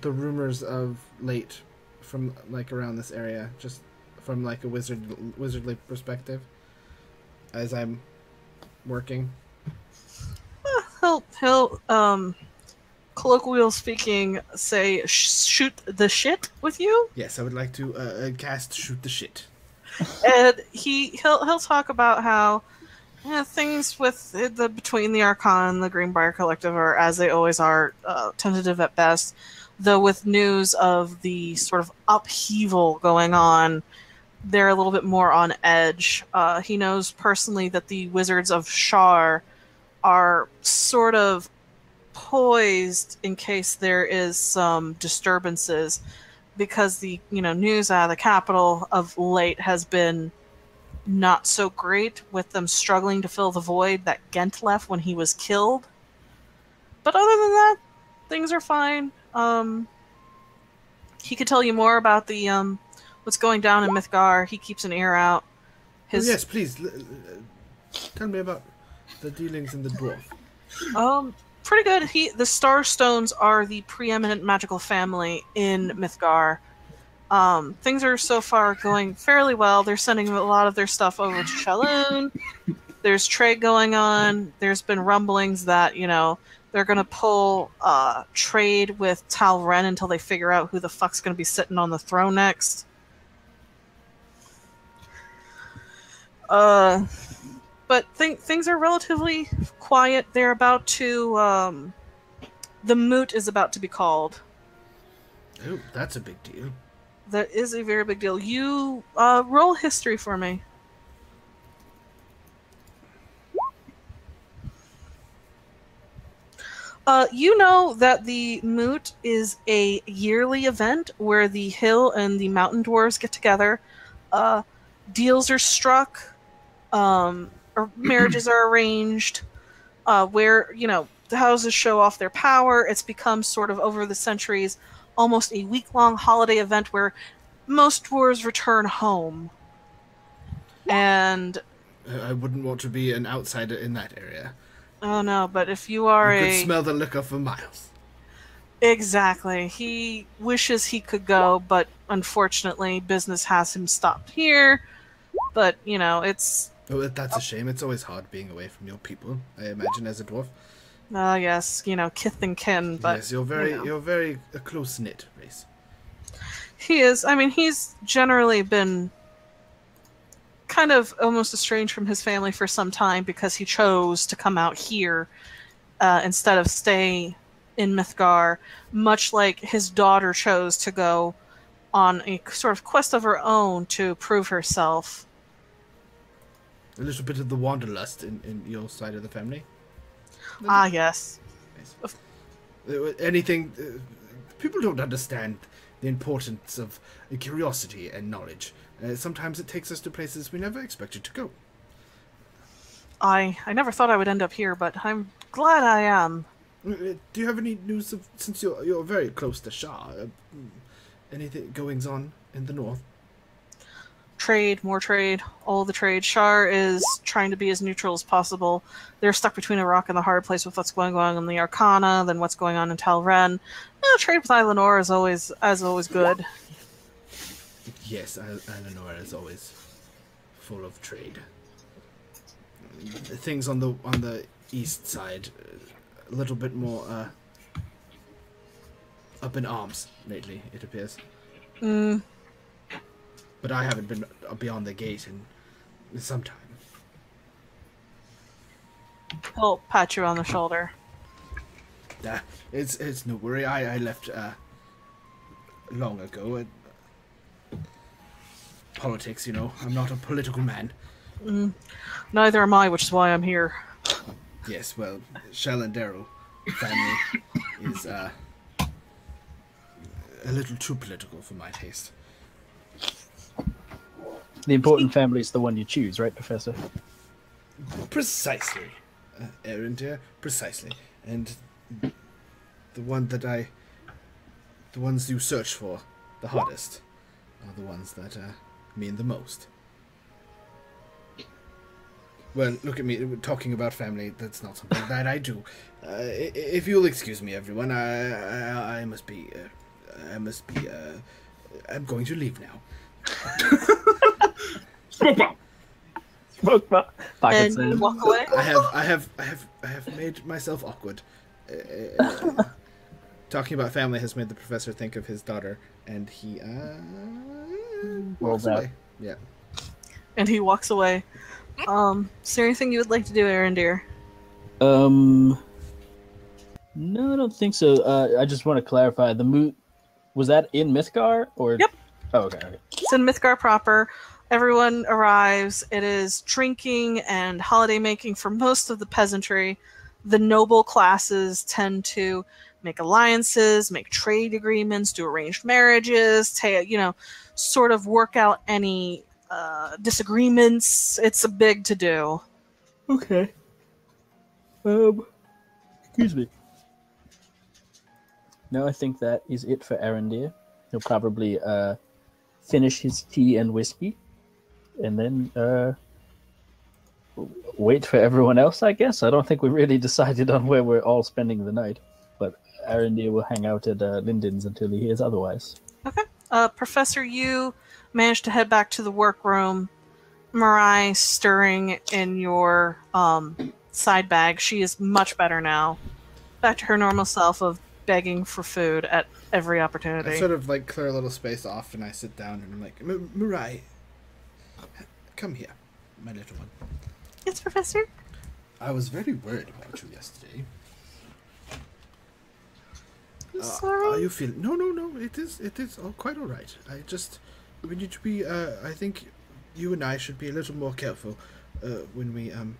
the rumors of late from like around this area, just from like a wizard wizardly perspective. As I'm working,
He'll he'll um, colloquial speaking, say sh- shoot the shit with you.
yes, I would like to uh, uh, cast shoot the shit.
and he he'll he'll talk about how yeah, things with the between the Archon and the Greenbrier Collective are as they always are, uh, tentative at best. Though with news of the sort of upheaval going on, they're a little bit more on edge. Uh, he knows personally that the Wizards of Shar are sort of poised in case there is some disturbances because the you know news out of the capital of late has been not so great with them struggling to fill the void that Gent left when he was killed. But other than that, things are fine. Um, he could tell you more about the um, what's going down in Mythgar. He keeps an ear out. His
yes, please tell me about the dealings in the dwarf.
Um, pretty good. He the Starstones are the preeminent magical family in Mythgar. Um, things are so far going fairly well. They're sending a lot of their stuff over to Shaloon. There's trade going on. There's been rumblings that you know they're gonna pull uh, trade with Tal Ren until they figure out who the fuck's gonna be sitting on the throne next. Uh, but th- things are relatively quiet. They're about to. Um, the moot is about to be called.
Oh, that's a big deal.
That is a very big deal. You uh, roll history for me. Uh, you know that the moot is a yearly event where the hill and the mountain dwarves get together. Uh, deals are struck, um, or marriages are arranged, uh, where you know the houses show off their power. It's become sort of over the centuries almost a week long holiday event where most dwarves return home. And
Uh, I wouldn't want to be an outsider in that area.
oh no, but if you are
You
a
could smell the liquor for miles.
exactly, he wishes he could go, but unfortunately, business has him stopped here. But you know, it's
Oh, that's a shame. It's always hard being away from your people. I imagine as a dwarf.
Uh, yes, you know, kith and kin. But
yes, you're very,
you know.
you're very a close knit race.
He is. I mean, he's generally been kind of almost estranged from his family for some time because he chose to come out here uh, instead of stay in Mythgar, much like his daughter chose to go on a sort of quest of her own to prove herself.
A little bit of the wanderlust in, in your side of the family.
Ah, yes.
Anything. Uh, people don't understand the importance of curiosity and knowledge. Uh, sometimes it takes us to places we never expected to go.
I I never thought I would end up here, but I'm glad I am.
Uh, Do you have any news of since you're you're very close to Shah? Uh, anything goings on in the north?
Trade, more trade, all the trade. Shar is trying to be as neutral as possible. They're stuck between a rock and the hard place with what's going on in the Arcana, then what's going on in Talren. Eh, trade with Ilanor is always as always good.
Yes, Eleanor is always full of trade. Things on the on the east side, uh, a little bit more uh, up in arms lately. It appears,
Mm,
but I haven't been beyond the gate in some time.
he'll pat you on the shoulder.
Uh, it's it's no worry. I I left uh, long ago. Politics, you know. I'm not a political man.
Neither am I, which is why I'm here.
Yes, well, Shell and Daryl family is uh, a little too political for my taste.
The important family is the one you choose, right, Professor?
Precisely, uh, Arandir, precisely. And the one that I, the ones you search for the hardest, are the ones that uh, mean the most. Well, look at me talking about family. That's not something that I do. Uh, i- i- if you'll excuse me, everyone, I I, I must be, uh, I must be. Uh, I'm going to leave now.
Smoke bomb.
Smoke bo- Pocket
and you
sand.
walk away.
I have, I have, I have, I have made myself awkward. Uh, talking about family has made the professor think of his daughter, and he uh, walks
out.
away. Yeah.
And he walks away. Um, is there anything you would like to do, Arandir?
Um, no, I don't think so. Uh, I just want to clarify. The moot was that in Mythgar or?
Yep.
Oh, okay. okay.
It's in Mythgar proper. Everyone arrives. It is drinking and holiday making for most of the peasantry. The noble classes tend to make alliances, make trade agreements, do arranged marriages, ta- you know, sort of work out any uh, disagreements. It's a big to do.
Okay. Um, excuse me. No, I think that is it for Arandir. He'll probably uh finish his tea and whiskey, and then uh wait for everyone else. I guess I don't think we really decided on where we're all spending the night, but Arandir will hang out at uh, Lyndon's until he hears otherwise.
Uh, Professor, you managed to head back to the workroom. Marai stirring in your um, side bag. She is much better now. Back to her normal self of begging for food at every opportunity.
I sort of like clear a little space off, and I sit down, and I'm like, "M- Mirai, come here. my little one.
Yes, Professor?
I was very worried about you yesterday.
I'm
Uh,
sorry.
Are you feeling? No, no, no. It is. It is all quite all right. I just we need to be. Uh, I think you and I should be a little more careful uh, when we um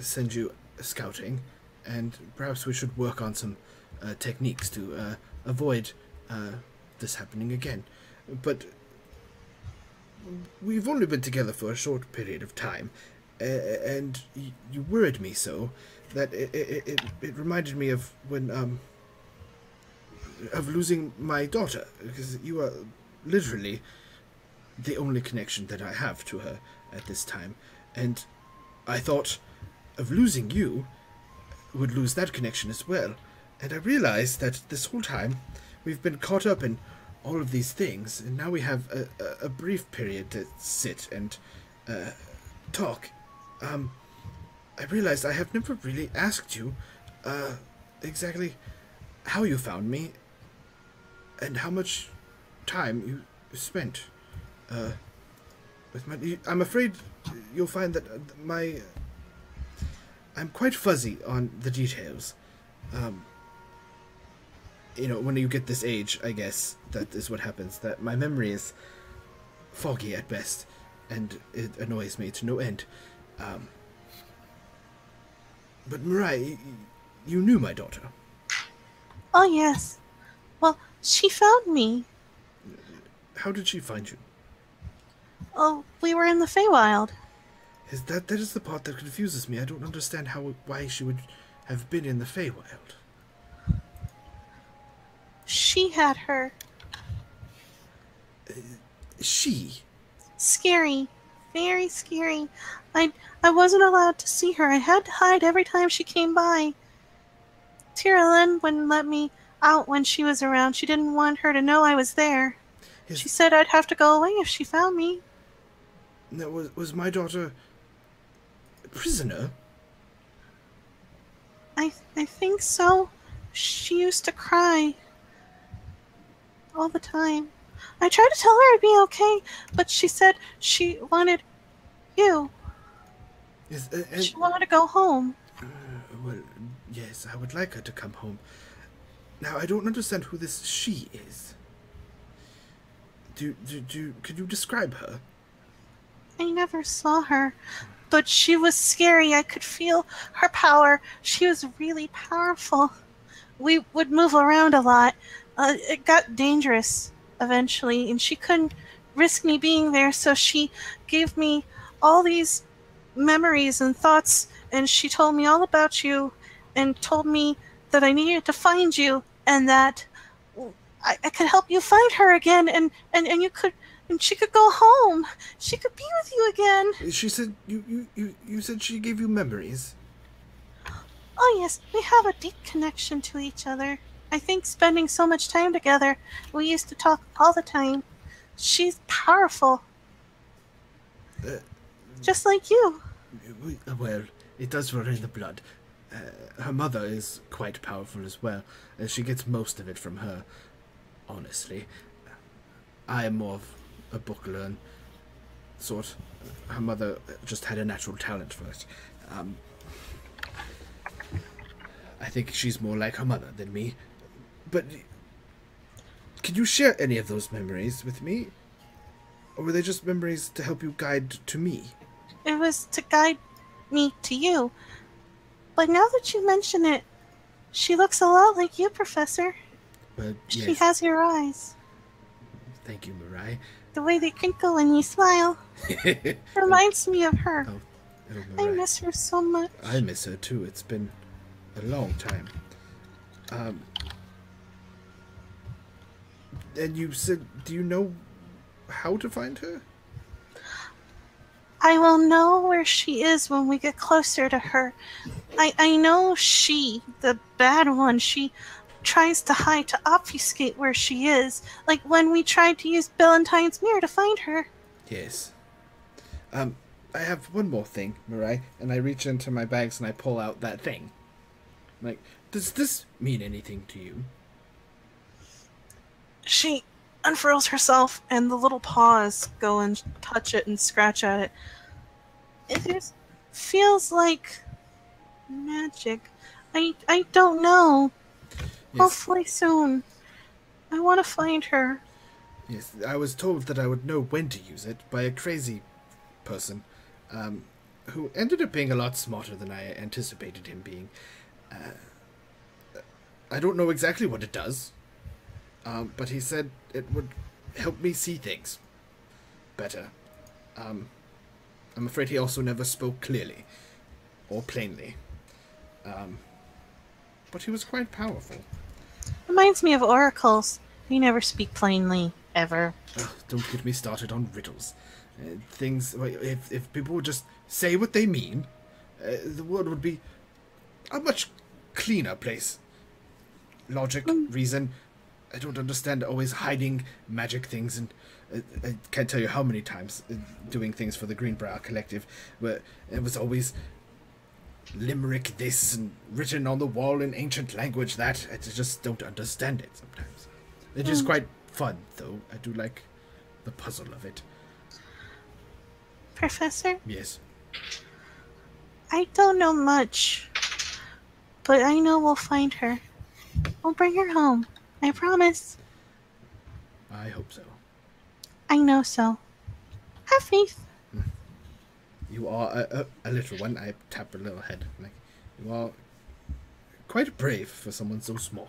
send you scouting, and perhaps we should work on some uh, techniques to uh, avoid uh, this happening again. But we've only been together for a short period of time, and you worried me so that it, it, it, it reminded me of when um of losing my daughter because you are literally the only connection that I have to her at this time, and I thought of losing you would lose that connection as well, and I realized that this whole time we've been caught up in all of these things, and now we have a, a, a brief period to sit and uh, talk. Um, I realized I have never really asked you uh, exactly how you found me and how much time you spent uh, with my. I'm afraid you'll find that uh, my. I'm quite fuzzy on the details. Um, you know, when you get this age, I guess that is what happens. That my memory is foggy at best, and it annoys me to no end. Um, but Mariah, you, you knew my daughter.
Oh, yes. Well, she found me.
How did she find you?
Oh, we were in the Feywild.
Is that that is the part that confuses me. I don't understand how why she would have been in the Feywild.
She had her.
She.
Scary. Very scary. I I wasn't allowed to see her. I had to hide every time she came by. Tira Lynn wouldn't let me out when she was around. She didn't want her to know I was there.
Is,
She said I'd have to go away if she found me.
no, was was my daughter a prisoner?
I I think so. She used to cry all the time. I tried to tell her I'd be okay, but she said she wanted you.
Is uh, and,
She wanted to go home.
uh, well, yes, I would like her to come home. Now I don't understand who this she is. Do do do? Could you describe her?
I never saw her, but she was scary. I could feel her power. She was really powerful. We would move around a lot. Uh, it got dangerous eventually, and she couldn't risk me being there, so she gave me all these memories and thoughts, and she told me all about you and told me that I needed to find you and that I, I could help you find her again and, and, and you could and she could go home. She could be with you again.
She said you you you, you said she gave you memories.
Oh, yes, we have a deep connection to each other. I think spending so much time together, we used to talk all the time. She's powerful.
Uh,
Just like you.
We- uh, Well, it does run in the blood. Uh, her mother is quite powerful as well, and she gets most of it from her. Honestly, I am more of a book learn sort. Her mother just had a natural talent for it. Um, I think she's more like her mother than me. But can you share any of those memories with me, or were they just memories to help you guide to me?
It was to guide me to you. But now that you mention it, she looks a lot like you, Professor.
Well,
She has your eyes.
Thank you, Mirai.
The way they crinkle when you smile reminds me of her.
Oh, oh,
I miss her so much.
I miss her too. It's been a long time. Um, and you said, do you know how to find her?
I will know where she is when we get closer to her. I, I know she, the bad one, she tries to hide to obfuscate where she is. Like when we tried to use Valentine's mirror to find her.
Yes. Um, I have one more thing, Mirai, and I reach into my bags and I pull out that thing. Like, does this mean anything to you?
She unfurls herself, and the little paws go and touch it and scratch at it. It just feels like magic. I I don't know.
Yes,
Hopefully soon. I want to find her.
yes. I was told that I would know when to use it by a crazy person, um, who ended up being a lot smarter than I anticipated him being. Uh, I don't know exactly what it does, um, but he said it would help me see things better. Um, I'm afraid he also never spoke clearly or plainly. Um, but he was quite powerful.
Reminds me of oracles. They never speak plainly, ever.
Ugh, don't get me started on riddles. Uh, things, if, if people would just say what they mean, uh, the world would be a much cleaner place. Logic, reason, I don't understand always hiding magic things, and uh, I can't tell you how many times uh, doing things for the Greenbrow Collective, where it was always limerick this and written on the wall in ancient language that. I just don't understand it sometimes. It is quite fun, though. I do like the puzzle of it.
Professor,
Yes.
I don't know much, but I know we'll find her. We'll bring her home. I promise.
I hope so.
I know so. Have faith.
You are a, a, a little one. I tap her little head. Like, you are quite brave for someone so small.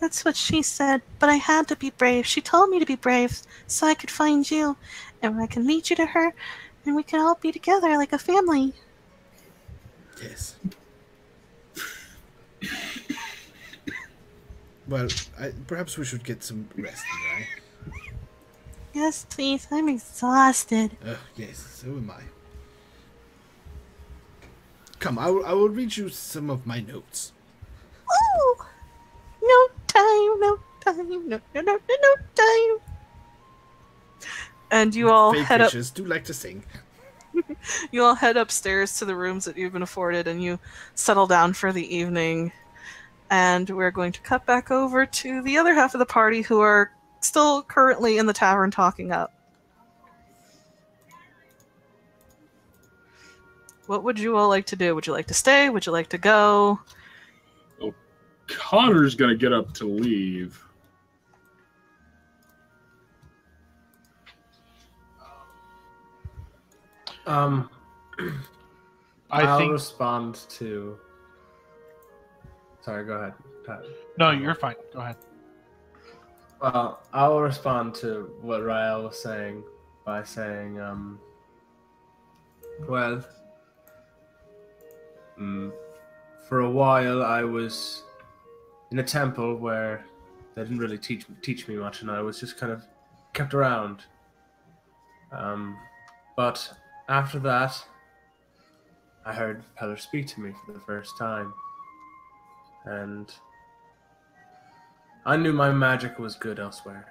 That's what she said, but I had to be brave. She told me to be brave so I could find you, and I can lead you to her, and we can all be together like a family.
Yes. Well, I, perhaps we should get some rest, right?
Yes, please. I'm exhausted.
Uh, yes, so am I. Come, I will, I will read you some of my notes.
Ooh! No time, no time, no, no, no, no, no time. And you all
Fake
head up.
creatures do like to sing.
You all head upstairs to the rooms that you've been afforded, and you settle down for the evening. And we're going to cut back over to the other half of the party, who are still currently in the tavern talking up. What would you all like to do? Would you like to stay? Would you like to go?
Connor's gonna get up to leave.
Um,
I
I'll
think
respond to. Sorry, go ahead. Pat.
no, you're fine. Go ahead.
Well, I'll respond to what Rael was saying by saying, um, well, mm, for a while I was in a temple where they didn't really teach teach me much, and I was just kind of kept around. Um, but after that, I heard Pelor speak to me for the first time, and I knew my magic was good elsewhere.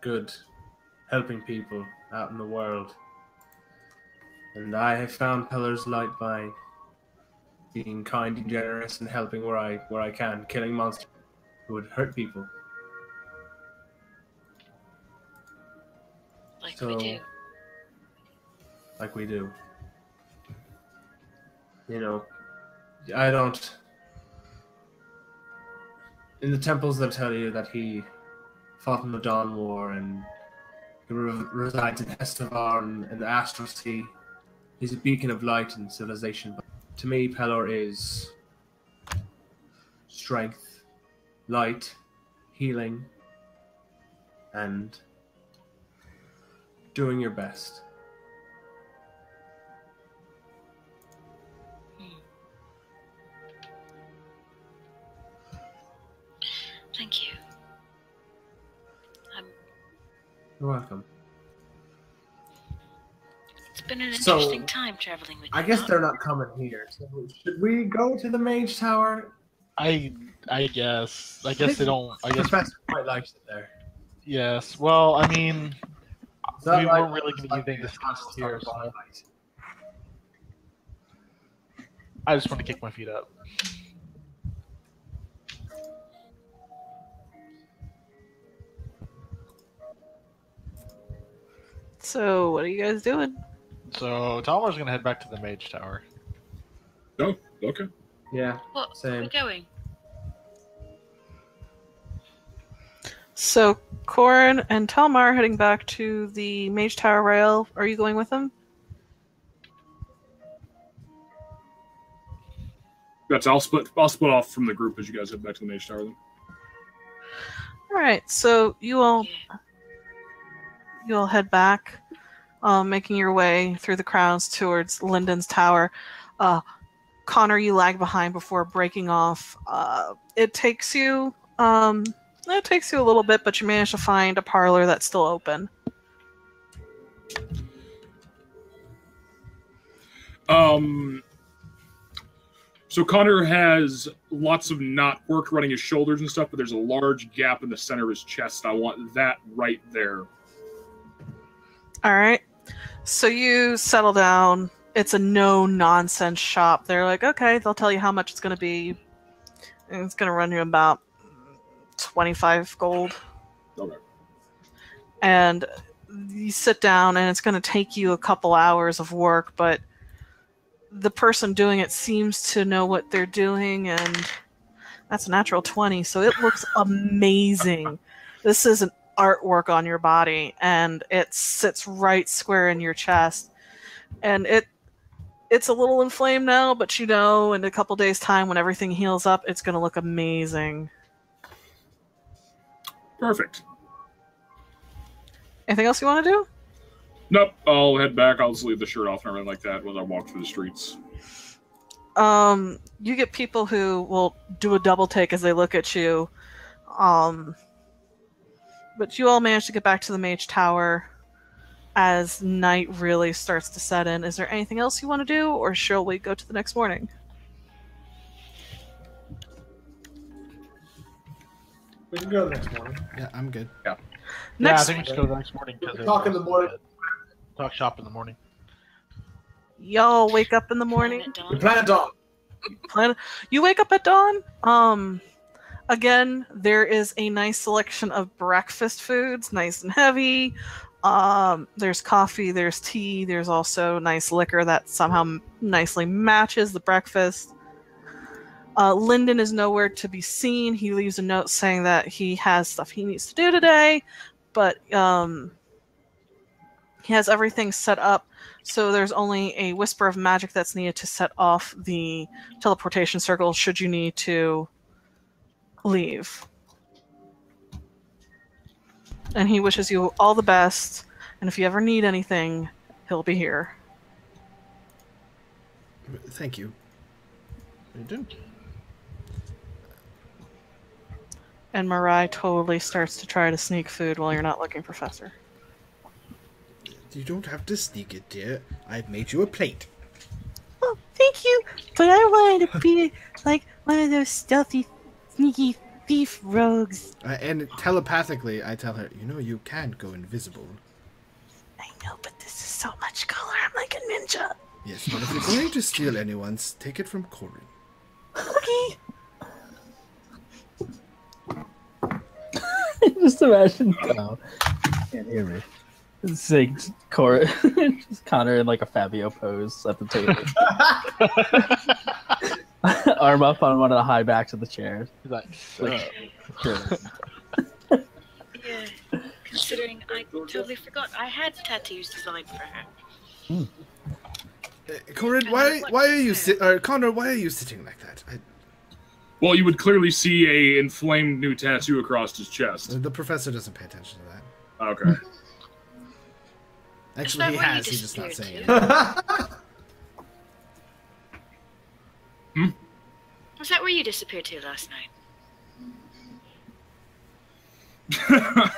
Good helping people out in the world. And I have found Pelor's light by being kind and generous and helping where I where I can, killing monsters who would hurt people.
Like
So-
we do.
like we do. You know, I don't. In the temples, they'll tell you that he fought in the Dawn War and he re- resides in Hestavar and, and the Astral Sea. He's a beacon of light and civilization. But to me, Pelor is strength, light, healing, and doing your best. You're welcome.
it's been an
So,
interesting time traveling with you.
I guess
Bob.
they're not coming here. So should we go to the mage tower?
I I guess I guess they don't. I guess
Professor quite likes it there.
yes. Well, I mean, We
like-
weren't really gonna
like
do anything discussed here, so- I just want to kick my feet up.
So, what are you guys doing?
So Talmar's gonna head back to the mage tower.
Oh, okay.
Yeah.
Well, where
Same.
are we going?
So Corin and Talmar are heading back to the Mage Tower Rael. Are you going with them?
That's I'll split. I'll split off from the group as you guys head back to the mage tower. Then.
All right. So you all
Yeah.
you all head back, um, making your way through the crowds towards Lyndon's tower. Uh, Connor, you lag behind before breaking off. Uh, it takes you um, it takes you a little bit, but you manage to find a parlor that's still open.
Um. So Connor has lots of knot work running his shoulders and stuff, but there's a large gap in the center of his chest. I want that right there.
All right. So you settle down. It's a no nonsense shop. They're like, okay, they'll tell you how much it's going to be. And it's going to run you about 25 gold.
Okay.
And you sit down, and it's going to take you a couple hours of work, but the person doing it seems to know what they're doing, and that's a natural 20. So it looks amazing. This is an artwork on your body and it sits right square in your chest and it it's a little inflamed now but you know in a couple days time when everything heals up it's going to look amazing
Perfect.
anything else you want to do
Nope. I'll head back. I'll just leave the shirt off and everything like that when I walk through the streets.
um you get people who will do a double take as they look at you um but you all manage to get back to the mage tower as night really starts to set in is there anything else you want to do or shall we go to the next morning
We can go next morning.
Yeah, I'm good.
yeah, I
next
think we should go the next morning because
Talk in the morning.
Talk shop in the morning.
y'all wake up in the
Plan
morning
at dawn?
We plan it on.
plan you wake up at dawn um again there is a nice selection of breakfast foods nice and heavy um there's coffee there's tea there's also nice liquor that somehow nicely matches the breakfast uh, Lyndon is nowhere to be seen. He leaves a note saying that he has stuff he needs to do today, but um, he has everything set up so there's only a whisper of magic that's needed to set off the teleportation circle should you need to leave. And he wishes you all the best, and if you ever need anything, he'll be here.
Thank you. You do.
And Marai totally starts to try to sneak food while you're not looking, Professor.
You don't have to sneak it, dear. I've made you a plate.
Oh, thank you, but I wanted to be like one of those stealthy, sneaky thief rogues.
Uh, and telepathically, I tell her, you know, you can't go invisible.
I know, but this is so much color. I'm like a ninja.
Yes, but if you're going to steal anyone's, take it from Corin.
Okay.
Just imagine. Oh, can't hear me. Saying Cor- just Connor in like a Fabio pose at the table, arm up on one of the high backs of the chairs.
He's like,
Like.
Yeah. Considering I totally forgot I had tattoos designed for her.
Uh, Corin, why, why are you si- uh, Connor? Why are you sitting like that? I,
Well, you would clearly see a inflamed new tattoo across his chest.
the professor doesn't pay attention to that.
Okay.
Actually,
that
he has. He's just not saying
to?
it.
Was that where you disappeared to last night?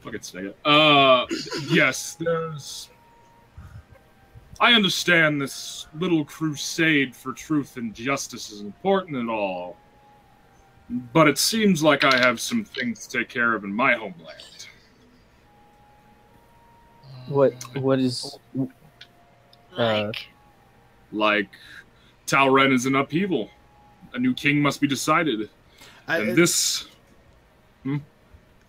Fucking snake it. Uh, yes, there's. I understand this little crusade for truth and justice is important and all, but it seems like I have some things to take care of in my homeland.
What? What is? Uh,
Like,
Like, Talren is in upheaval. A new king must be decided.
I,
And this.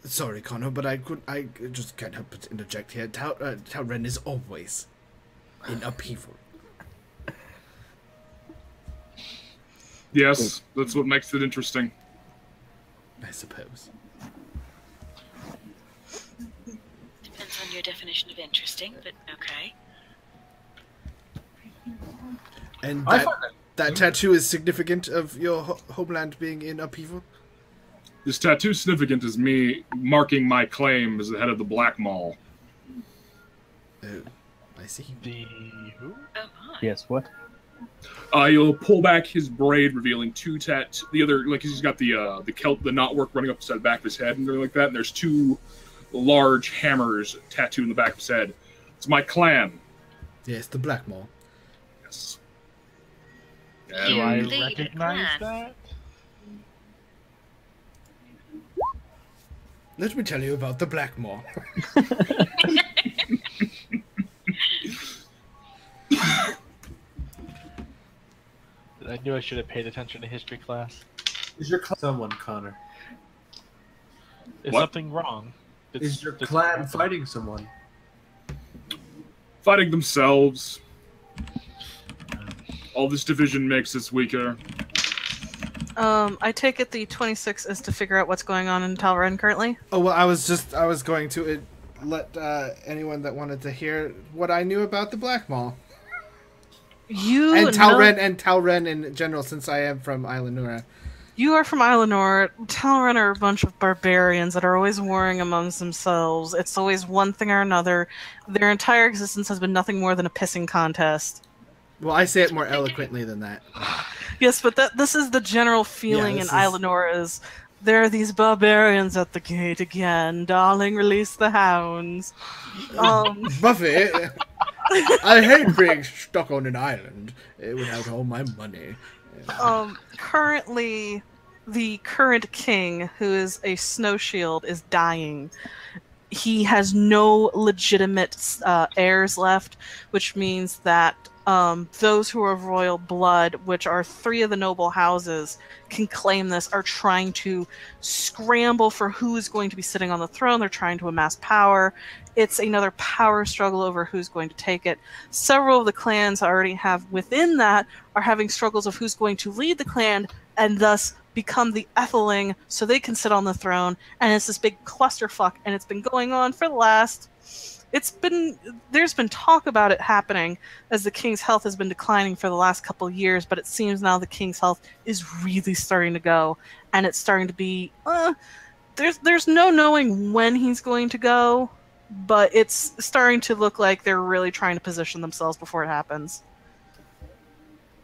Sorry, Connor, but I could I just can't help but interject here. Tal, uh, Talren is always in upheaval.
Yes, that's what makes it interesting.
I suppose.
Depends on your definition of interesting, but okay.
And that,
that
that tattoo is significant of your ho- homeland being in upheaval.
This tattoo significant is me marking my claim as the head of the Black Mall.
Oh, I see.
The who?
Oh.
Yes, what?
Uh, he'll pull back his braid, revealing two tat. The other, like he's got the uh, the kelp, the knotwork running up the back of his head and everything like that. And there's two large hammers tattooed in the back of his head. It's my clan.
Yes, the Blackmore.
Yes.
Do
And
I recognize
clan.
that?
Let me tell you about the Blackmore.
I knew I should have paid attention to history class.
is your clan someone, Connor?
Is
What?
something wrong? It's-
Is your clan fighting someone?
fighting themselves. All this division makes us weaker.
Um, I take it the 26 is to figure out what's going on in Talren currently.
Oh well, I was just I was going to uh, let uh, anyone that wanted to hear what I knew about the Black Mall
You
and
know-
and Talren in general, since I am from Islanura.
You are from Islanor. Talren are a bunch of barbarians that are always warring amongst themselves. It's always one thing or another. Their entire existence has been nothing more than a pissing contest.
Well, I say it more eloquently than that.
Yes, but that this is the general feeling in
this is-
Islanor is there are these barbarians at the gate again. Darling, release the hounds. Um,
Buffy, I hate being stuck on an island uh, without all my money.
um, currently, the current king, who is a snow shield, is dying. He has no legitimate uh, heirs left, which means that um, those who are of royal blood, which are three of the noble houses, can claim this, are trying to scramble for who is going to be sitting on the throne. They're trying to amass power. It's another power struggle over who's going to take it. Several of the clans already have within that are having struggles of who's going to lead the clan and thus become the Etheling so they can sit on the throne. And it's this big clusterfuck, and it's been going on for the last. It's been there's been talk about it happening as the king's health has been declining for the last couple years, but it seems now the king's health is really starting to go, and it's starting to be. Uh, there's there's no knowing when he's going to go, but it's starting to look like they're really trying to position themselves before it happens.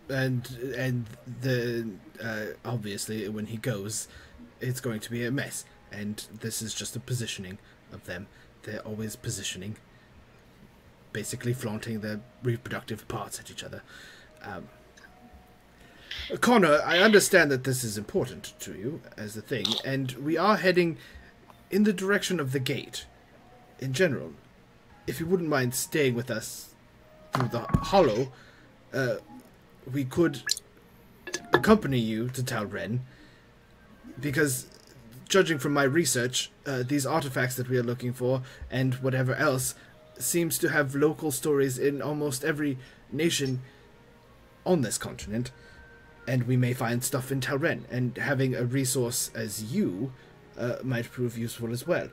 and and the uh, obviously when he goes, it's going to be a mess. And this is just a positioning of them. They're always positioning, basically flaunting their reproductive parts at each other. Um, Connor, I understand that this is important to you as a thing, and we are heading in the direction of the gate. In general, if you wouldn't mind staying with us through the hollow, uh, we could accompany you to Talren because judging from my research uh, these artifacts that we are looking for and whatever else seems to have local stories in almost every nation on this continent and we may find stuff in Talren and having a resource as you uh, might prove useful as well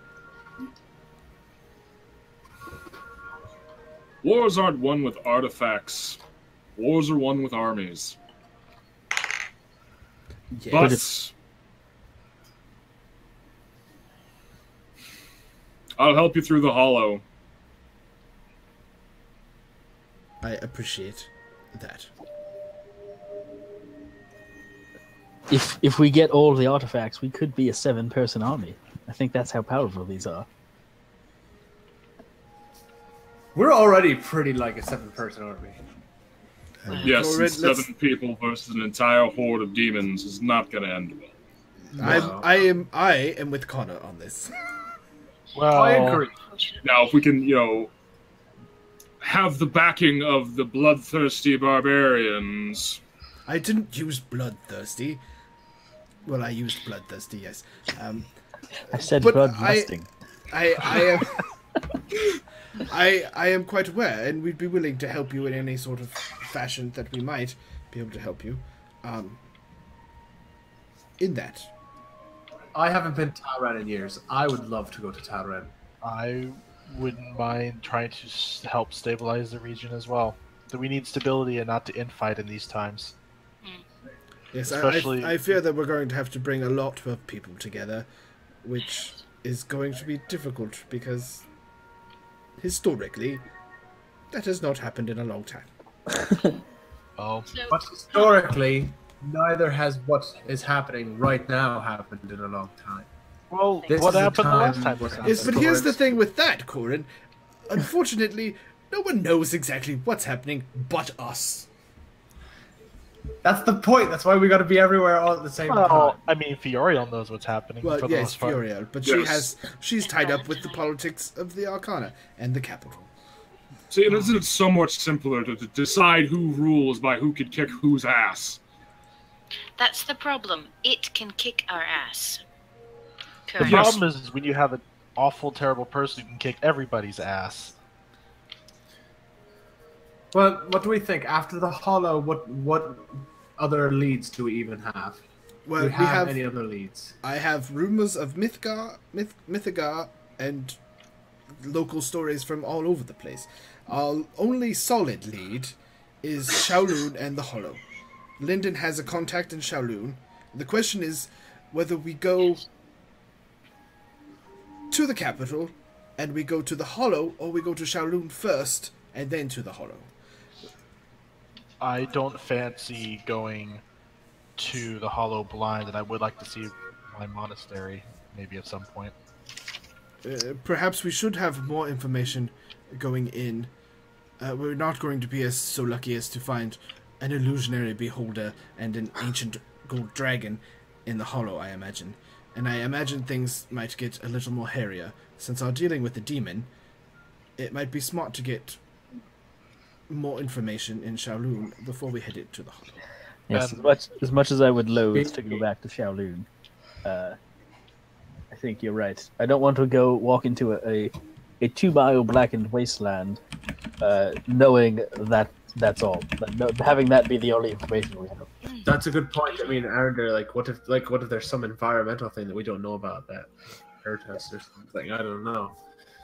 Wars aren't won with artifacts. Wars are won with armies.
yeah.
But I'll help you through the hollow.
I appreciate that
If if we get all the artifacts, we could be a seven person army. I think that's how powerful these are.
We're already pretty like a seven-person army.
Yes,
Alright,
and
let's-
seven people versus an entire horde of demons is not going to end well.
I'm, I am I am with Connor on this
Well,
I agree.
Now, if we can, you know, have the backing of the bloodthirsty barbarians,
I didn't use bloodthirsty. Well, I used bloodthirsty, yes. Um,
I said
But
blood
I- I I am I I am quite aware, and we'd be willing to help you in any sort of fashion that we might be able to help you. Um, in that,
I haven't been to Talren in years. I would love to go to Talren.
I wouldn't mind trying to help stabilize the region as well. So we need stability and not to infight in these times.
yes, I,
Especially-
I I fear that we're going to have to bring a lot of people together, which is going to be difficult because historically, that has not happened in a long time.
Well,
So,
But historically, neither has what is happening right now happened in a long time.
well,
This
what
is a
happened the last
time
time this?
Yes, but here's the thing with that, Corin. Unfortunately, no one knows exactly what's happening but us.
That's the point. That's why we got to be everywhere all at the same
Well,
time.
I mean, Fioriel knows what's happening.
Well,
for the
yes,
most part.
Furiel, but she has she's tied up with the politics of the Arcana and the capital.
See, and isn't it so much simpler to, to decide who rules by who can kick whose ass?
That's the problem. It can kick our ass.
The
Correct.
Yes.
problem is, is when you have an awful, terrible person who can kick everybody's ass.
Well, what do we think after the Hollow? What what other leads do we even have?
Well,
do
we
we have,
have
any other leads?
I have rumors of Mythgar, Myth, Mythagar, and local stories from all over the place. Our only solid lead is Shaolun and the Hollow. Lyndon has a contact in Shaolun. The question is whether we go to the capital and we go to the Hollow, or we go to Shaolun first and then to the Hollow.
I don't fancy going to the Hollow Blind, and I would like to see my monastery maybe at some point.
Uh, perhaps we should have more information going in. Uh, we're not going to be as so lucky as to find an illusionary beholder and an ancient gold dragon in the hollow, I imagine. And I imagine things might get a little more hairier. Since our dealing with the demon, it might be smart to get more information in Shaolun before we head it to the hollow.
Yes,
Um,
as much as much as I would loathe to go back to Shaolun, uh, I think you're right. I don't want to go walk into a a, a two mile blackened wasteland, uh, knowing that that's all. That, no, having that be the only information we have.
That's a good point. I mean, aren't like what if like what if there's some environmental thing that we don't know about that air test or something? I don't know.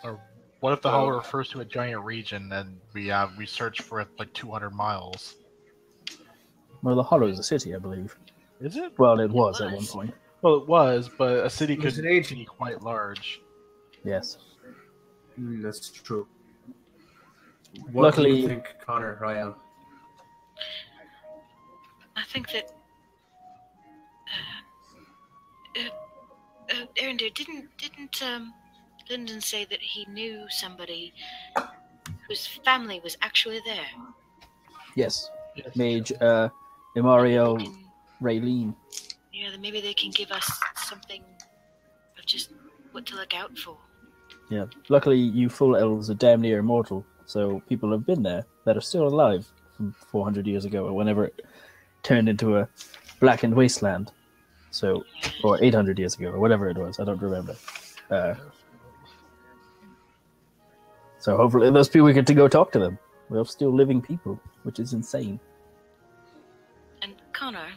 Or What if the
Oh.
Hollow refers to a giant region and we have we search for it like 200 miles?
Well, the Hollow is a city, I believe.
Is it?
Well, it was at one point.
Well, it was, but a city
It was
could
an ancient-
be quite large.
Yes.
Mm, that's true. What do
Luckily-
you think, Connor Ryan?
I think that. Uh, uh, uh, Arandir, didn't didn't um, Lyndon say that he knew somebody whose family was actually there?
Yes. Mage, uh, Imario,
can-
Raylene.
yeah, then maybe they can give us something of just what to look out for.
Yeah. Luckily, you full elves are damn near immortal, so people have been there that are still alive from 400 years ago, or whenever it turned into a blackened wasteland. So, or 800 years ago, or whatever it was. I don't remember. Uh, so hopefully, those people get to go talk to them. We're still living people, which is insane.
And Connor,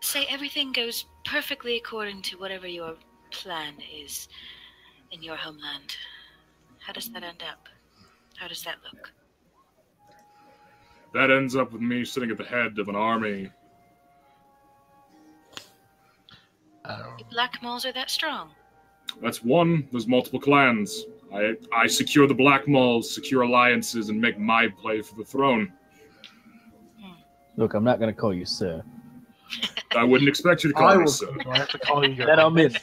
say everything goes perfectly according to whatever your plan is in your homeland. How does that end up? How does that look?
That ends up with me sitting at the head of an army.
Um,
the Black Moles are that strong.
That's one. There's multiple clans. I I secure the black malls, secure alliances, and make my play for the throne. Hmm.
Look, I'm not going to call you sir.
I wouldn't expect you to call
I
me
will-
so.
do I have to call you your
Then I'm in.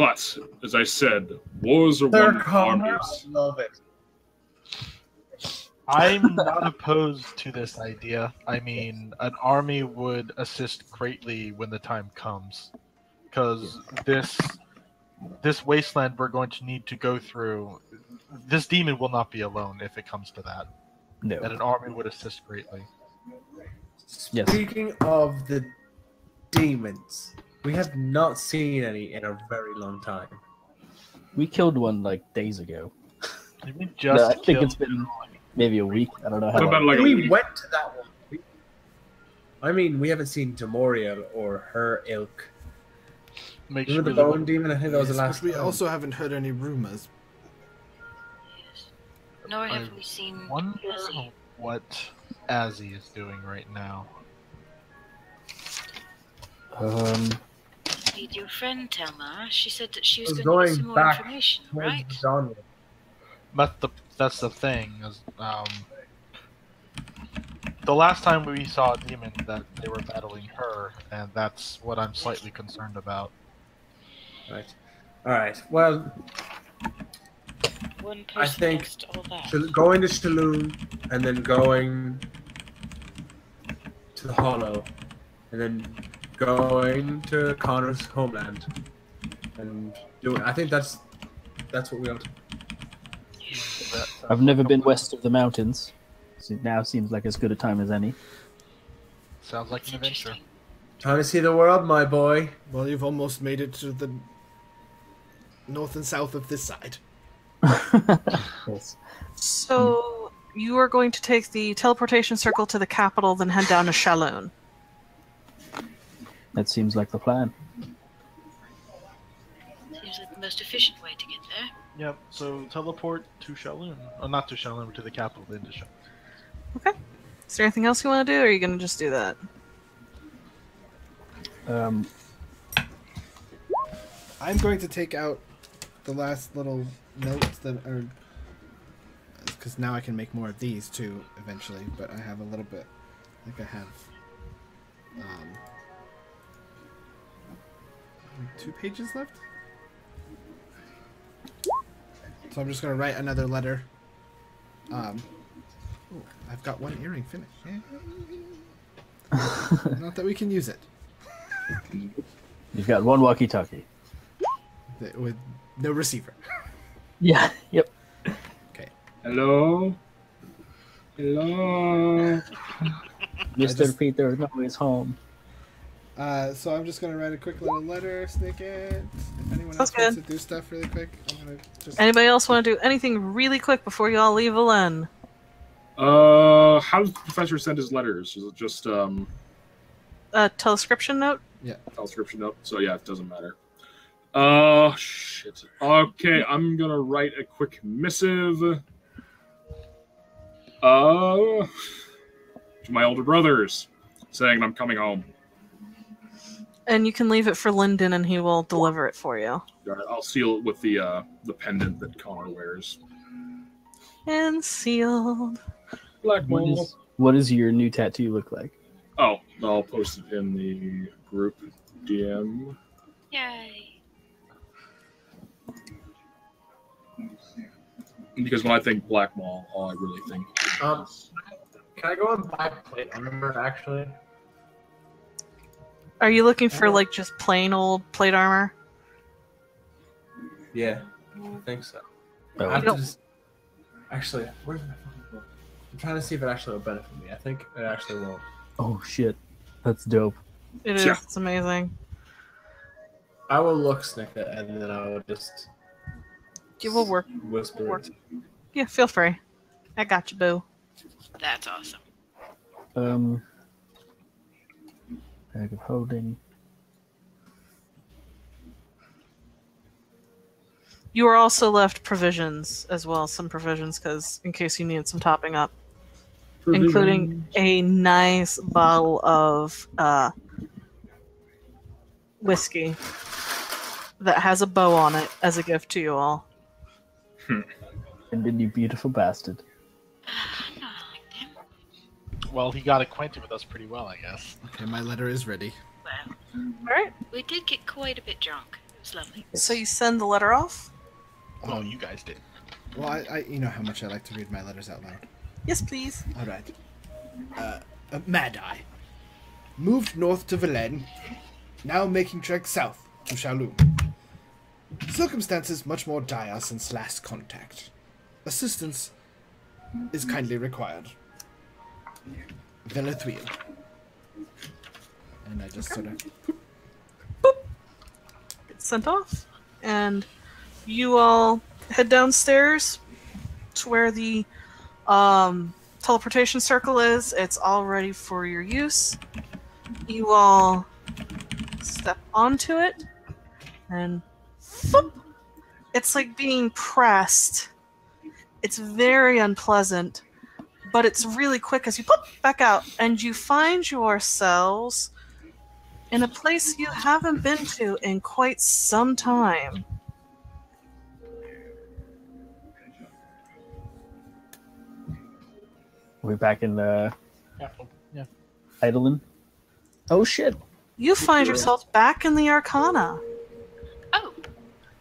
But as I said, wars are
Sir
won with armies.
I love it.
I'm not opposed to this idea. I mean, an army would assist greatly when the time comes, because this this wasteland we're going to need to go through. This demon will not be alone if it comes to that, and an army would assist greatly.
Yes.
Speaking of the demons. We have not seen any in a very long time.
We killed one like days ago.
We just
No, I think it's been maybe a week. I don't know how.
About
long.
like
we went to that one. We- I mean, we haven't seen Demoriel or her ilk.
Makes
Remember
you
the bone demon? I think that was the last.
we
time.
also haven't heard any rumors.
Nor have
I
we seen
wonder
Izzy.
what Azzy is doing right now.
Um,
Did your friend Telma? She said that she was,
was
going to give us some more information, right?
the genre.
That's the that's the thing. Is, um, the last time we saw a demon, that they were battling her, and that's what I'm slightly concerned about.
Right. All right. Well,
One
I think
asked all that.
Going to Shaloon and then going to the Hollow, and then going to Connor's homeland, and doing. I think that's that's what we ought to.
I've never been west of the mountains, so it now seems like as good a time as any.
Sounds like an adventure.
interesting.
Trying to see the world, my boy.
Well, you've almost made it to the north and south of this side.
yes.
So you are going to take the teleportation circle to the capital, then head down to Shalon.
That seems like the plan.
Seems like the most efficient way to get there.
Yep. So teleport to Shaolin, or not to Shaolin, but to the capital, then to Okay.
Is there anything else you want to do, or are you going to just do that?
Um,
I'm going to take out the last little notes that are. Because now I can make more of these too, eventually, but I have a little bit. I think I have. Um, like two pages left? So I'm just going to write another letter. Um, oh, I've got one earring finished. Not that we can use it.
you've got one walkie-talkie.
With no receiver.
Yeah. Yep. Okay.
Hello? Hello?
Mister
just-
Peter is always home.
Uh, so I'm just gonna write a quick little letter, sneak it. If anyone
Sounds
else wants to do stuff really quick, I'm gonna just.
Anybody else want to do anything really quick before you all leave Alen?
Uh, how does the professor send his letters? Is it just um
A telescription note?
Yeah, transcription note? So yeah, it doesn't matter. Uh, shit. Okay, I'm gonna write a quick missive. Uh, to my older brothers, saying I'm coming home.
And you can leave it for Lyndon, and he will deliver it for you.
All right, I'll seal it with the uh the pendant that Connor wears.
And sealed.
Black
What
mold.
what does your new tattoo look like?
Oh, I'll post it in the group DM.
Yay.
Because when I think Black Maul, all I really think
Um, Can I go and buy plate armor? Actually,
Are you looking for like just plain old plate armor?
yeah, I think so.
Oh,
I have to just, actually, where's my fucking book? I'm trying to see if it actually will benefit me. I think it actually won't.
oh shit, that's dope.
It is.
Yeah.
It's amazing.
I will look snick it and then I will just
You will work.
whisper.
work.
it.
Yeah, feel free. I got you, boo.
That's awesome.
Um, bag of holding.
You are also left provisions as well, some provisions, because in case you need some topping up, including a nice bottle of uh, whiskey that has a bow on it as a gift to you all.
And then you beautiful bastard.
No, him.
Well, he got acquainted with us pretty well, I guess.
Okay, my letter is ready.
Well,
All right.
we did get quite a bit drunk. It was lovely.
So you send the letter off.
Well,
Um,
you guys did.
Well, I, I, you know how much I like to read my letters out loud.
Yes, please.
All right. Uh, uh, Mad Eye. Moved north to Vilaine, now making trek south to Shalom. Circumstances much more dire since last contact. Assistance is kindly required. Velethuil. And I just sort of
Get sent off, and you all head downstairs to where the um, teleportation circle is. It's all ready for your use. You all step onto it, and thump, it's like being pressed. It's very unpleasant, but it's really quick as you pop back out, and you find yourselves in a place you haven't been to in quite some time.
We're back in the
Capital. Yeah.
Idolin. Oh shit!
You find yourself back in the Arcana,
Oh,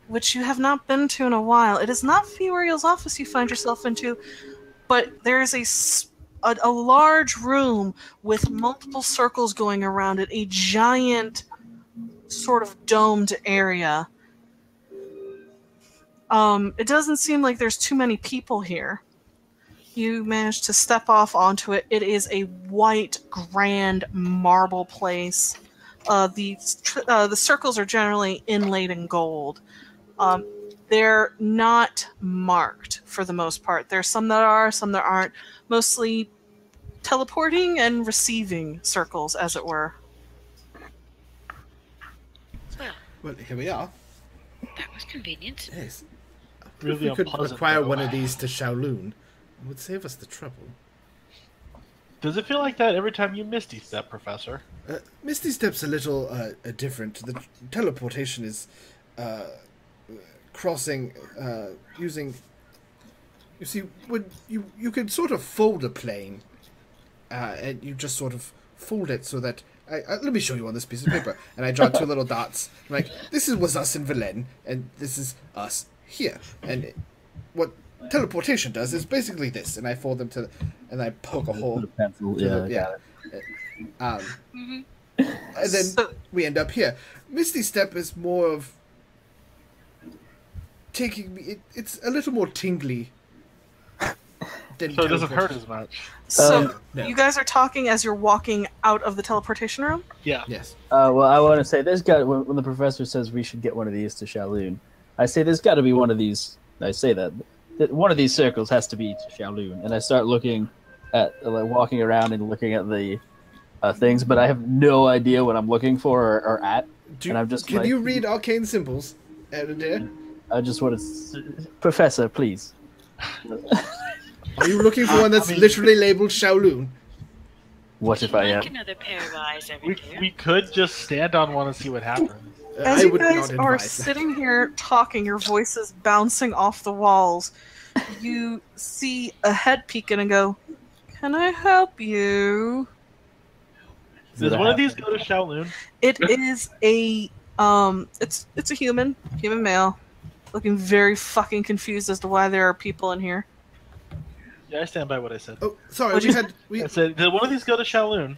which you have not been to in a while. It is not Fioriel's office you find yourself into, but there is a a large room with multiple circles going around it, a giant sort of domed area. Um, it doesn't seem like there's too many people here. You manage to step off onto it. It is a white, grand marble place. Uh, the uh, the circles are generally inlaid in gold. Um, they're not marked for the most part. There's some that are, some that aren't. Mostly teleporting and receiving circles, as it were.
well,
well, here we are.
that was convenient.
Yes.
Really
if we could acquire one of these to Shaolun, it would save us the trouble.
Does it feel like that every time you Misty Step, Professor?
Uh, Misty Step's a little uh, uh, different. The teleportation is uh, crossing uh, using. You see, when you you can sort of fold a plane, uh, and you just sort of fold it so that. I, I, let me show you on this piece of paper, and I draw two little dots. I'm like, this is was us in Valen, and this is us here. And it- what teleportation does is basically this, and I fold them to, and I poke a hole.
A pencil. Yeah,
the- yeah.
got it.
Um,
hmm
and then
So-
we end up here. Misty Step is more of taking me. It, it's a little more tingly. Than
So it doesn't hurt as much.
So
Um,
no.
you guys are talking as you're walking out of the teleportation room.
Yeah.
Yes.
Uh, well, I want to say there's got when, when the professor says we should get one of these to Shaloon, I say there's got to be one of these. I say that, that one of these circles has to be to Shaloon, and I start looking at like walking around and looking at the uh, things, but I have no idea what I'm looking for or, or at.
Do
And I'm just
can
like-
you read arcane symbols, Arandir?
I just want to, Professor, please.
Are you looking for one that's
I mean-
literally labeled Shaolun?
What if I
like
am?
another pair of eyes
We, we could just stand on one and see what happens.
Uh,
As
I
you
would
guys
not
are
that.
sitting here talking, your voices bouncing off the walls, you see a head peek in and go, "Can I help you?"
Does one of these go to Shaolun?
It is a um, it's it's a human, human male, looking very fucking confused as to why there are people in here.
Yeah, I stand by what I said.
Oh, sorry.
What'd
We
you
had we.
I said, did one of these go to Shaolun?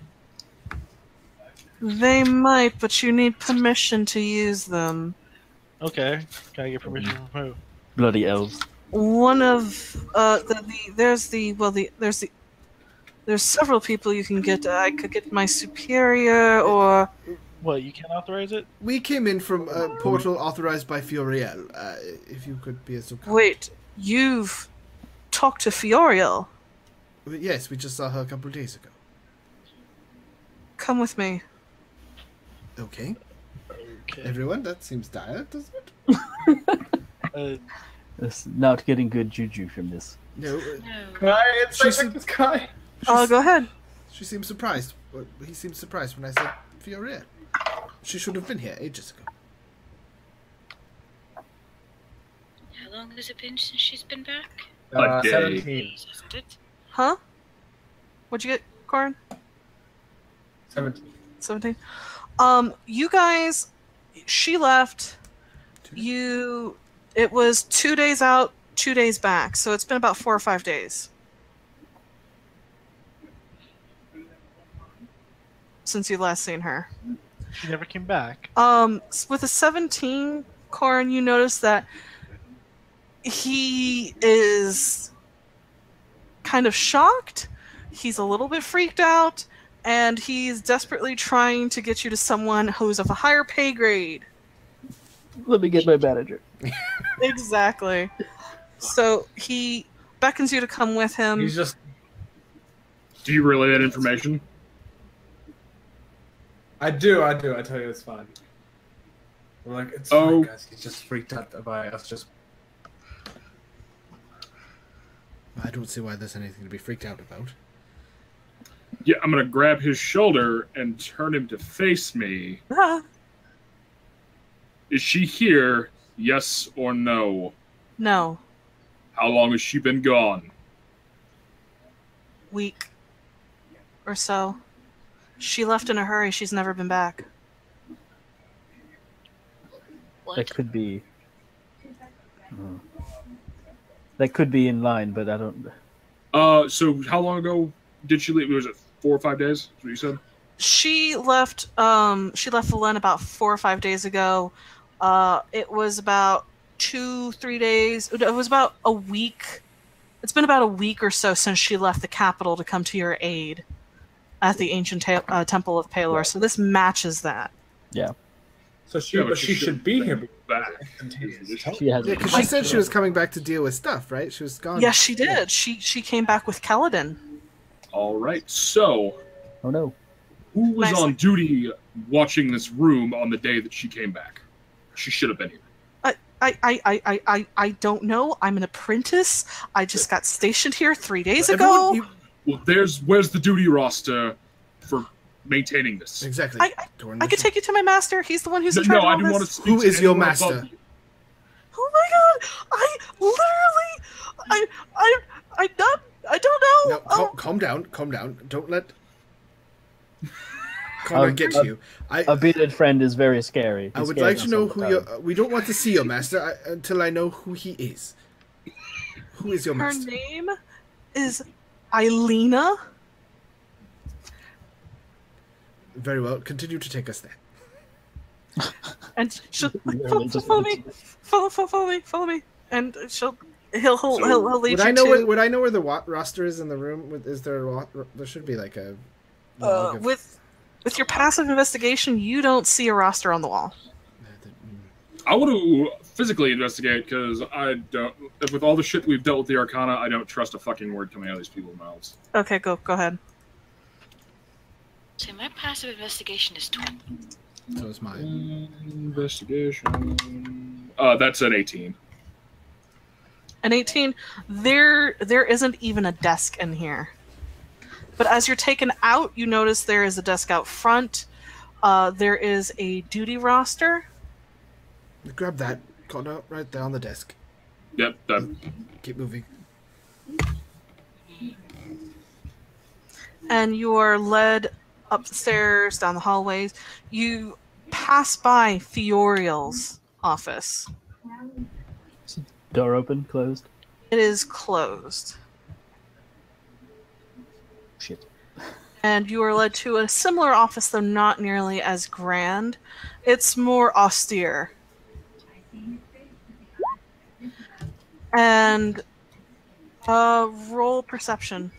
They might, but you need permission to use them.
Okay. Can I get permission from who?
Bloody elves.
One of uh, the, the there's the well the there's the there's several people you can get. I could get my superior or
What, you can't authorize it?
We came in from a portal authorized by Fioriel. Uh, if you could be so kind.
wait. You've talked to Fioriel.
Yes, we just saw her a couple of days ago.
Come with me.
Okay,
Okay.
everyone, that seems dire, doesn't it?
Uh,
It's not getting good juju from this.
No, uh,
no.
Can I
She
insight
said-
this guy?
Oh, go ahead.
she seemed surprised. Well, He seemed surprised when I said Fioriel. She should have been here ages ago.
How long has it been since she's been back?
Uh,
day.
17.
Days.
Huh? What'd you get, Corin?
17.
17 um you guys she left you it was two days out two days back so it's been about four or five days since you last seen her
she never came back.
um with a 17 Corin, you notice that he is kind of shocked he's a little bit freaked out and he's desperately trying to get you to someone who's of a higher pay grade.
Let me get my manager.
Exactly. So he beckons you to come with him.
He's just
Do you relay that information?
I do, I do. I tell you, it's fine. I'm like, it's
Oh.
fine, guys. He's just freaked out by us. Just
I don't see why there's anything to be freaked out about.
Yeah, I'm gonna grab his shoulder and turn him to face me.
Ah,
Is she here? Yes or no?
no,
How long has she been gone?
week or so. She left in a hurry. She's never been back.
What?
That could be. Hmm. That could be in line, but I don't.
Uh, so how long ago did she leave? Was it four or five days? Is what you said?
She left. Um, she left Valen about four or five days ago. Uh, it was about two, three days. It was about a week. It's been about a week or so since she left the capital to come to your aid at the ancient ta- uh, temple of Pelor. So this matches that. Yeah.
So she,
Yeah,
but she should be here.
Back.
She has.
Yeah, because she said she was coming back to deal with stuff, right? She was gone.
Yes, she did. She she came back with Kaladin.
All right. So,
Oh no.
who was
Nice.
on duty watching this room on the day that she came back? She should have been here.
I, I, I, I, I, I don't know. I'm an apprentice. I just got stationed here three days ago.
Everyone, you,
Well, there's where's the duty roster for maintaining this?
exactly.
I- I- I could take you to my master. He's the one who's
No,
in charge
no,
of
I
all
didn't
this.
want to speak
Who
to
is your master?
you.
Oh my god! I literally, I, I, I don't, I don't know.
No, cal-
Oh,
calm down, calm down. Don't let. Calm
Um,
get
uh,
to you. I,
A bearded friend is very scary.
I would like to know who
time.
your. Uh, we don't want to see your master I, until I know who he is. Who is your
her
master?
name is Eilena.
Very well. Continue to take us there.
and she'll
Literally
follow,
just-
follow me, follow, follow, follow me, follow me, and she'll he'll he'll
So,
he'll, he'll lead
Would
you
I know
to
where, would I know where the wa- roster is in the room? With- Is there a wa- there should be like a
uh,
of-
with with your passive investigation. You don't see a roster on the wall.
I want to physically investigate because I don't. With all the shit we've dealt with the Arcana, I don't trust a fucking word coming out of these people's mouths.
Okay, go go ahead.
So my passive investigation is 20.
So is mine.
Investigation. Uh, that's an 18.
An 18, there there isn't even a desk in here. But as you're taken out, you notice there is a desk out front. Uh, there is a duty roster.
Grab that. Caught out right there on the desk.
Yep. done.
Keep moving.
and you are led up the stairs, down the hallways. You pass by Fioriel's office.
Is the Door open, closed.
It is closed.
Shit.
And you are led to a similar office, though not nearly as grand. It's more austere. And uh, roll perception.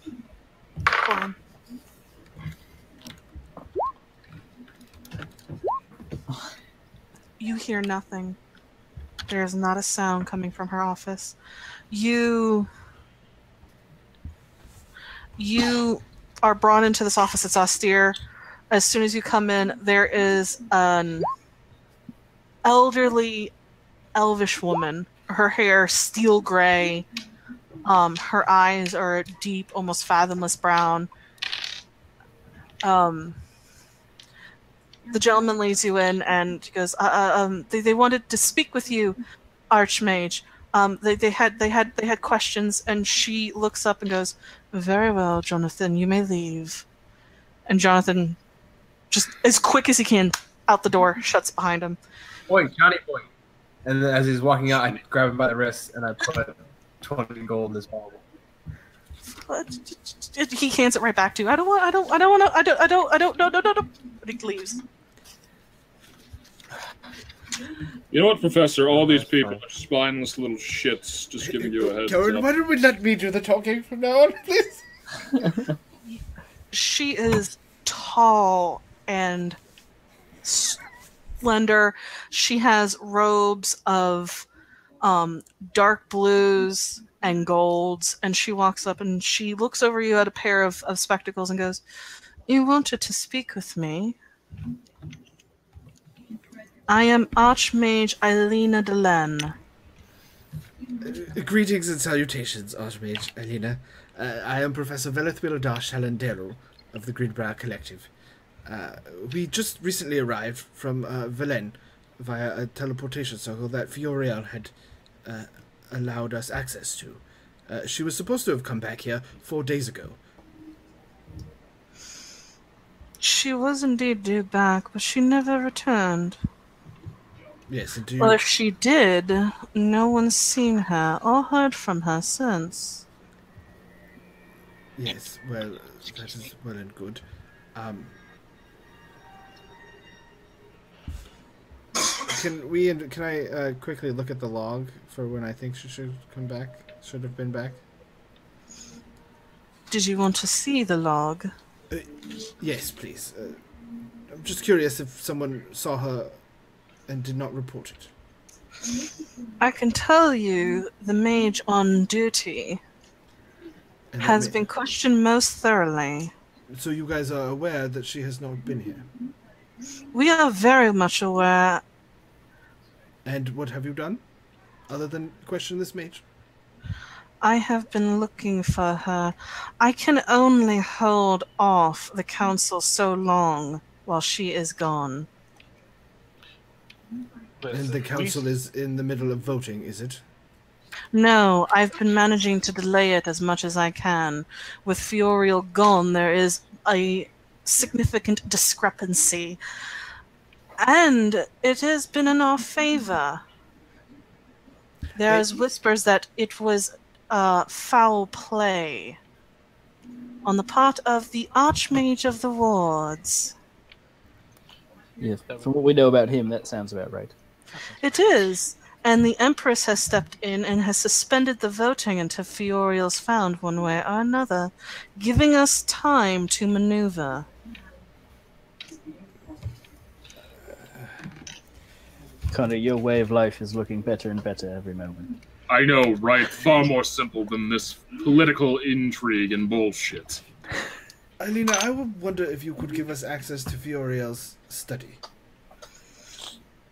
You hear nothing. There is not a sound coming from her office. You you are brought into this office. It's austere. As soon as you come in, there is an elderly, elvish woman. Her hair steel gray. Um, her eyes are deep, almost fathomless brown. Um, the gentleman leads you in and goes, uh, uh, um, they, they wanted to speak with you, Archmage. Um, they, they had they had they had questions, and she looks up and goes, "Very well, Jonathan, you may leave." And Jonathan, just as quick as he can, out the door, shuts behind him.
Boy, Johnny boy. And then as he's walking out, I grab him by the wrist and I put twenty gold in his palm.
But he hands it right back to you. I don't want. I don't. I don't want to. I don't. I don't. I don't. No. No. No. No. But he leaves.
you know what, Professor? All these people are spineless little shits just giving you a heads
Karen,
up.
why don't we let me do the talking from now on, please?
She is tall and slender. She has robes of um, dark blues and golds, and she walks up and she looks over you at a pair of, of spectacles and goes, You wanted to speak with me? I am Archmage Elena Delenn.
Uh, Greetings and salutations, Archmage Elena. Uh, I am Professor Velithwil Dash Halandero of the Greenbrow Collective. Uh, we just recently arrived from uh, Velen via a teleportation circle that Fioriel had uh, allowed us access to. Uh, she was supposed to have come back here four days ago.
She was indeed due back, but she never returned.
Yes, and do.
Well, if she did, no one's seen her or heard from her since.
Yes, well, that is well and good. Um, can we? Can I uh, quickly look at the log for when I think she should come back? Should have been back.
Did you want to see the log?
Uh, yes, please. Uh, I'm just curious if someone saw her and did not report it.
I can tell you the mage on duty
And
has been questioned most thoroughly.
So you guys are aware that she has not been here.
We are very much aware.
And what have you done, other than question this mage?
I have been looking for her. I can only hold off the council so long while she is gone.
But
And the council is in the middle of voting, is it?
No, I've been managing to delay it as much as I can. With Fioriel gone, there is a significant discrepancy. And it has been in our favor. There's whispers that it was uh, foul play on the part of the Archmage of the Wards.
Yes, from what we know about him, that sounds about right.
It is. And the Empress has stepped in and has suspended the voting until Fioriel's found one way or another, giving us time to maneuver.
Connor, your way of life is looking better and better every moment.
I know, right? Far more simple than this political intrigue and bullshit.
Alina, I would wonder if you could give us access to Fioriel's study.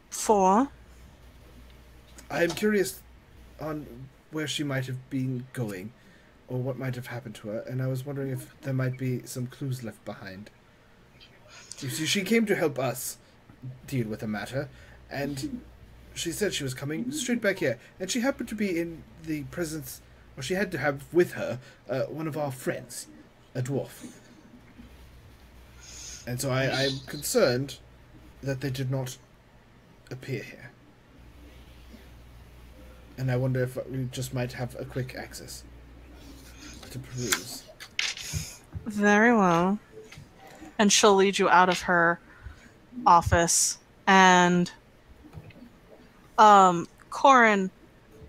For?
I am curious on where she might have been going, or what might have happened to her, and I was wondering if there might be some clues left behind. You see, she came to help us deal with the matter, and she said she was coming straight back here, and she happened to be in the presence, or she had to have with her uh, one of our friends, a dwarf. And so I, I'm concerned that they did not appear here. And I wonder if we just might have a quick access to peruse.
Very well. And she'll lead you out of her office. And, um, Corin,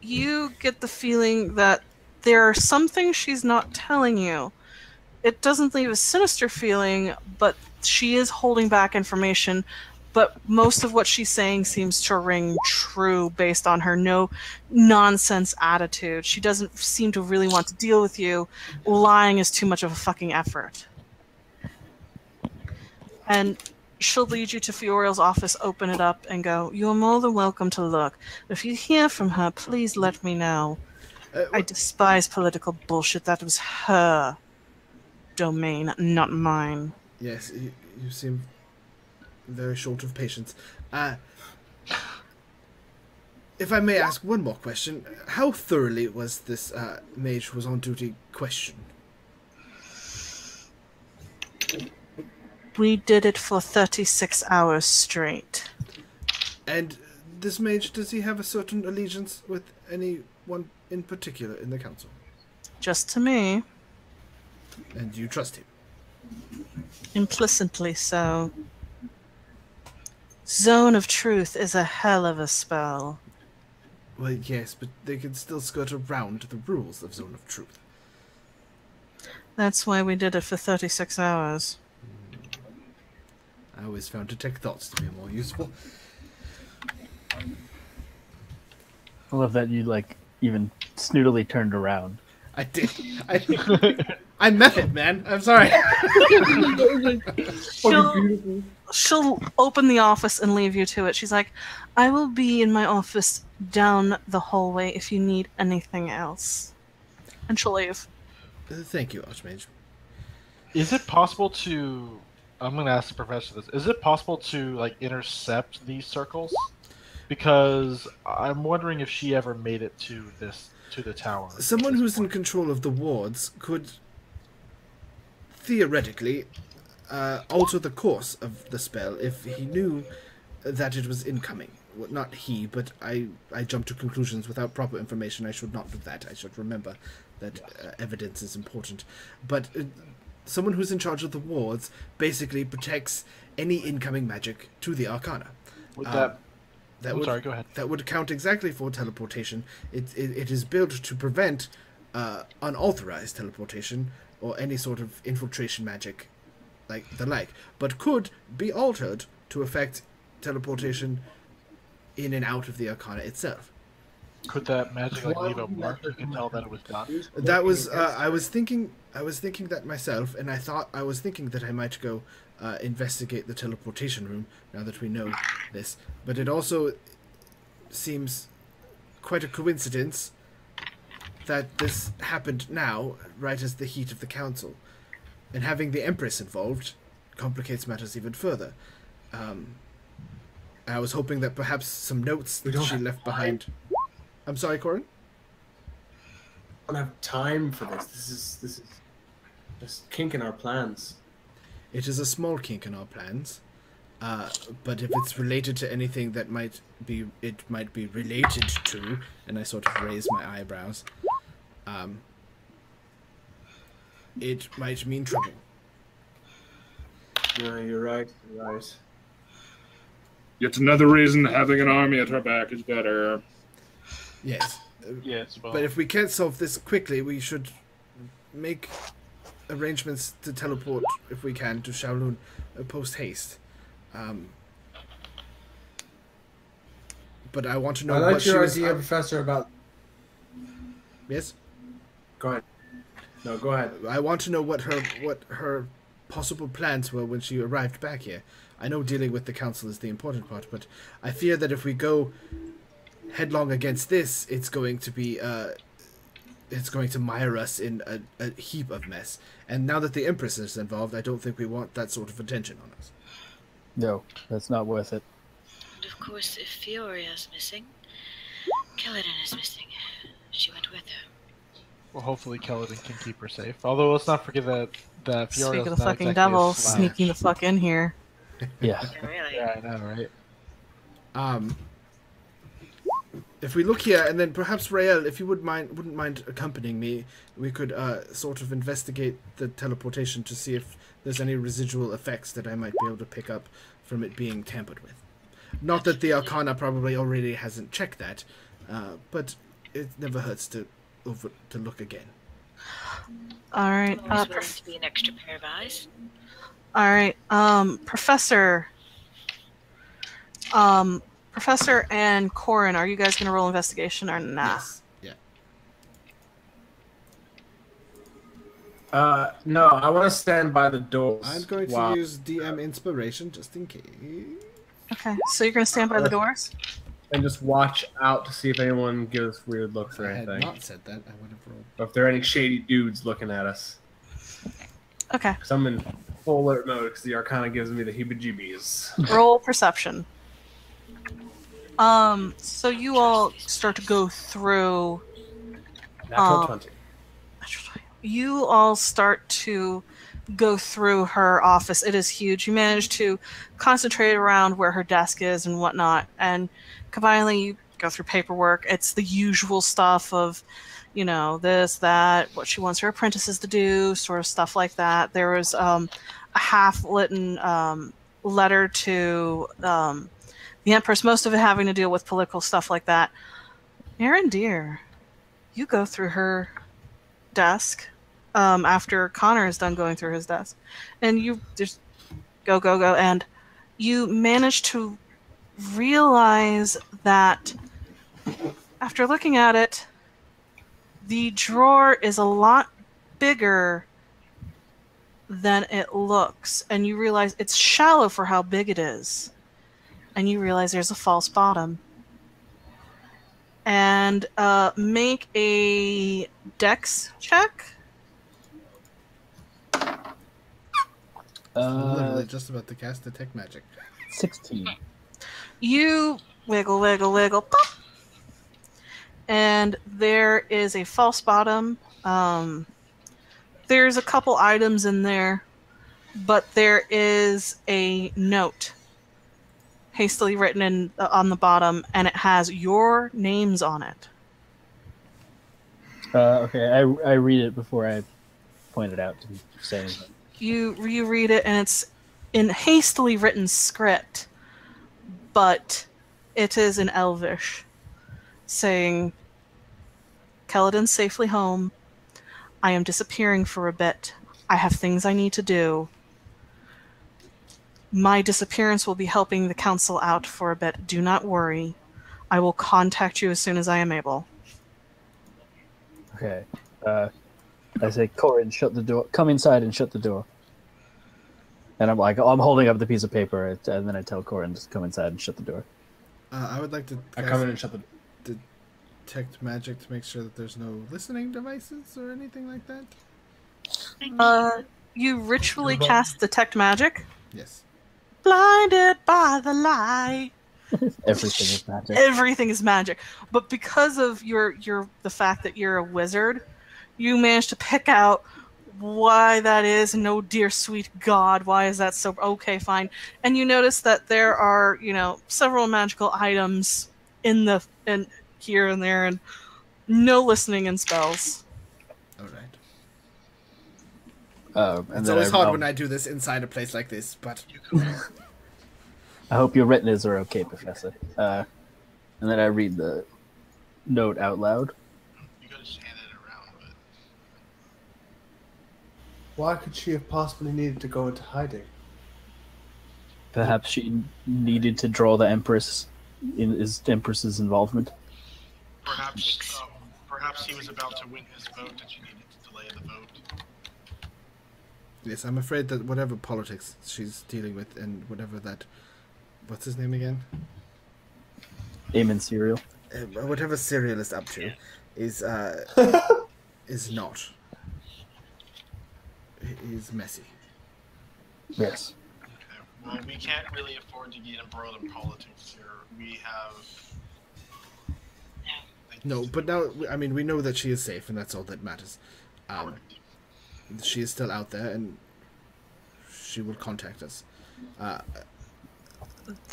you get the feeling that there are some things she's not telling you. It doesn't leave a sinister feeling, but she is holding back information. But most of what she's saying seems to ring true based on her no nonsense attitude. She doesn't seem to really want to deal with you. Lying is too much of a fucking effort. And she'll lead you to Fioriel's office, open it up, and go, You are more than welcome to look. If you hear from her, please let me know.
Uh,
I despise political bullshit. That was her domain, not mine.
yes, you, you seem very short of patience. Uh, if I may ask one more question, how thoroughly was this uh, mage who was on duty questioned?
We did it for 36 hours straight.
And this mage, does he have a certain allegiance with anyone in particular in the council?
Just to me.
And you trust him?
Implicitly so. Zone of Truth is a hell of a spell.
Well, yes, but they can still skirt around the rules of Zone of Truth.
That's why we did it for 36 hours.
I always found detect thoughts to be more useful.
I love that you like even snootily turned around.
I did. I, I meant it, man. I'm sorry.
She'll, she'll open the office and leave you to it. She's like, I will be in my office down the hallway if you need anything else. And she'll leave.
Thank you, Archmage.
Is it possible to? I'm going to ask the professor this. Is it possible to like intercept these circles? Because I'm wondering if she ever made it to this to the tower.
Someone who's in control of the wards could theoretically uh, alter the course of the spell if he knew that it was incoming. Well, not he, but I, I jump to conclusions without proper information. I should not do that. I should remember that uh, evidence is important. But uh, someone who's in charge of the wards basically protects any incoming magic to the Arcana.
Would
um,
that?
That
I'm
would,
sorry. Go ahead.
that would count exactly for teleportation. It, it, it is built to prevent uh, unauthorized teleportation or any sort of infiltration magic like the like, but could be altered to affect teleportation in and out of the arcana itself.
Could that magic like leave a mark? You can tell that it was done.
That was uh, I was thinking I was thinking that myself, and I thought I was thinking that I might go uh, investigate the teleportation room now that we know this. But it also seems quite a coincidence that this happened now, right as the heat of the council, and having the empress involved complicates matters even further. Um, I was hoping that perhaps some notes that she
have
left
time.
behind. I'm sorry, Corin.
I don't have time for this. This is this is just kinking our plans.
It is a small kink in our plans, uh, but if it's related to anything that might be, it might be related to, and I sort of raise my eyebrows. Um, it might mean trouble.
No, you're right. You're right.
Yet another reason having an army at our back is better.
Yes,
Yes, well,
but if we can't solve this quickly, we should make arrangements to teleport, if we can, to Shaolun uh, post haste. Um, but I want to know
I
what
like
she
your
was.
idea,
uh,
Professor. About
yes.
go ahead. No, go ahead.
I want to know what her what her possible plans were when she arrived back here. I know dealing with the council is the important part, but I fear that if we go headlong against this, it's going to be uh, it's going to mire us in a, a heap of mess. And now that the Empress is involved, I don't think we want that sort of attention on us.
No, that's not worth it.
And of course, if Fioriel's missing, Kaladin is missing. She went with her.
well, hopefully Keladin can keep her safe. Although let's not forget that that
Speak
Fiorda's
of the fucking
exactly
devil sneaking the fuck in here.
Yeah.
Yeah, really.
Yeah, I know, right?
Um, if we look here, and then perhaps Rael, if you would mind, wouldn't mind accompanying me, we could uh, sort of investigate the teleportation to see if there's any residual effects that I might be able to pick up from it being tampered with. Not that the Arcana probably already hasn't checked that, uh, but it never hurts to over to look again.
All right, uh, prof-
to be an extra pair of eyes.
all right, um, Professor, um, Professor and Corin, are you guys gonna roll investigation or nah?
Yes. Yeah.
Uh, no, I want to stand by the doors.
I'm going to
while-
use DM inspiration just in case.
Okay, so you're gonna stand by the doors.
and just watch out to see if anyone gives weird looks or
I had not said that. I would have rolled.
Or if there are any shady dudes looking at us.
Okay,
Because I'm in full alert mode because the Arcana gives me the heebie-jeebies.
roll perception. Um, so you all start to go through
Natural
Um,
20.
you all start to go through her office. It is huge. You manage to concentrate around where her desk is and whatnot, and finally you go through paperwork. It's the usual stuff of, you know, this, that, what she wants her apprentices to do, sort of stuff like that. There was um, a half-written um, letter to um, the Empress, most of it having to deal with political stuff like that. Arandir, you go through her desk um, after Connor is done going through his desk, and you just go, go, go, and you manage to realize that after looking at it, the drawer is a lot bigger than it looks, and you realize it's shallow for how big it is. And you realize there's a false bottom. And uh, make a dex check.
Uh,
Literally just about to cast detect magic.
16.
You wiggle, wiggle, wiggle, pop. And there is a false bottom. Um, there's a couple items in there, but there is a note hastily written in uh, on the bottom, and it has your names on it.
Uh, okay, I, I read it before I point it out to say anything.
you you read it and it's in hastily written script but it is in elvish saying Keladin's safely home i am disappearing for a bit i have things i need to do my disappearance will be helping the council out for a bit do not worry i will contact you as soon as i am able
Okay. Uh, I say, Corin, shut the door. Come inside and shut the door. And I'm like, I'm holding up the piece of paper, and then I tell Corin to come inside and shut the door.
Uh, I would like to
I come in and shut the.
detect magic to make sure that there's no listening devices or anything like that.
uh, you ritually cast detect magic
Yes.
Blinded by the light.
Everything is magic.
everything is magic. But because of your your the fact that you're a wizard you managed to pick out why that is and oh dear sweet god why is that so okay fine. And you notice that there are you know several magical items in the in here and there and no listening in spells
All right.
Uh, and
It's always
I,
hard
I'll-
when I do this inside a place like this, but
I hope your retinas are okay, Professor. Uh, and then I read the note out loud.
You could just hand it around, but
Why could she have possibly needed to go into hiding?
Perhaps she needed to draw the Empress in his Empress's involvement.
perhaps um, perhaps he was about to win his vote and she needed to delay the vote.
Yes, I'm afraid that whatever politics she's dealing with and whatever that, what's his name again?
Aemon Serial.
Uh, whatever Cyril is up to, is uh, is not. Is messy.
Yes.
Okay. Well, we can't really afford to get embroiled in politics here. We have.
No, but now I mean we know that she is safe, and that's all that matters. Um, she is still out there, and she will contact us. Uh,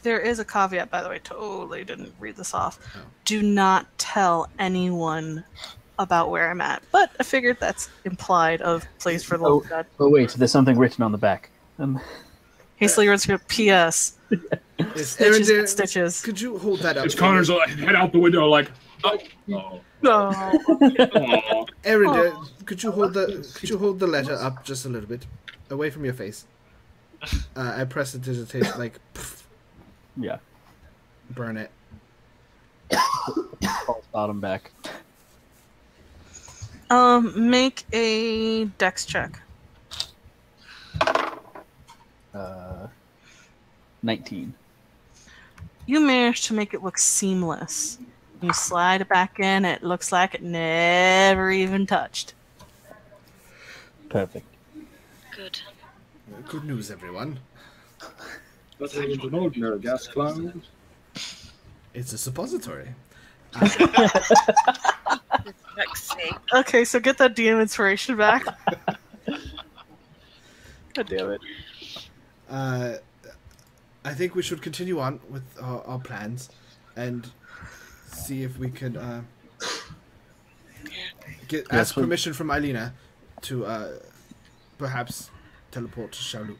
there is a caveat by the way totally didn't read this off
Oh.
do not tell anyone about where i'm at but i figured that's implied of place for the
Oh.
dead
Oh wait, there's something written on the back. Um,
hastily wrote script ps stitches
Aaron,
and stitches
could you hold that up?
It's? Connor's like, head out the window, like, oh, oh,
no.
Aaron,
Oh.
uh, could you hold the could you hold the letter up just a little bit, away from your face? Uh, I prestidigitation like pff,
yeah.
burn it.
False bottom back.
um make a dex check
Uh, 19.
you managed to make it look seamless you slide it back in it looks like it never even touched
Perfect.
Good.
Good news, everyone.
That's an ordinary gas cloud.
It's a suppository.
Okay so get that dm inspiration back god damn it
Uh, I think we should continue on with our, our plans and see if we could uh, get
Yes,
ask
we-
permission from Eilina to uh, perhaps teleport to Shaolu.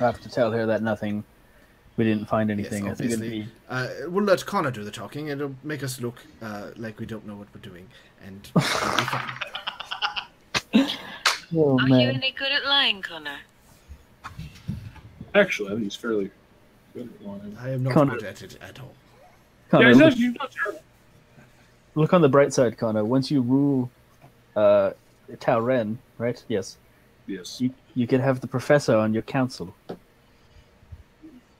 I have to tell her that nothing. We didn't find anything.
Yes,
I think it'd
obviously.
be
Uh, we'll let Connor do the talking. It'll make us look uh, like we don't know what we're doing, and it'll be.
Oh
Are you any good at lying, Connor?
Actually, I think he's fairly Good line.
I am not
Connor.
good at it at all.
Connor,
Yeah,
look,
not terrible.
look on the bright side, Connor. Once you rule uh, Talren, right? Yes.
Yes.
You, you can have the professor on your council.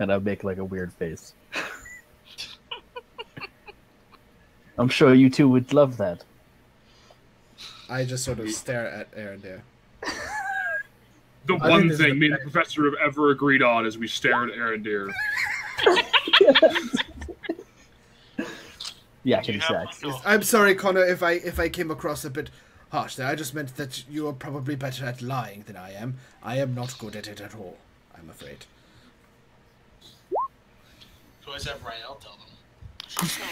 And I'll make like a weird face. I'm sure you two would love that.
I just sort of stare at Arandir.
The
I
one
think this is
thing me and the professor have ever agreed on is we stare at Arandir.
Yeah,
Do you
kitty
have
sacks.
like a-
I'm sorry, Connor, if I if I came across a bit harsh there. I just meant that you are probably better at lying than I am. I am not good at it at all. I'm afraid.
Who has that Rael tell them?
So,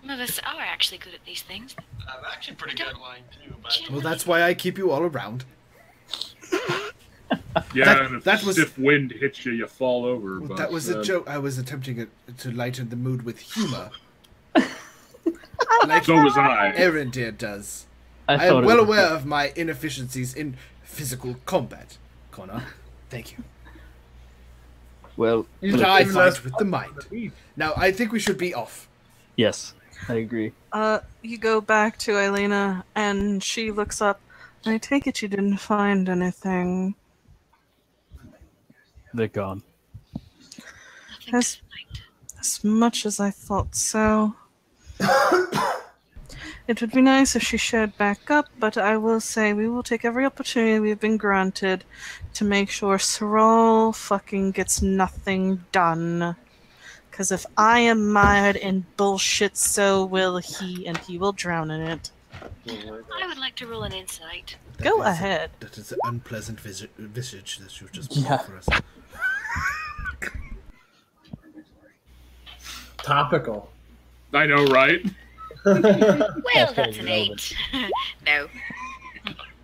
some of us are actually good at these things.
I'm actually pretty good at lying too, but
Well, that's why I keep you all around.
Yeah,
That-
and if
that was-
stiff wind hits you, you fall over. But,
that was a
uh,
joke. I was attempting it, to lighten the mood with humor. like
So was I.
Arandir does.
I,
I am well
was-
aware of my inefficiencies in physical combat, Connor. Thank you.
Well,
But I fight with the mind. Now, I think we should be off.
yes, I agree.
Uh, you go back to Elena, and she looks up. I take it you didn't find anything.
They're gone.
Nothing
Has-
to find.
As much as I thought so. It would be nice if she showed back up, but I will say we will take every opportunity we've been granted to make sure Sorrel fucking gets nothing done. Because if I am mired in bullshit, so will he, and he will drown in it.
I would like to roll an insight.
That
Go
is a-
ahead.
that is an unpleasant vis- visage that you've just
Yeah.
put for us.
Topical.
I know, right?
Well,
That's
that's an
relevant.
eight. no.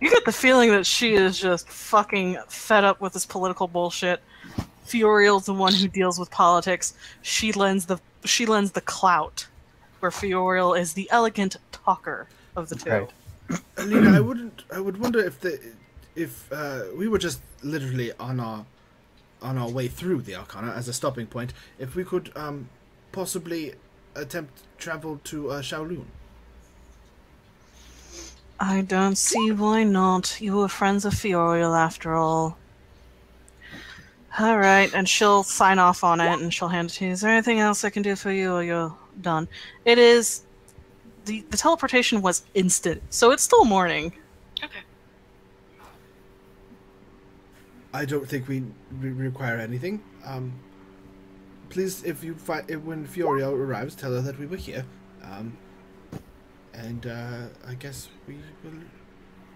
You get the feeling that she is just fucking fed up with this political bullshit. Fioriel's the one who deals with politics. She lends the she lends the clout, where Fioriel is the elegant talker of the two.
Right.
Alina, I wouldn't. I would wonder if the if uh, we were just literally on our on our way through the Arcana as a stopping point, if we could um, possibly attempt travel to uh, Shaolin.
I don't see why not. You were friends of Fioriel after all. All right, and she'll sign off on it and she'll hand it to you. Is there anything else I can do for you, or you're done? It is. The, the teleportation was instant, so it's still morning.
Okay.
I don't think we, we require anything. Um, please, if you find if, when Fioriel arrives, tell her that we were here. Um, and uh, I guess we will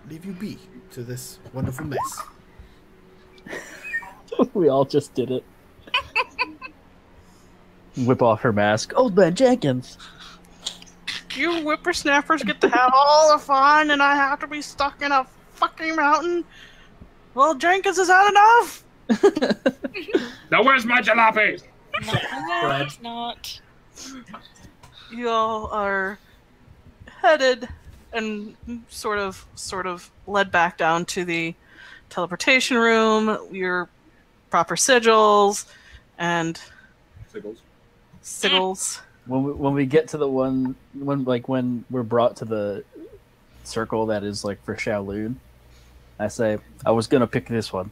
leave you be to this wonderful mess.
we all just did it. Whip off her mask. Old man Jenkins.
You whippersnappers get to have all the fun, and I have to be stuck in a fucking mountain. Well, Jenkins has had enough.
Now where's my jalopy?
No, it's not.
You all are headed and sort of, sort of led back down to the teleportation room. Your proper sigils and
Siggles.
sigils.
When we, when we get to the one when like when we're brought to the circle that is like for Shaolin, I say I was gonna pick this one.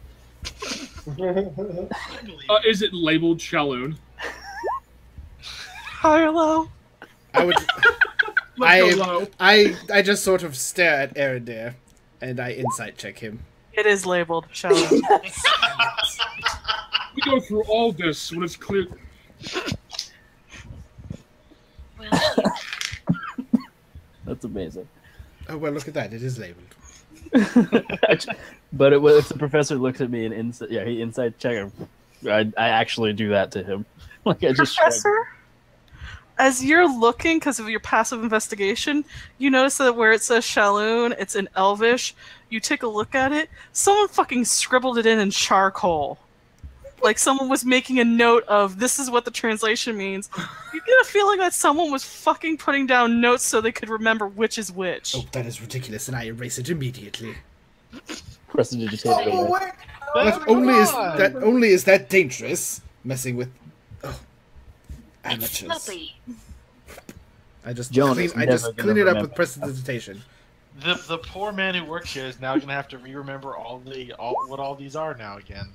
Uh, is it labeled Shaloon?
High or low?
I would. I-
low.
I I just sort of stare at Arandir, and I insight check him.
It is labeled Shallow.
We go through all this when it's clear.
Well,
That's amazing.
Oh well, look at that. It is labeled.
but it, if the professor looks at me and inside, yeah, he inside check him. I, I actually do that to him. Like I just.
Professor, as you're looking because of your passive investigation, you notice that where it says Shaloon, it's in Elvish. You take a look at it. Someone fucking scribbled it in in charcoal. Like someone was making a note of this is what the translation means. You get a feeling that someone was fucking putting down notes so they could remember which is which.
Oh, that is ridiculous, and I erase it immediately.
Prestidigitate it away.
That only is that only is that dangerous. messing with oh, amateurs.
sloppy.
I just
Joan
clean, I just clean it up
remember.
with prestidigitation.
The the poor man who works here is now gonna have to re-remember all the all what all these are now again.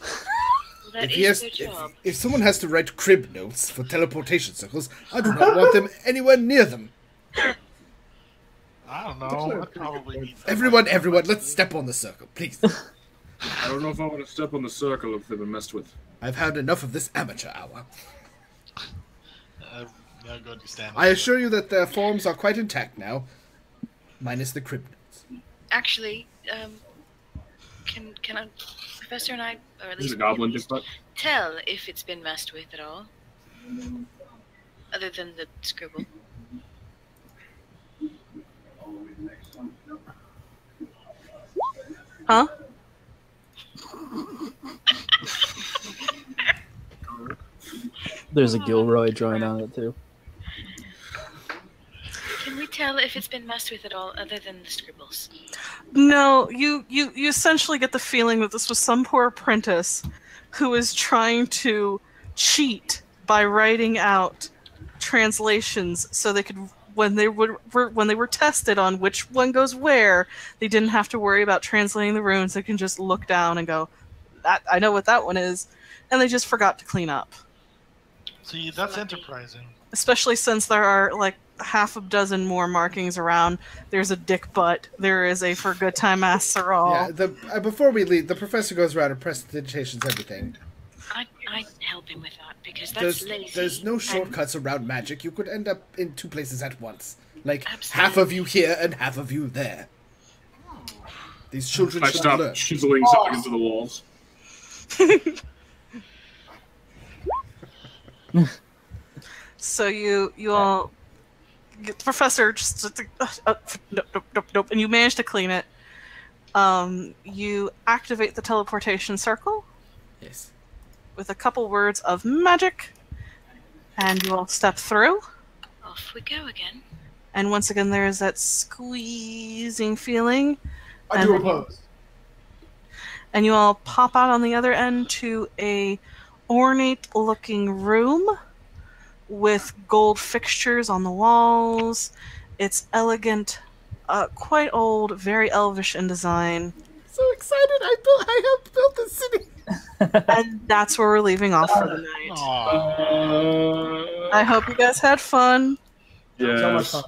Well,
If,
is
has, if, if someone has to write crib notes for teleportation circles, I do not want them anywhere near them.
I don't know. I'd probably
Everyone, everyone, let's step on the circle, please.
I don't know if I want to step on the circle if they've been messed with.
I've had enough of this amateur hour.
Uh, no, go to stand.
I assure you that their forms are quite intact now, minus the crib notes.
Actually, um, can can I, Professor and I, or at
This is
least
a goblin
at least
just
tell if it's been messed with at all, other than the scribble?
Huh?
There's a Gilroy drawing on it too.
Can we tell if it's been messed with at all, other than the scribbles?
No, you, you you essentially get the feeling that this was some poor apprentice who is trying to cheat by writing out translations so they could when they would were, when they were tested on which one goes where, they didn't have to worry about translating the runes. They can just look down and go, "That I know what that one is," and they just forgot to clean up.
See, that's enterprising.
especially since there are like half a dozen more markings around. There's a dick butt. There is a for good time ass Sorrel.
Yeah, the uh, before we leave, the professor goes around and prestidigitations everything.
I I help him with that because that's
There's
lazy.
there's no
and-
shortcuts around magic. You could end up in two places at once, like half of you here and half of you there. These children
I
should
stop
learn.
chiseling something into the walls.
So you you all, the professor just uh, uh, nope, nope, nope, nope, and you manage to clean it. Um, you activate the teleportation circle
Yes.
with a couple words of magic, and you all step through.
Off we go again.
And once again, there is that squeezing feeling,
I do
And-
oppose.
and you all pop out on the other end to a ornate-looking room with gold fixtures on the walls. It's elegant, uh, quite old, very elvish in design,
So excited! I built. I helped build the city.
and that's where we're leaving off for the night.
Aw.
Uh,
I hope you guys had fun.
So much
yes.
fun.